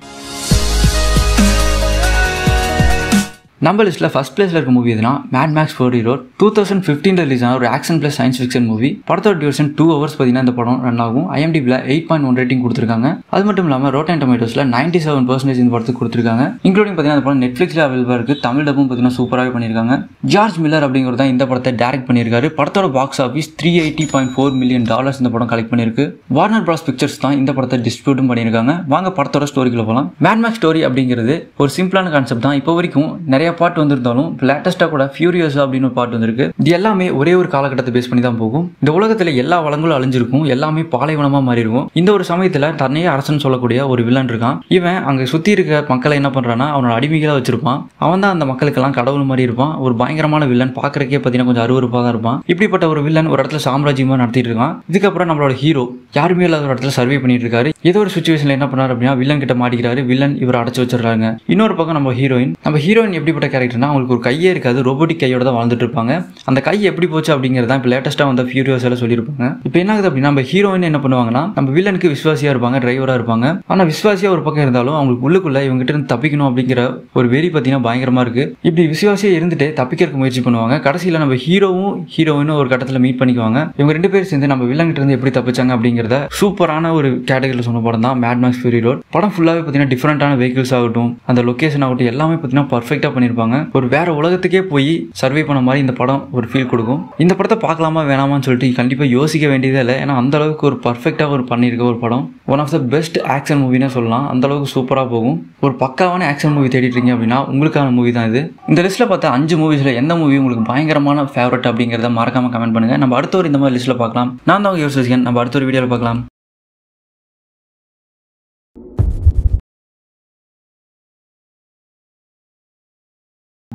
நம்ம லிஸ்ட்டில் ஃபஸ்ட் பிளேஸில் இருக்க மூவி எதுனா? Mad Max Fury Road two thousand fifteen release ஆன ஒரு action plus science fiction movie படத்தோட டியூரேஷன் டூ ஹவர்ஸ் பார்த்தீங்கன்னா இந்த படம் ரன் ஆகும். ஐஎம்டிபியில் எயிட் பாயிண்ட் ஒன் ரேட்டிங் கொடுத்துருக்காங்க. அது மட்டும் இல்லாமல் ரோட்டன் டொமேட்டோஸில் நைன்டி செவன் பர்சன்டேஜ் இந்த படத்துக்கு கொடுத்துருக்காங்க. இன்க்ளூடிங் பார்த்தீங்கன்னா அந்த படம் நெட்ஃப்ளிக்ஸில் அவைலபிளாக இருக்குது தமிழ் டப்பும் பார்த்தீங்கன்னா சூப்பராகவே பண்ணியிருக்காங்க. ஜார்ஜ் மில்லர் அப்படிங்கிறது தான் இந்த படத்தை டேரக்ட் பண்ணியிருக்காரு. படத்தோட box office three eighty point four million dollars இந்த படம் கலெக்ட் பண்ணியிருக்கு. வார்னர் பிராஸ் பிக்சர்ஸ் தான் இந்த படத்தை டிஸ்ட்ரிபியூட்டும் பண்ணியிருக்காங்க. வாங்க படத்தோட ஸ்டோரிக்குள்ள போகலாம் மேட் மேக்ஸ் ஸ்டோரி அப்படிங்கிறது ஒரு சிம்பிளான கான்செப்ட் தான். இப்போ வரைக்கும் நிறைய பாட்டு வந்திருந்தாலும் லேட்டஸ்ட்டாக கூட ஃபியூரியஸ் அப்படின்னு ஒரு பாட்டு வந்திருக்கு. இது எல்லாமே ஒரே ஒரு காலகட்டத்தை பேஸ் பண்ணி தான் போகும். இந்த உலகத்தில் எல்லா வளங்களும் அழிஞ்சிருக்கும் எல்லாமே பாலைவனமாக மாறி இருக்கும் இந்த ஒரு சமயத்தில் தன்னையே அரசன் சொல்லக்கூடிய ஒரு வில்லன் இருக்கான். இவன் அங்கே சுற்றி இருக்க மக்களை என்ன பண்ணுறான்னா அவனோட அடிமைகளாக வச்சிருப்பான். அவன் தான் அந்த மக்களுக்கெல்லாம் கடவுள் மாதிரி இருப்பான். ஒரு பயங்கரமான வில்லன் பார்க்கறக்கே பார்த்தீங்கன்னா கொஞ்சம் அருவருப்பா தான் இருப்பான். இப்படிப்பட்ட ஒரு வில்லன் ஒரு இடத்துல சாம்ராஜ்யமாக நடத்திட்டு இருக்கான். இதுக்கப்புறம் நம்மளோட ஹீரோ யாருமே இல்லாத ஒரு இடத்துல சர்வே பண்ணிட்டு இருக்காரு. ஏதோ ஒரு சுச்சுவேஷனில் என்ன பண்ணாரு அப்படின்னா வில்லன் கிட்ட மாட்டிக்கிறாரு. வில்லன் இவர் அடைச்சு வச்சிருக்காங்க இன்னொரு பக்கம் நம்ம ஹீரோயின் நம்ம ஹீரோயின் எப்படி எப்படிப்பட்ட கேரக்டர்னா அவங்களுக்கு ஒரு கையே இருக்காது. ரோபோட்டிக் கையோட தான் வாழ்ந்துட்டு இருப்பாங்க. அந்த கை எப்படி போச்சு அப்படிங்கிறது இப்போ லேட்டஸ்ட்டாக வந்த ஃபியூரியஸ் எல்லாம் சொல்லியிருப்பாங்க. இப்போ என்ன ஆகுது அப்படின்னா நம்ம ஹீரோயின் என்ன பண்ணுவாங்கன்னா நம்ம வில்லனுக்கு விஸ்வாசியாக இருப்பாங்க டிரைவராக இருப்பாங்க. ஆனால் விஸ்வாசியாக ஒரு பக்கம் இருந்தாலும் அவங்களுக்கு உள்ளுக்குள்ள இவங்ககிட்ட இருந்து தப்பிக்கணும் அப்படிங்கிற ஒரு வெறி பார்த்தீங்கன்னா பயங்கரமாக இருக்கு. இப்படி விசுவாசியாக இருந்துட்டு தப்பிக்கிறதுக்கு முயற்சி பண்ணுவாங்க. கடைசியில் நம்ம ஹீரோவும் ஹீரோயினும் ஒரு கட்டத்தில் மீட் பண்ணிக்குவாங்க. இவங்க ரெண்டு பேரும் சேர்ந்து நம்ம வில்லங்கிட்ட இருந்து எப்படி தப்பிச்சாங்க அப்படிங்கிறத சூப்பரான ஒரு கேட்டகரியில் சொன்ன படம் தான் மேட் மேக்ஸ் ஃபியூரி ரோட் படம் ஃபுல்லாகவே பார்த்தீங்கன்னா டிஃப்ரெண்டான வெஹிக்கிள்ஸ் ஆகட்டும் அந்த லொக்கேஷன் ஆகட்டும் எல்லாமே பார்த்தீங்கன்னா பர்ஃபெக்டாக பண்ணியிருப்பாங்க. ஒரு வேற உலகத்துக்கே போய் சர்வே பண்ண மாதிரி இந்த படம் ஒரு ஃபீல் கொடுக்கும். இந்த படத்தை பார்க்கலாமா வேணாமான்னு சொல்லிட்டு கண்டிப்பாக யோசிக்க வேண்டியதே இல்லை. ஏன்னா அந்த அளவுக்கு ஒரு பர்ஃபெக்டாக ஒரு பண்ணியிருக்க ஒரு படம். One of the best action மூவினே சொல்லலாம். அந்த அளவுக்கு சூப்பராக போகும். ஒரு பக்காவான ஆக்ஷன் மூவி தேடிட்டு இருக்கீங்க அப்படின்னா உங்களுக்கான மூவி தான் இது. இந்த லிஸ்ட்டில் பார்த்தா அஞ்சு மூவிஸில் எந்த மூவி உங்களுக்கு பயங்கரமான ஃபேவரட் அப்படிங்கிறத மறக்காம கமெண்ட் பண்ணுங்க. நம்ம அடுத்த ஒரு இந்த மாதிரி லிஸ்ட்டில் பார்க்கலாம். நான் தான் யோசிச்சேன் நம்ம அடுத்த ஒரு வீடியோவில் பார்க்கலாம்.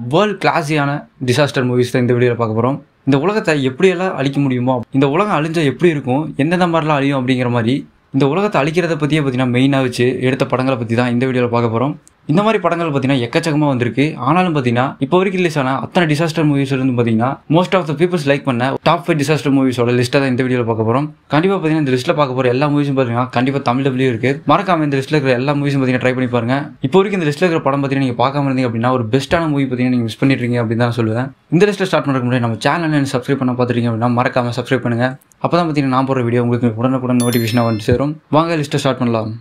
வேர்ல்ட் கிளாஸியான டிசாஸ்டர் மூவிஸ் தான் இந்த வீடியோவில் பார்க்க போகிறோம் இந்த உலகத்தை எப்படியெல்லாம் அழிக்க முடியுமோ இந்த உலகம் அழிஞ்சால் எப்படி இருக்கும் எந்தெந்த மாதிரிலாம் அழியும் அப்படிங்கிற மாதிரி இந்த உலகத்தை அழிக்கிறத பற்றியே பார்த்தீங்கன்னா மெயினாக வச்சு எடுத்த படங்களை பற்றி தான் இந்த வீடியோவில் பார்க்க போகிறோம் இந்த மாதிரி படங்கள் பார்த்தீங்கன்னா எக்கச்சக்கமாக வந்திருக்கு. ஆனாலும் பார்த்தீங்கன்னா இப்போ வரைக்கும் ரிலீஸ் ஆன அத்தனை டிசாஸ்டர் மூவிஸ் இருந்து பார்த்தீங்கன்னா most of the peoples like பண்ண டாப் ஃபைவ் டிசாஸ்டர் மூவிஸோட லிஸ்ட்டை தான் இந்த வீடியோவில் பார்க்க போகிறோம் கண்டிப்பாக பார்த்தீங்கன்னா இந்த லிஸ்ட்டில் பார்க்க போகிற எல்லா மூவிஸும் பார்த்தீங்கன்னா கண்டிப்பாக தமிழ் டபிள்யூ இருக்குது மறக்காம இந்த லிஸ்ட்டில் இருக்கிற எல்லா மூவிஸும் பார்த்தீங்கன்னா ட்ரை பண்ணி பாருங்க. இப்போ வரைக்கும் இந்த லிஸ்ட்டில் இருக்கிற படம் பார்த்தீங்கன்னா நீங்கள் பார்க்காம இருந்தீங்க அப்படின்னா ஒரு பெஸ்ட்டான மூவி பார்த்தீங்கன்னா நீங்கள் மிஸ் பண்ணிருக்கீங்க அப்படின்னு தான் சொல்லுவேன். இந்த லிஸ்ட்டில் ஸ்டார்ட் பண்ணுறதுக்கு முன்னாடி நம்ம சேனல் சப்ஸ்கிரைப் பண்ண பார்த்துருக்கீங்க அப்படின்னா மறக்காம சப்ஸ்கிரைப் பண்ணுங்க. அப்போ தான் பார்த்தீங்கன்னா நான் போகிற வீடியோ உங்களுக்கு உடனுக்குடன் நோட்டிஃபிகேஷனாக வந்து சேரும். வாங்க லிஸ்ட்டை ஸ்டார்ட் பண்ணலாம்.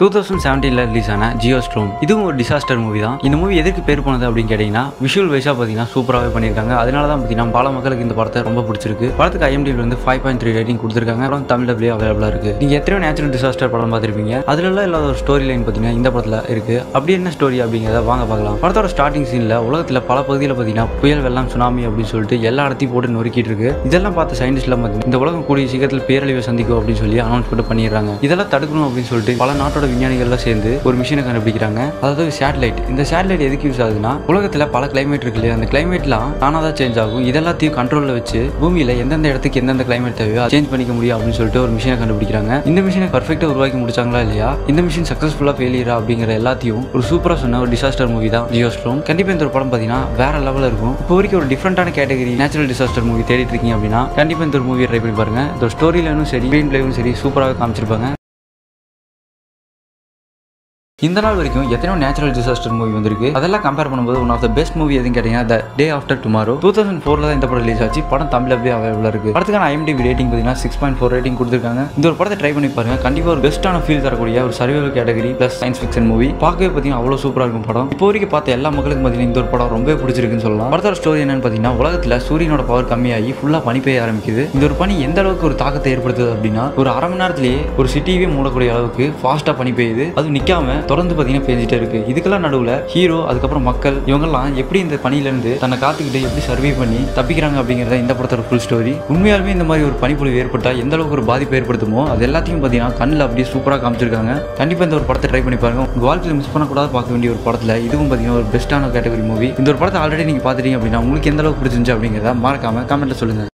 டூ தௌசண்ட் செவன்டீனில் ரிலீஸ் ஆன ஜியோ ஸ்ட்ரோம் இதுவும் ஒரு டிசாஸ்டர் மூவி தான். இந்த மூவி எதுக்கு பேர் போனது அப்படின்னு கேட்டிங்கன்னா விஷுவல் வைஸாக பார்த்தீங்கன்னா சூப்பராகவே பண்ணியிருக்காங்க. அதனால தான் பார்த்தீங்கன்னா பல மக்களுக்கு இந்த படத்தை ரொம்ப பிடிச்சிருக்கு. படத்துக்கு ஐஎம்டியில் வந்து ஃபைவ் பாயிண்ட் த்ரீ ரேட்டிங் கொடுத்துருக்காங்க. அப்புறம் தமிழ் டபிள்யூ அவைலபிளாக இருக்குது நீங்கள் எத்தனையோ நேச்சுரல் டிசாஸ்டர் படம் பார்த்துருப்பீங்க. அதுலலாம் இல்லாத ஒரு ஸ்டோரி லைன் பார்த்தீங்கன்னா இந்த படத்தில் இருக்குது அப்படி என்ன ஸ்டோரி அப்படிங்கிறத வாங்க பார்க்கலாம். படத்தோட ஸ்டார்டிங் சீனில் உலகத்தில் பல பகுதியில் பார்த்தீங்கன்னா புயல் வெள்ளம் சுனாமி அப்படின்னு சொல்லிட்டு எல்லா இடத்தையும் போட்டு நொறுக்கிட்டு இருக்கு. இதெல்லாம் பார்த்த சயின்டிஸ்ட்லாம் பார்த்தீங்கன்னா இந்த உலகம் கூடிய சீக்கிரத்தில் பேரழிவை சந்திக்கும் அப்படின்னு சொல்லி அனௌன்ஸ்மெண்ட் பண்ணிடுறாங்க. இதெல்லாம் தடுக்கணும் அப்படின்னு சொல்லிட்டு பல நாட்டோட விஞ்ஞானிகள்லாம் சேர்ந்து ஒரு மிஷினை கண்டுபிடிக்கிறாங்க. அதாவது சேட்டலைட் இந்த சேட்டலைட் எதுக்கு யூஸ் ஆகுதுன்னா உலகத்தில் பல கிளைமேட் இருக்கு இல்லையா? அந்த கிளைமேட்லாம் தானாக தான் சேஞ்ச் ஆகும். இதெல்லாத்தையும் கண்ட்ரோலில் வச்சு பூமியில் எந்தெந்த இடத்துக்கு எந்தெந்த கிளைமேட் தேவையோ சேஞ்ச் பண்ணிக்க முடியும் அப்படின்னு சொல்லிட்டு ஒரு மிஷினை கண்டுபிடிக்கிறாங்க. இந்த மிஷினை பர்ஃபெக்டாக உருவாக்கி முடிச்சாங்களா இல்லையா? இந்த மிஷின் சக்ஸஸ்ஃபுல்லாக ஃபெயிலியரா அப்படிங்கிற எல்லாத்தையும் ஒரு சூப்பராக சொன்ன ஒரு டிசாஸ்டர் மூவி தான் ஜியோஸ்ட்ரோம் கண்டிப்பாக இந்த ஒரு படம் பார்த்தீங்கன்னா வேற லெவலில் இருக்கும். இப்போ வரைக்கும் ஒரு டிஃப்ரெண்டான கேட்டகரி நேச்சுரல் டிசாஸ்டர் மூவி தேடிட்டு இருக்கீங்க அப்படின்னா கண்டிப்பாக இந்த ஒரு மூவியை ட்ரை பண்ணி பாருங்க. இந்த ஸ்டோரியிலும் சரி ஸ்க்ரீன் பிளேவும் சரி சூப்பராக காமிச்சிருப்பாங்க. இந்த நாள் வரைக்கும் எத்தனையோ நேச்சுரல் டிசாஸ்டர் மூவி வந்திருக்கு. அதெல்லாம் கம்பேர் பண்ணும்போது one of the best movie எதுன்னு கேட்டீங்கன்னா the day after tomorrow two thousand ஃபோர்ல தான் இந்த படம் ரிலீஸ் ஆச்சு. படம் தமிழ் அப்படியே அவைலபிள் இருக்கு. படத்துக்கான ஐஎம்டிபி ரேட்டிங் பார்த்தீங்கன்னா சிக்ஸ் பாயிண்ட் ஃபோர் ரேட்டிங் கொடுத்துருக்காங்க. இந்த ஒரு படத்தை ட்ரை பண்ணி பாருங்க. கண்டிப்பா ஒரு பெஸ்ட்டான ஃபீல் தரக்கூடிய ஒரு survival category plus science fiction movie பார்க்கவே பார்த்தீங்கன்னா அவ்வளோ சூப்பராக இருக்கும் படம். இப்போ வரைக்கும் பார்த்த எல்லா மக்களுக்கும் பார்த்தீங்கன்னா இந்த ஒரு படம் ரொம்ப பிடிச்சிருக்குன்னு சொல்லலாம். படத்தோட ஸ்டோரி என்னன்னு பார்த்தீங்கன்னா உலகத்தில் சூரியனோட பவர் கம்மியாகி ஃபுல்லாக பனி பெய்ய ஆரம்பிக்குது. இந்த ஒரு பனி எந்த அளவுக்கு ஒரு தாக்கத்தை ஏற்படுத்துது அப்படின்னா ஒரு அரை மணி நேரத்திலேயே ஒரு சிட்டியே மூடக்கூடிய அளவுக்கு ஃபாஸ்ட்டாக பனி பெய்யுது. அது நிற்காம தொடர்ந்து பார்த்தீங்கன்னா பேஞ்சிட்டே இருக்கு. இதுக்கெல்லாம் நடுவில் ஹீரோ அதுக்கப்புறம் மக்கள் இவங்கெல்லாம் எப்படி இந்த பணியிலேருந்து தன்னை காத்துக்கிட்டு எப்படி சர்வே பண்ணி தப்பிக்கிறாங்க அப்படிங்கிறத இந்த படத்தோட ஃபுல் ஸ்டோரி உண்மையாலுமே இந்த மாதிரி ஒரு பனிப்பொழிவு ஏற்பட்டால் எந்த அளவுக்கு ஒரு பாதிப்பு ஏற்படுத்துமோ அது எல்லாத்தையும் பார்த்தீங்கன்னா கண்ணில் அப்படியே சூப்பராக காமிச்சிருக்காங்க. கண்டிப்பாக இந்த ஒரு படத்தை ட்ரை பண்ணி பாருங்க. உங்கள் வாழ்க்கையில் மிஸ் பண்ணக்கூடாது பார்க்க வேண்டிய ஒரு படத்தில் இதுவும் பார்த்தீங்கன்னா ஒரு பெஸ்ட்டான கேட்டகரி மூவி இந்த ஒரு படத்தை ஆல்ரெடி நீங்கள் பார்த்துட்டீங்க அப்படின்னா உங்களுக்கு எந்த அளவுக்கு பிடிச்சிருந்துச்சு அப்படிங்கிறத மறக்காம கமெண்ட்டில் சொல்லுங்கள்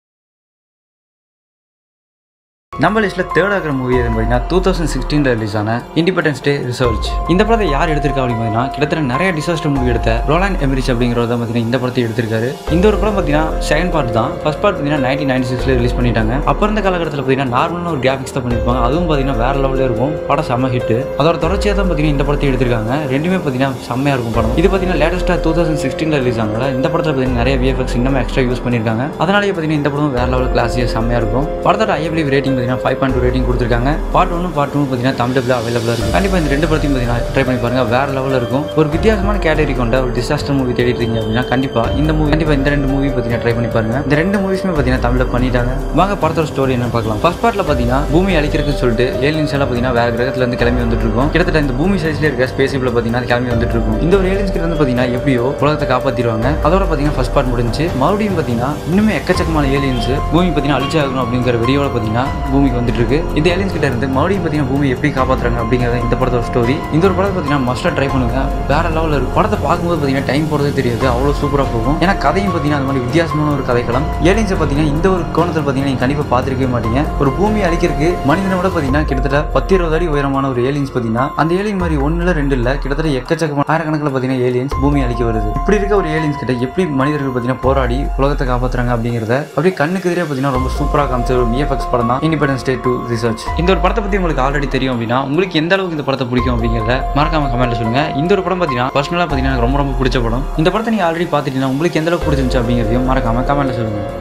நம்ம லிஸ்ட்ல தேர்ட் ஆகிற மூவி எதுன்னு பார்த்தீங்கன்னா டூ தௌசண்ட் சிக்ஸ்டீன்ல ரிலீஸ் ஆன இண்டிபெண்டன்ஸ் டே ரிசர்ச் இந்த படத்தை யார் எடுத்திருக்கா அப்படின்னு பார்த்தீங்கன்னா கிட்டத்தட்ட நிறைய டிசாஸ்டர் மூவி எடுத்த ரோலாண்ட் எமரிச் அப்படிங்கிறத பார்த்தீங்கன்னா இந்த படத்தை எடுத்திருக்காரு. இந்த ஒரு படம் பார்த்தீங்கன்னா செகண்ட் பார்ட் தான். ஃபர்ஸ்ட் பார்ட் பார்த்தீங்கன்னா நைன்டீன் நைன்டி சிக்ஸில் ரிலீஸ் பண்ணிட்டாங்க. அப்போ இருந்த காலகட்டத்தில் பார்த்தீங்கன்னா நார்மலான ஒரு கிராஃபிக்ஸ் தான் பண்ணியிருப்பாங்க. அதுவும் பார்த்தீங்கன்னா வேற லெவலில் இருக்கும். படம் செம்ம ஹிட் அதோட தொடர்ச்சியாக தான் பார்த்தீங்கன்னா இந்த படத்தை எடுத்திருக்காங்க. ரெண்டுமே பார்த்தீங்கன்னா செம்மையாக இருக்கும் படம். இது பார்த்தீங்கன்னா லேட்டஸ்ட்டாக டூ தௌசண்ட் சிக்ஸ்டீன் ரிலீஸ் ஆனதால இந்த படத்தில் பார்த்தீங்கன்னா நிறைய விஎஃப்எக்ஸ் இன்னும் எக்ஸ்ட்ரா யூஸ் பண்ணியிருக்காங்க. அதனாலேயே பார்த்தீங்கன்னா இந்த படம் வேற லெவல் கிளாஸியாக செம்மையாக இருக்கும். படத்தோட ஐஎஃப்லி ரேட்டிங் பார்த்தீங்கன்னா ஃபைவ் பாயிண்ட் டூ ரேட்டிங் கொடுத்துருக்காங்க. பார்ட் ஒன்று பார்ட் டூ பார்த்தீங்கன்னா தமிழ் அவைலபிளாக இருக்கும் கண்டிப்பாக இந்த ரெண்டு படத்தையும் பார்த்தீங்கன்னா ட்ரை பண்ணி பாருங்க. வேற லெவலில் இருக்கும். ஒரு வித்தியாசமான கேட்டகரி கொண்ட ஒரு டிசாஸ்டர் மூவி தேடிட்டு இருக்கீங்க அப்படின்னா கண்டிப்பாக இந்த மூவி கண்டிப்பாக இந்த ரெண்டு மூவி பார்த்தீங்கன்னா ட்ரை பண்ணி பாருங்க. இந்த ரெண்டு மூவிஸுமே பார்த்தீங்கன்னா தமிழில் பண்ணிட்டாங்க. வாங்க படத்தோட ஸ்டோரி என்ன பார்க்கலாம். ஃபர்ஸ்ட் பார்ட்ல பார்த்தீங்கன்னா பூமி அழிக்கிறதுக்கு சொல்லிட்டு ஏலியன்ஸ் எல்லாம் பார்த்தீங்கன்னா வேற கிரகத்துல இருந்து கிளம்பி வந்துட்டு இருக்கும். கிட்டத்தட்ட இந்த பூமி சைஸ்ல இருக்க ஸ்பேஸ் ஷிப்ல பார்த்தீங்கன்னா கிளம்பி வந்துட்டு இருக்கும். இந்த ஒரு ஏலியன்ஸ் கிட்ட வந்து பார்த்தீங்கன்னா எப்படியோ உலகத்தை காப்பாத்திடுவாங்க. அதோட பார்த்தீங்கன்னா ஃபர்ஸ்ட் பார்ட் முடிஞ்சு மறுபடியும் பார்த்தீங்கன்னா இன்னுமே எக்கச்சக்கமான ஏலியன்ஸ் பூமி பார்த்தீங்கன்னா அழிச்சாகணும் அப்படிங்கிற வெறியோட பார்த்தீங்கன்னா பூமிக்கு வந்துட்டு இருக்கு இந்த ஏலியன்ஸ் கிட்ட இருந்து மறுபடியும் பார்த்தீங்கன்னா பூமி எப்படி காப்பாற்றுறாங்க அப்படிங்கிறத இந்த படத்தோட ஸ்டோரி இந்த ஒரு படத்தை பார்த்தீங்கன்னா மஸ்டா ட்ரை பண்ணுங்க. வேற லெவலில் இருக்கும் படத்தை பார்க்கும்போது பார்த்தீங்கன்னா டைம் போகிறதே தெரியாது. அவ்வளோ சூப்பராக போகும். ஏன்னா கதையும் பார்த்தீங்கன்னா அது மாதிரி வித்தியாசமான ஒரு கதைக்களம். ஏலியன்ஸை பார்த்தீங்கன்னா இந்த ஒரு கோணத்தில் பார்த்தீங்கன்னா நீங்கள் கண்டிப்பாக பார்த்துருக்கவே மாட்டீங்க. ஒரு பூமி அழிக்கிறதுக்கு மனிதனை விட பார்த்தீங்கன்னா கிட்டத்தட்ட பத்து இருபது அடி உயரமான ஒரு ஏலியன்ஸ் பார்த்தீங்கன்னா அந்த ஏலியன் மாதிரி ஒன்று ரெண்டு இல்லை கிட்டத்தட்ட எக்கச்சக்கமான ஆயிரக்கணக்கில் பார்த்தீங்கன்னா ஏலியன்ஸ் பூமி அழிக்க வருது. இப்படி இருக்க ஒரு ஏலியன்ஸ் கிட்ட எப்படி மனிதர்கள் பார்த்தீங்கன்னா போராடி உலகத்தை காப்பாற்றுறாங்க அப்படிங்கிறத அப்படியே கண்ணுக்கு எதிரே பார்த்தீங்கன்னா ரொம்ப சூப்பராக காமிச்ச ஒரு விஎஃப்எக்ஸ் படம் தான். இண்டிபெண்டன்ஸ் டே டூ ரிசர்ச் இந்த ஒரு படத்தை பற்றி உங்களுக்கு ஆல்ரெடி தெரியும் அப்படின்னா உங்களுக்கு எந்த அளவுக்கு இந்த படத்தை பிடிக்கும் அப்படிங்கிறத மறக்காம கமெண்ட்ல சொல்லுங்க. இந்த ஒரு படம் பார்த்தீங்கன்னா பர்சனலாக பார்த்தீங்கன்னா எனக்கு ரொம்ப ரொம்ப பிடிச்ச படம். இந்த படத்தை நீங்க ஆல்ரெடி பார்த்துட்டீங்கன்னா உங்களுக்கு எந்த அளவுக்கு பிடிச்சிருந்துச்சு அப்படிங்கிறதையும் மறக்காம கமெண்ட்ல சொல்லுங்க.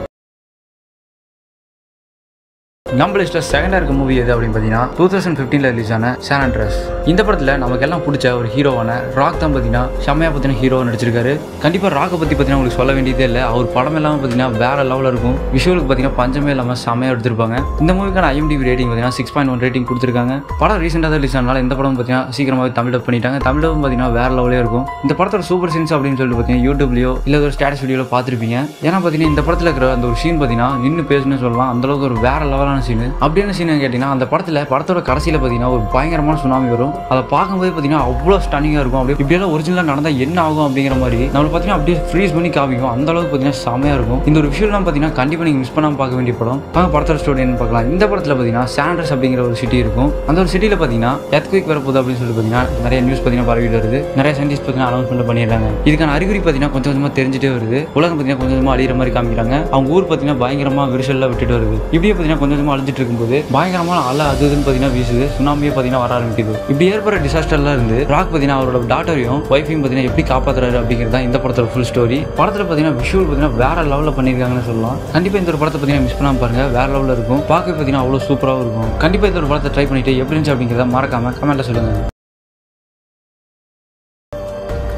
நம்ம லிஸ்ட்டில் செகண்டாக இருக்க மூவி எது அப்படின்னு பார்த்தீங்கன்னா டூ தௌசண்ட் ஃபிஃப்டீனில் ரிலீஸ் ஆன சேன் அண்ட்ரஸ் இந்த படத்தில் நமக்கு எல்லாம் பிடிச்ச ஒரு ஹீரோவான ராக் தான் பார்த்தீங்கன்னா செம்மையாக பார்த்தீங்கன்னா ஹீரோ நடிச்சிருக்காரு. கண்டிப்பாக ராக்கை பற்றி பார்த்தீங்கன்னா உங்களுக்கு சொல்ல வேண்டியதே இல்லை. அவர் படம் எல்லாம் பார்த்தீங்கன்னா வேற லெவலில் இருக்கும். விஷுவலுக்கு பார்த்தீங்கன்னா பஞ்சமே இல்லாமல் செம்மையாக எடுத்திருப்பாங்க. இந்த மூவிக்கான ஐஎம்டிபி ரேட்டிங் பார்த்தீங்கன்னா சிக்ஸ் பாயிண்ட் ஒன் ரேட்டிங் கொடுத்துருக்காங்க. படம் ரீசெண்டாக தான் ரிலீஸ் ஆனால இந்த படம் பார்த்தீங்கன்னா சீக்கிரமாகவே தமிழ் டப் பண்ணிட்டாங்க. தமிழும் பார்த்தீங்கன்னா வேற லெவலே இருக்கும். இந்த படத்தோட சூப்பர் சீன்ஸ் அப்படின்னு சொல்லிட்டு பார்த்தீங்கன்னா யூடியூப்லையோ இல்லை ஒரு ஸ்டேட்டஸ் வீடியோவில் பார்த்துருப்பீங்க. ஏன்னா பார்த்தீங்கன்னா இந்த படத்தில் இருக்கிற அந்த ஒரு சீன் பார்த்தீங்கன்னா நின்று பேசணும்னு சொல்லலாம். அந்த அளவுக்கு ஒரு வேற லெவலான சீன் என்ன சீனுன்னு கேட்டிங்கன்னா அந்த படத்தில் படத்தோட கடைசியில் பார்த்தீங்கன்னா ஒரு பயங்கரமான சுனாமி வரும். அதை பார்க்கும்போது பார்த்தீங்கன்னா அவ்வளோ ஸ்டன்னிங்காக இருக்கும். அப்படியே இப்படியெல்லாம் ஒரிஜினலாக நடந்தால் என்ன ஆகும் அப்படிங்கிற மாதிரி நம்மளை பார்த்தீங்கன்னா அப்படியே ஃப்ரீஸ் பண்ணி காமிக்கும். அந்த அளவுக்கு பார்த்தீங்கன்னா செமையாக இருக்கும். இந்த ஒரு விஷயம்லாம் பார்த்தீங்கன்னா கண்டிப்பாக நீங்கள் மிஸ் பண்ணாமல் பார்க்க வேண்டிய படம். வாங்க படத்தோட ஸ்டோரி என்ன பார்க்கலாம். இந்த படத்தில் பார்த்தீங்கன்னா சாண்டர்ஸ் அப்படிங்கிற ஒரு சிட்டி இருக்கும். அந்த ஒரு சிட்டியில் பார்த்தீங்கன்னா எர்த்குவிக் வரப்போகுது அப்படின்னு சொல்லிட்டு பார்த்தீங்கன்னா நிறைய நியூஸ் பார்த்தீங்கன்னா பரவிட்டு வருது. நிறைய சயின்டிஸ்ட் பார்த்தீங்கன்னா அனௌன்ஸ்மெண்ட் பண்ணிடுறாங்க. இதுக்கான அறிகுறி பார்த்தீங்கன்னா கொஞ்சம் கொஞ்சமாக தெரிஞ்சுட்டே வருது. உலகம் பார்த்தீங்கன்னா கொஞ்சம் கொஞ்சமாக அழிகிற மாதிரி காமிக்கிறாங்க. அவங்க ஊர் பார்த்தீங்கன்னா பயங்கரமாக விரிசலில் விட்டுட்டு வருது. இப்படியே பார்த்தீங்கன்னா கொஞ்சம் கொஞ்சமாக அழிஞ்சிட்டு இருக்கும்போது பயங்கரமான அலை அது இதுன்னு பார்த்தீங்கன்னா வீசுது சுனாமியே பார்த்தீங்கன்னா வர ஆரம்பிக்குது. இப்படி ஏற்படுற டிசாஸ்டர்லாம் இருந்து ராக் பார்த்தீங்கன்னா அவரோட டாட்டரையும் ஒய்ஃபையும் பார்த்தீங்கன்னா எப்படி காப்பாத்துறாரு அப்படிங்கிறது தான் இந்த படத்தோட ஃபுல் ஸ்டோரி படத்தில் பார்த்தீங்கன்னா விஷுவல் பார்த்தீங்கன்னா வேற லெவலில் பண்ணியிருக்காங்கன்னு சொல்லலாம். கண்டிப்பாக இந்த ஒரு படத்தை பார்த்தீங்கன்னா மிஸ் பண்ணாமல் பாருங்க வேற லெவலில் இருக்கும். பார்க்க பார்த்தீங்கன்னா அவ்வளோ சூப்பராகவும் இருக்கும். கண்டிப்பாக இந்த ஒரு படத்தை ட்ரை பண்ணிட்டு எப்படி இருந்துச்சு அப்படிங்கிறத மறக்காம கமெண்ட்டில் சொல்லுங்கள்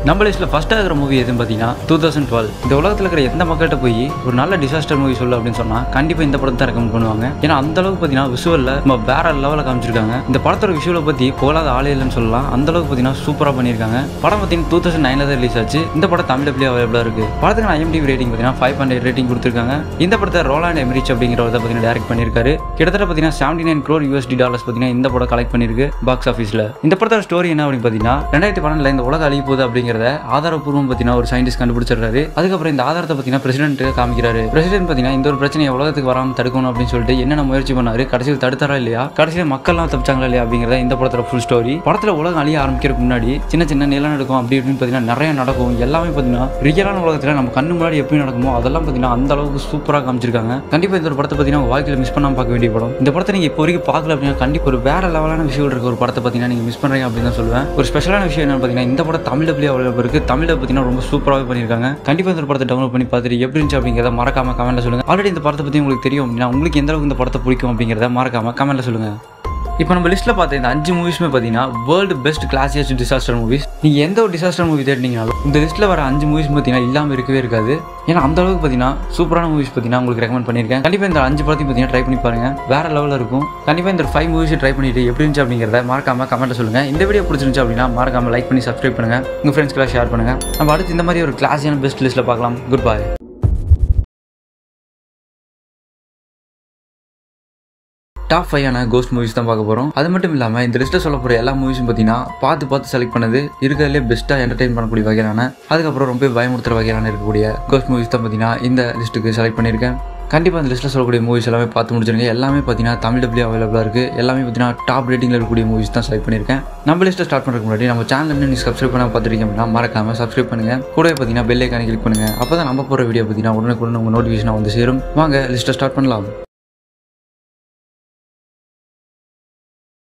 நம்ம லிஸ்ட்டில் ஃபஸ்ட்டாக இருக்கிற மூவி எதுன்னு பார்த்தீங்கன்னா டூ தௌசண்ட் டுவெல் இந்த உலகத்தில் இருக்கிற எந்த மக்கள்கிட்ட போய் ஒரு நல்ல டிசாஸ்டர் மூவி சொல்லு அப்படின்னு சொன்னால் கண்டிப்பாக இந்த படத்தை தான் ரெக்கமெண்ட் பண்ணுவாங்க. ஏன்னா அந்த அளவுக்கு பார்த்தீங்கன்னா விஷுவலில் நம்ம வேற லெவலில் காமிச்சிருக்காங்க. இந்த படத்தோட விஷுவலை பற்றி போலாத ஆளே இல்லைன்னு சொல்லலாம். அந்த அளவுக்கு பார்த்தீங்கன்னா சூப்பராக பண்ணியிருக்காங்க. படம் பார்த்தீங்கன்னா டூ தௌசண்ட் நைனில் தான் ரிலீஸ் ஆச்சு. இந்த படம் தமிழ் எப்படி அவைலபிளாக இருக்குது படத்துக்கு ஐஎம்டிவி ரேட்டிங் பார்த்தீங்கன்னா ஃபைவ் ஹண்ட்ரட் ரேட்டிங் கொடுத்துருக்காங்க. இந்த படத்தை ரோலாண்ட் எமரிச் அப்படிங்கிறத பார்த்தீங்கன்னா டேரக்ட் பண்ணியிருக்காரு. கிட்டத்தட்ட பார்த்தீங்கன்னா seventy nine crore USD dollars பார்த்தீங்கன்னா இந்த படம் கலெக்ட் பண்ணியிருக்கு பாக்ஸ் ஆஃபீஸில் இந்த படத்தோட ஸ்டோரி என்ன அப்படின்னு பார்த்தீங்கன்னா ரெண்டாயிரத்தி பன்னெண்டில் இந்த உலக அழிய போகுது அப்படிங்கிற அப்படிங்கிறத ஆதாரப்பூர்வம் பார்த்தீங்கன்னா ஒரு சயின்டிஸ்ட் கண்டுபிடிச்சிடுறாரு. அதுக்கப்புறம் இந்த ஆதாரத்தை பார்த்தீங்கன்னா பிரசிடென்ட் காமிக்கிறாரு. பிரசிடென்ட் பார்த்தீங்கன்னா இந்த ஒரு பிரச்சனையை உலகத்துக்கு வராமல் தடுக்கணும் அப்படின்னு சொல்லிட்டு என்னென்ன முயற்சி பண்ணாரு? கடைசியில் தடுத்தாரா இல்லையா? கடைசியில் மக்கள்லாம் தப்பிச்சாங்களா இல்லையா அப்படிங்கிறத இந்த படத்துல ஃபுல் ஸ்டோரி படத்தில் உலகம் அழிய ஆரம்பிக்கிறதுக்கு முன்னாடி சின்ன சின்ன நிலநடுக்கம் அப்படி இப்படின்னு பார்த்தீங்கன்னா நிறைய நடக்கும். எல்லாமே பார்த்தீங்கன்னா ரியலான உலகத்தில் நம்ம கண்ணு முன்னாடி எப்படி நடக்குமோ அதெல்லாம் பார்த்தீங்கன்னா அந்த அளவுக்கு சூப்பராக காமிச்சிருக்காங்க. கண்டிப்பாக இந்த ஒரு படத்தை பார்த்தீங்கன்னா உங்க வாழ்க்கையில் மிஸ் பண்ணாமல் பார்க்க வேண்டிய படம். இந்த படத்தை நீங்கள் இப்போ வரைக்கும் பார்க்கல அப்படின்னா கண்டிப்பாக ஒரு வேற லெவலான விஷயம் இருக்க. ஒரு படத்தை பார்த்தீங்கன்னா நீங்கள் மிஸ் பண்ணுறீங்க அப்படின்னு தான் சொல்லுவேன். ஒரு ஸ்பெஷலான விஷயம் என்னன்னு பார்த்தீங்கன்னா இந்த படம் தமிழ் டபிள்யூ அவைலபிள் இருக்கு தமிழில் பார்த்தீங்கன்னா ரொம்ப சூப்பராகவே பண்ணியிருக்காங்க. கண்டிப்பாக இந்த படத்தை டவுன்லோட் பண்ணி பார்த்துட்டு எப்படி இருந்துச்சு அப்படிங்கிறத மறக்காம கமெண்ட்டில் சொல்லுங்க. ஆல்ரெடி இந்த படத்தை பற்றி உங்களுக்கு தெரியும். அப்படின்னா உங்களுக்கு எந்த அளவுக்கு இந்த படத்தை பிடிக்கும் அப்படிங்கிறத மறக்காம கமெண்ட்டில் சொல்லுங்க. இப்போ நம்ம லிஸ்ட்டில் பார்த்த இந்த அஞ்சு மூவிஸுமே பார்த்தீங்கன்னா world best classiest disaster movies நீங்கள் எந்த ஒரு டிசாஸ்டர் மூவி தேடினீங்கனாலும் இந்த லிஸ்ட்டில் வர அஞ்சு மூவிஸ் பார்த்தீங்கன்னா இல்லாமல் இருக்கவே இருக்காது. ஏன்னா அந்த அளவுக்கு பார்த்தீங்கன்னா சூப்பரான மூவிஸ் பார்த்தீங்கன்னா உங்களுக்கு ரெக்கமெண்ட் பண்ணியிருக்கேன். கண்டிப்பாக இந்த அஞ்சு படத்தையும் பார்த்தீங்கன்னா ட்ரை பண்ணி பாருங்க. வேறு லெவலில் இருக்கும். கண்டிப்பாக இந்த ஃபைவ் மூவிஸ் ட்ரை பண்ணிட்டு எப்படி இருந்துச்சு அப்படிங்கிறத மறக்காமல் கமெண்ட்டை சொல்லுங்கள் இந்த வீடியோ பிடிச்சிருந்துச்சு அப்படின்னா மறக்காமல் லைக் பண்ணி சப்ஸ்கிரைப் பண்ணுங்க. உங்கள் ஃப்ரெண்ட்ஸ்க்கெல்லாம் ஷேர் பண்ணுங்கள் நம்ம அடுத்து இந்த மாதிரி ஒரு கிளாஸியான பெஸ்ட் லிஸ்ட்டில் பார்க்கலாம். குட் பாய் டாப் ஃபைவான கோஸ்ட் மூவிஸ் தான் பார்க்க போகிறோம் அது மட்டும் இல்லாமல் இந்த லிஸ்ட்டில் சொல்ல போகிற எல்லா மூவிஸும் பார்த்தீங்கன்னா பார்த்து பார்த்து செலக்ட் பண்ணது இருக்கிறதுலே பெஸ்ட்டாக என்டர்டைன் பண்ணக்கூடிய வகையிலான அதுக்கப்புறம் ரொம்ப பயமுறுத்துற வகையிலான இருக்கக்கூடிய கோஸ்ட் மூவிஸ் தான் பார்த்தீங்கன்னா இந்த லிஸ்ட்டுக்கு செலக்ட் பண்ணியிருக்கேன். கண்டிப்பாக அந்த லிஸ்ட்டில் சொல்லக்கூடிய மூவிஸ் எல்லாமே பார்த்து முடிச்சிருங்க. எல்லாமே பார்த்தீங்கன்னா தமிழ் டபிள்யூ அவைலபிளாக இருக்குது எல்லாமே பார்த்தீங்கன்னா டாப் ரேட்டிங்கில் இருக்கக்கூடிய மூவிஸ் தான் செலக்ட் பண்ணியிருக்கேன். நம்ம லிஸ்ட்டை ஸ்டார்ட் பண்ணுறதுக்கு முன்னாடி நம்ம சேனல் இன்னும் நீங்கள் சப்ஸ்கிரைப் பண்ண பார்த்துருக்கீங்க அப்படின்னா மறக்காம சப்ஸ்கிரைப் பண்ணுங்கள் கூட பார்த்தீங்கன்னா பெல்லைக்கான கிளிக் பண்ணுங்கள் அப்போ தான் நம்ம போகிற வீடியோ பார்த்தீங்கன்னா உடனுக்குடன் உங்கள் நோட்டிஃபிகேஷன் வந்து சேரும். வாங்க லிஸ்ட்டை ஸ்டார்ட் பண்ணலாம்.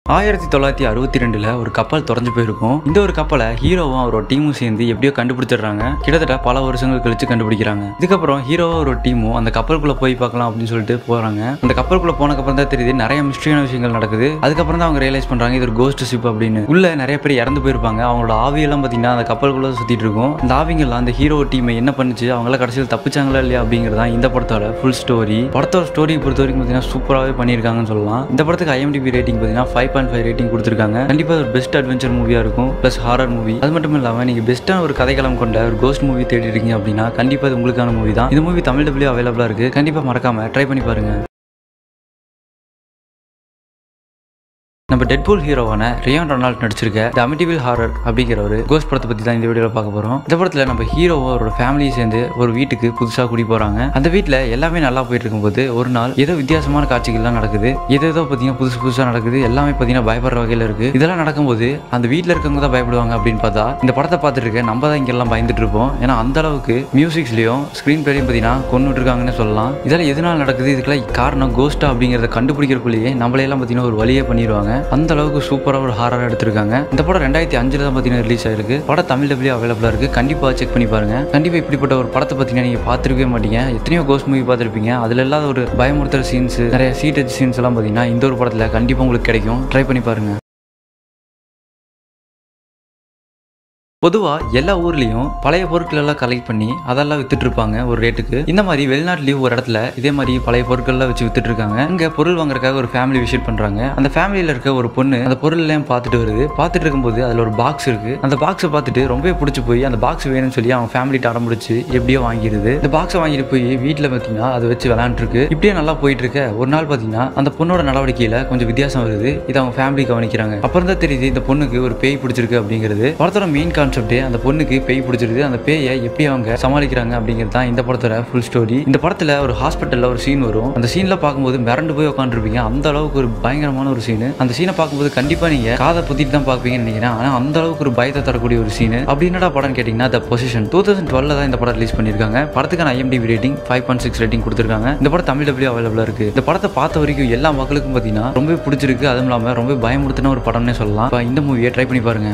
ஆயிரத்தி தொள்ளாயிரத்தி அறுபத்தி ரெண்டுல ஒரு கப்பல் தொலைஞ்சு போயிருக்கும். இந்த ஒரு கப்பலை ஹீரோவும் அவரோட டீமும் சேர்ந்து எப்படியோ கண்டுபிடிச்சிடுறாங்க. கிட்டத்தட்ட பல வருஷங்கள் கழிச்சு கண்டுபிடிக்கிறாங்க. இதுக்கப்புறம் ஹீரோவும் ஒரு டீமும் அந்த கப்பலுக்குள்ள போய் பார்க்கலாம் அப்படின்னு சொல்லிட்டு போறாங்க. அந்த கப்பலுக்குள்ள போனதுக்கப்புறம் தான் தெரியுது நிறைய மிஸ்ட்ரியான விஷயங்கள் நடக்குது. அதுக்கப்புறம் தான் அவங்க ரியலைஸ் பண்றாங்க இது ஒரு கோஸ்ட் ஷிப் அப்படின்னு. உள்ள நிறைய பேர் இறந்து போயிருப்பாங்க. அவங்களோட ஆவியெல்லாம் பார்த்தீங்கன்னா அந்த கப்பலுக்குள்ள சுத்திட்டு இருக்கும். அந்த ஆவிங்கெல்லாம் அந்த ஹீரோ டீமை என்ன பண்ணுச்சு அவங்களாம் கடைசியில் தப்பிச்சாங்களா இல்லையா அப்படிங்கிறது இந்த படத்தோட ஃபுல் ஸ்டோரி படத்தோட ஸ்டோரி பொறுத்த வரைக்கும் பார்த்தீங்கன்னா சூப்பராகவே பண்ணியிருக்காங்கன்னு சொல்லலாம். இந்த படத்துக்கு ஐஎம்டிபி ரேட்டிங் பார்த்தீங்கன்னா ஃபைவ் பாயிண்ட் ஃபைவ் ரேட்டிங் கொடுத்துருக்காங்க. கண்டிப்பாக ஒரு பெஸ்ட் அட்வென்ச்சர் மூவியாக இருக்கும். ப்ளஸ் ஹாரர் மூவி அது மட்டும் இல்லாமல் நீங்கள் பெஸ்ட்டான ஒரு கதைக்களம் கொண்ட ஒரு கோஸ்ட் மூவி தேடி இருக்கீங்க அப்படின்னா கண்டிப்பாக இது உங்களுக்கான மூவி தான். இந்த மூவி தமிழ் டபிள்யூ அவைலபிளாக இருக்குது கண்டிப்பாக மறக்காம ட்ரை பண்ணி பாருங்க. நம்ம டெட்பூல் ஹீரோவான ரியான் ரொனால்ட் நடிச்சிருக்க த அமிட்டிபிள் ஹாரர் அப்படிங்கிற ஒரு கோஸ்ட் படத்தை பற்றி தான் இந்த வீடியோவில் பார்க்க போகிறோம் இந்த படத்தில் நம்ம ஹீரோவோ அவரோட ஃபேமிலியும் சேர்ந்து ஒரு வீட்டுக்கு புதுசாக குடி போகிறாங்க அந்த வீட்டில் எல்லாமே நல்லா போயிட்டு இருக்கும்போது ஒரு நாள் ஏதோ வித்தியாசமான காட்சிகள்லாம் நடக்குது. ஏதோ ஏதோ பார்த்தீங்கன்னா புதுசு புதுசாக நடக்குது. எல்லாமே பார்த்தீங்கன்னா பயப்படுற வகையில் இருக்குது இதெல்லாம் நடக்கும்போது அந்த வீட்டில் இருக்கவங்க தான் பயப்படுவாங்க அப்படின்னு பார்த்தா இந்த படத்தை பார்த்துட்டு இருக்க நம்ம தான் இங்கெல்லாம் பயந்துட்டு இருப்போம். ஏன்னா அந்த அளவுக்கு மியூசிக்ஸ்லையும் ஸ்க்ரீன் பிளேலையும் பார்த்தீங்கன்னா கொண்டுட்டு இருக்காங்கன்னு சொல்லலாம். இதெல்லாம் எதனால் நடக்குது? இதுக்கெல்லாம் காரணம் கோஸ்டா அப்படிங்கிறத கண்டுபிடிக்கிறக்குள்ளேயே நம்மளையெல்லாம் பார்த்தீங்கன்னா ஒரு வழியே பண்ணிடுவாங்க. அந்த அளவுக்கு சூப்பராக ஒரு ஹாரராக எடுத்திருக்காங்க. இந்த படம் ரெண்டாயிரத்தி அஞ்சில் தான் பார்த்தீங்கன்னா ரிலீஸ் ஆயிருக்கு. படம் தமிழ் டபிள்யூ அவைலபிளாக இருக்குது கண்டிப்பாக செக் பண்ணி பாருங்க. கண்டிப்பாக இப்படிப்பட்ட ஒரு படத்தை பார்த்தீங்கன்னா நீங்கள் பார்த்துருக்கவே மாட்டீங்க. எத்தனையோ கோஸ் மூவி பார்த்துருப்பீங்க. அதில் இல்லாத ஒரு பயமுறுத்துற சீன்ஸ் நிறைய சீட் சீன்ஸ் எல்லாம் பார்த்தீங்கன்னா இந்த ஒரு படத்தில் கண்டிப்பாக உங்களுக்கு கிடைக்கும். ட்ரை பண்ணி பாருங்கள் பொதுவாக எல்லா ஊர்லேயும் பழைய பொருட்கள் எல்லாம் கலெக்ட் பண்ணி அதெல்லாம் வித்துட்டு இருப்பாங்க ஒரு ரேட்டுக்கு இந்த மாதிரி வெளிநாட்டுலேயும் ஒரு இடத்துல இதே மாதிரி பழைய பொருட்கள்லாம் வச்சு வித்துட்டு இருக்காங்க அங்கே பொருள் வாங்குறதுக்காக ஒரு ஃபேமிலி விசிட் பண்ணுறாங்க அந்த ஃபேமிலியில் இருக்க ஒரு பொண்ணு அந்த பொருள் எல்லாம் பார்த்துட்டு வருது. பார்த்துட்டு இருக்கும்போது அதில் ஒரு பாக்ஸ் இருக்கு. அந்த பாக்ஸை பார்த்துட்டு ரொம்பவே பிடிச்சி போய் அந்த பாக்ஸ் வேணும்னு சொல்லி அவங்க ஃபேமிலிட்ட அடம் பிடிச்சி எப்படியோ வாங்கிடுது. இந்த பாக்ஸை வாங்கிட்டு போய் வீட்டில் பார்த்தீங்கன்னா அதை வச்சு விளாண்டுருக்கு இப்படியே நல்லா போயிட்டு இருக்க ஒரு நாள் பார்த்தீங்கன்னா அந்த பொண்ணோட நடவடிக்கையில் கொஞ்சம் வித்தியாசம் வருது. இதை அவங்க ஃபேமிலி கவனிக்கிறாங்க. அப்புறம் தான் தெரியுது இந்த பொண்ணுக்கு ஒரு பேய் பிடிச்சிருக்கு அப்படிங்கிறது. படத்தோட மெயின் கான்செப்ட் அந்த பொண்ணுக்கு பேய் பிடிச்சிருது அந்த பேயை எப்படி அவங்க சமாளிக்கிறாங்க அப்படிங்கிறது தான் இந்த படத்தோட ஃபுல் ஸ்டோரி இந்த படத்துல ஒரு ஹாஸ்பிட்டல்ல ஒரு சீன் வரும். அந்த சீன்ல பார்க்கும்போது மிரண்டு போய் உட்காந்துருப்பீங்க அந்த அளவுக்கு ஒரு பயங்கரமான ஒரு சீன் அந்த சீனை பார்க்கும்போது கண்டிப்பா நீங்க காதை புத்திட்டு தான் பார்ப்பீங்கன்னு நினைக்கிறேன். அந்த அளவுக்கு ஒரு பயத்தை தரக்கூடிய ஒரு சீன் அப்படி என்னடா படம் கேட்டீங்கன்னா த பொசிஷன் டூ தௌசண்ட் டுவெல்ல தான் இந்த படம் ரிலீஸ் பண்ணிருக்காங்க படத்துக்கான IMDb rating five point six rating கொடுத்துருக்காங்க. இந்த படம் தமிழ் டபிள்யூ அவைலபிளா இருக்கு. இந்த படத்தை பார்த்த வரைக்கும் எல்லா மக்களுக்கும் பார்த்தீங்கன்னா ரொம்ப பிடிச்சிருக்கு. அதுவும் இல்லாம ரொம்ப பயமுறுத்தின ஒரு படம்னே சொல்லலாம். இந்த மூவியை ட்ரை பண்ணி பாருங்க.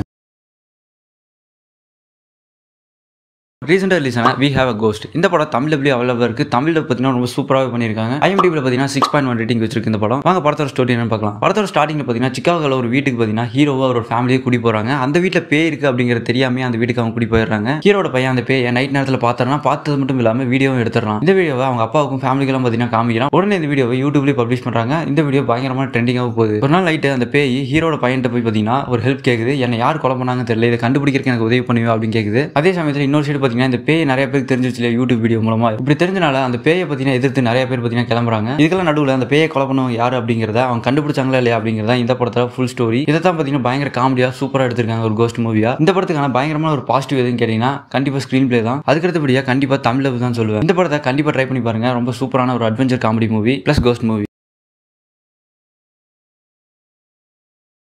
ரீசெண்டாக ரிலீஸ் ஆன வி ஹேவ் அ கோஸ்ட் இந்த படம் தமிழ் எப்படி அவைலபிள் இருக்கு? தமிழில் பார்த்தீங்கன்னா ரொம்ப சூப்பராகவே பண்ணியிருக்காங்க. ஐஎம்டிபியில் பார்த்தீங்கன்னா சிக்ஸ் பாயிண்ட் ஒன் ரேட்டிங் வச்சிருக்கு இந்த படம். வாங்க படத்தோட ஸ்டோரி என்னன்னு பார்க்கலாம். படத்தோட ஸ்டார்டிங் பார்த்தீங்கன்னா சிக்காகோவில் ஒரு வீட்டுக்கு பார்த்தீங்கன்னா ஹீரோவாக ஒரு ஃபேமிலியை கூட்டி போகிறாங்க அந்த வீட்டில் பேய் இருக்கு அப்படிங்கிறது தெரியாமல் அந்த வீட்டுக்கு அவங்க கூட்டி போயிடுறாங்க. ஹீரோட பையன் அந்த பே நைட் நேரத்தில் பார்த்தோம்னா பார்த்தது மட்டும் இல்லாமல் வீடியோவும் எடுத்துடலாம். இந்த வீடியோவை அவங்க அப்பாவுக்கும் ஃபேமிலிக்கெல்லாம் பார்த்தீங்கன்னா காமிக்கிறான் உடனே இந்த வீடியோவை யூடியூப்லேயே பப்ளிஷ் பண்ணுறாங்க இந்த வீடியோ பயங்கரமான ட்ரெண்டிங்காக போகுது. ஒரு நாள் நைட்டு அந்த பேய் ஹீரோட பையன்ட்ட போய் பார்த்தீங்கன்னா ஒரு ஹெல்ப் கேட்குது என்னை யார் கொலை பண்ணாங்க தெரியல. இதை கண்டுபிடிக்கிறதுக்கு எனக்கு உதவி பண்ணுவேன் அப்படின்னு கேட்குது அதே சமயத்தில் இன்னொரு சைடு பார்த்தீங்கன்னா பார்த்தீங்கன்னா இந்த பேய் நிறைய பேருக்கு தெரிஞ்சிச்சு இல்லையா யூடியூப் வீடியோ மூலமாக இப்படி தெரிஞ்சனால அந்த பேயை பார்த்தீங்கன்னா எதிர்த்து நிறைய பேர் பார்த்தீங்கன்னா கிளம்புறாங்க. இதுக்கெல்லாம் நடுவில் அந்த பேயை கொலை பண்ணவங்க யார் அப்படிங்கிறத அவங்க கண்டுபிடிச்சாங்களா இல்லையா அப்படிங்கிறத இந்த படத்தில் ஃபுல் ஸ்டோரி இதை தான் பார்த்தீங்கன்னா பயங்கர காமெடியாக சூப்பராக எடுத்திருக்காங்க ஒரு கோஸ்ட் மூவியா இந்த படத்துக்கான பயங்கரமான ஒரு பாசிட்டிவ் எதுன்னு கேட்டிங்கன்னா கண்டிப்பாக ஸ்க்ரீன் பிளே தான் அதுக்கடுத்தபடியாக கண்டிப்பாக தமிழில் தான் சொல்லுவேன். இந்த படத்தை கண்டிப்பாக ட்ரை பண்ணி பாருங்க. ரொம்ப சூப்பரான ஒரு adventure comedy movie plus ghost movie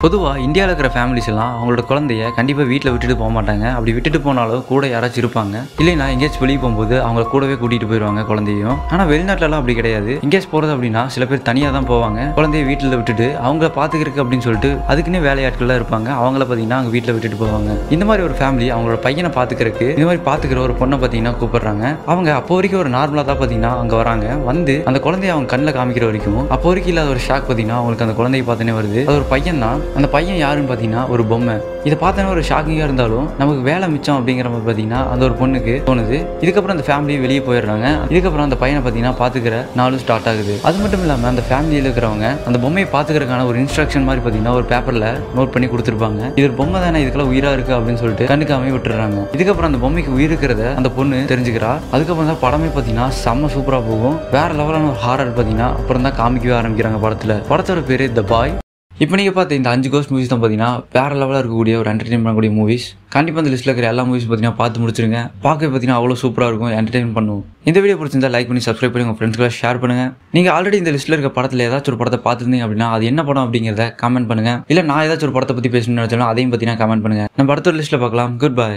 பொதுவாக இந்தியாவில் இருக்கிற ஃபேமிலிஸ் எல்லாம் அவங்களோட குழந்தைய கண்டிப்பாக வீட்டில் விட்டுட்டு போக மாட்டாங்க. அப்படி விட்டுட்டு போனாலும் கூட யாராச்சும் இருப்பாங்க. இல்லைன்னா எங்கேயாச்சும் வெளியே போகும்போது அவங்கள கூடவே கூட்டிகிட்டு போயிடுவாங்க குழந்தையும் ஆனால் வெளிநாட்டிலலாம் அப்படி கிடையாது. எங்கேயாச்சும் போகிறது அப்படின்னா சில பேர் தனியாக தான் போவாங்க. குழந்தைய வீட்டில் விட்டுட்டு அவங்கள பார்த்துக்கிறதுக்கு அப்படின்னு சொல்லிட்டு அதுக்குன்னே வேலையாட்கள்லாம் இருப்பாங்க. அவங்கள பார்த்தீங்கன்னா அவங்க வீட்டில் விட்டுட்டு போவாங்க. இந்த மாதிரி ஒரு ஃபேமிலி அவங்களோட பையனை பார்த்துக்கிறதுக்கு இந்த மாதிரி பார்த்துக்கிற ஒரு பொண்ணை பார்த்தீங்கன்னா கூப்பிடுறாங்க. அவங்க அப்போ வரைக்கும் ஒரு நார்மலாக தான் பார்த்தீங்கன்னா அங்கே வராங்க. வந்து அந்த குழந்தைய அவங்க கண்ணில் காமிக்கிற வரைக்கும் அப்போ வரைக்கும் இல்லாத ஒரு ஷாக் பார்த்தீங்கன்னா அவங்களுக்கு அந்த குழந்தைய பார்த்தோன்னே வருது. அது ஒரு பையன் தான் அந்த பையன் யாருன்னு பார்த்தீங்கன்னா ஒரு பொம்மை. இதை பார்த்தோன்னா ஒரு ஷாக்கிங்காக இருந்தாலும் நமக்கு வேலை மிச்சம் அப்படிங்கிற மாதிரி பார்த்தீங்கன்னா அந்த ஒரு பொண்ணுக்கு தோணுது. இதுக்கப்புறம் அந்த ஃபேமிலி வெளியே போயிடுறாங்க. இதுக்கப்புறம் அந்த பையனை பார்த்தீங்கன்னா பார்த்துக்கிற நாளும் ஸ்டார்ட் ஆகுது. அது மட்டும் இல்லாமல் அந்த ஃபேமிலியில் இருக்கிறவங்க அந்த பொம்மையை பார்த்துக்கிறதுக்கான ஒரு இன்ஸ்ட்ரக்ஷன் மாதிரி பார்த்தீங்கன்னா ஒரு பேப்பரில் நோட் பண்ணி கொடுத்துருப்பாங்க. இது ஒரு பொம்மை தானே இதுக்கெல்லாம் உயிராக இருக்குது அப்படின்னு சொல்லிட்டு கண்டுக்காம விட்டுறாங்க இதுக்கப்புறம் அந்த பொம்மைக்கு உயிர் இருக்கிறத அந்த பொண்ணு தெரிஞ்சுக்கிறா. அதுக்கப்புறம் தான் படமே பார்த்தீங்கன்னா செம்ம சூப்பராக போகும். வேற லெவலான ஒரு ஹாரர் பார்த்தீங்கன்னா அப்புறம் தான் காமிக்கவே ஆரம்பிக்கிறாங்க படத்தில். படத்தோட பேர் த பாய் இப்போ நீங்கள் பார்த்த இந்த அஞ்சு கோஸ்ட் மூவிஸ் தான் பார்த்தீங்கன்னா வேறு லெவலாக இருக்கக்கூடிய ஒரு என்டர்டைன் பண்ணக்கூடிய மூவிஸ் கண்டிப்பாக இந்த லிஸ்ட்டில் இருக்கிற எல்லா மூவிஸ் பார்த்தீங்கன்னா பார்த்து முடிச்சிருங்க பார்க்க பார்த்தீங்கன்னா அவ்வளோ சூப்பராக இருக்கும் என்டர்டைன் பண்ணுவோம் இந்த வீடியோ பிடிச்சிருந்தா லைக் பண்ணி சப்ஸ்கிரைப் பண்ணி உங்கள் ஃப்ரெண்ட்ஸ்களை ஷேர் பண்ணுங்கள் நீங்கள் ஆல்ரெடி இந்த லிஸ்ட்டில் இருக்க படத்தில் ஏதாச்சும் ஒரு படத்தை பார்த்துருந்தீங்க அப்படின்னா அது என்ன படம் அப்படிங்கிறத கமெண்ட் பண்ணுங்க. இல்லை நான் ஏதாச்சும் ஒரு படத்தை பற்றி பேசணும்னு நினச்சாலும் அதையும் பார்த்தீங்கன்னா கமெண்ட் பண்ணுங்கள் நம்ம அடுத்த ஒரு லிஸ்ட்டில் பார்க்கலாம். Good bye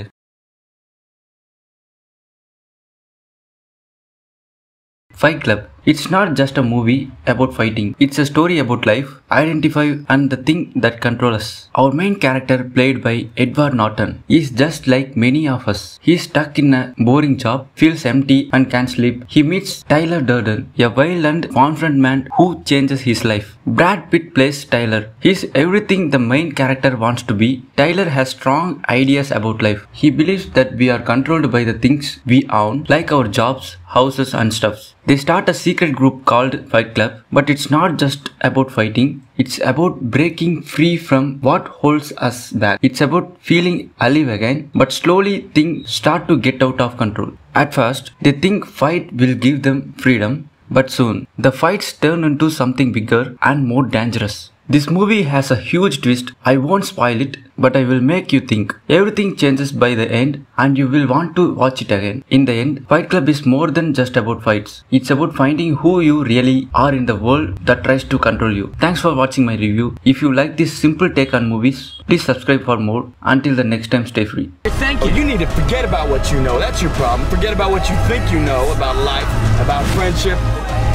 Fight Club It's not just a movie about fighting. It's a story about life, identify and the thing that control us. Our main character played by Edward Norton is just like many of us. He's stuck in a boring job, feels empty and can't sleep. He meets Tyler Durden, a wild and confident man who changes his life. Brad Pitt plays Tyler. He's everything the main character wants to be. Tyler has strong ideas about life. He believes that we are controlled by the things we own, like our jobs, houses and stuffs. They start a secret group called Fight Club, but it's not just about fighting. It's about breaking free from what holds us back. It's about feeling alive again, but slowly things start to get out of control. At first, they think fight will give them freedom, but soon the fights turn into something bigger and more dangerous. This movie has a huge twist. I won't spoil it, but I will make you think. Everything changes by the end, and you will want to watch it again. In the end, Fight Club is more than just about fights. It's about finding who you really are in the world that tries to control you. Thanks for watching my review. If you like this simple take on movies, please subscribe for more. Until the next time, stay free. Thank you. You need to forget about what you know. That's your problem. Forget about what you think you know about life, about friendship,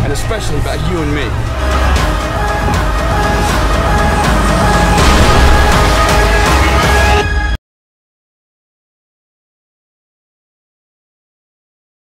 and especially about you and me.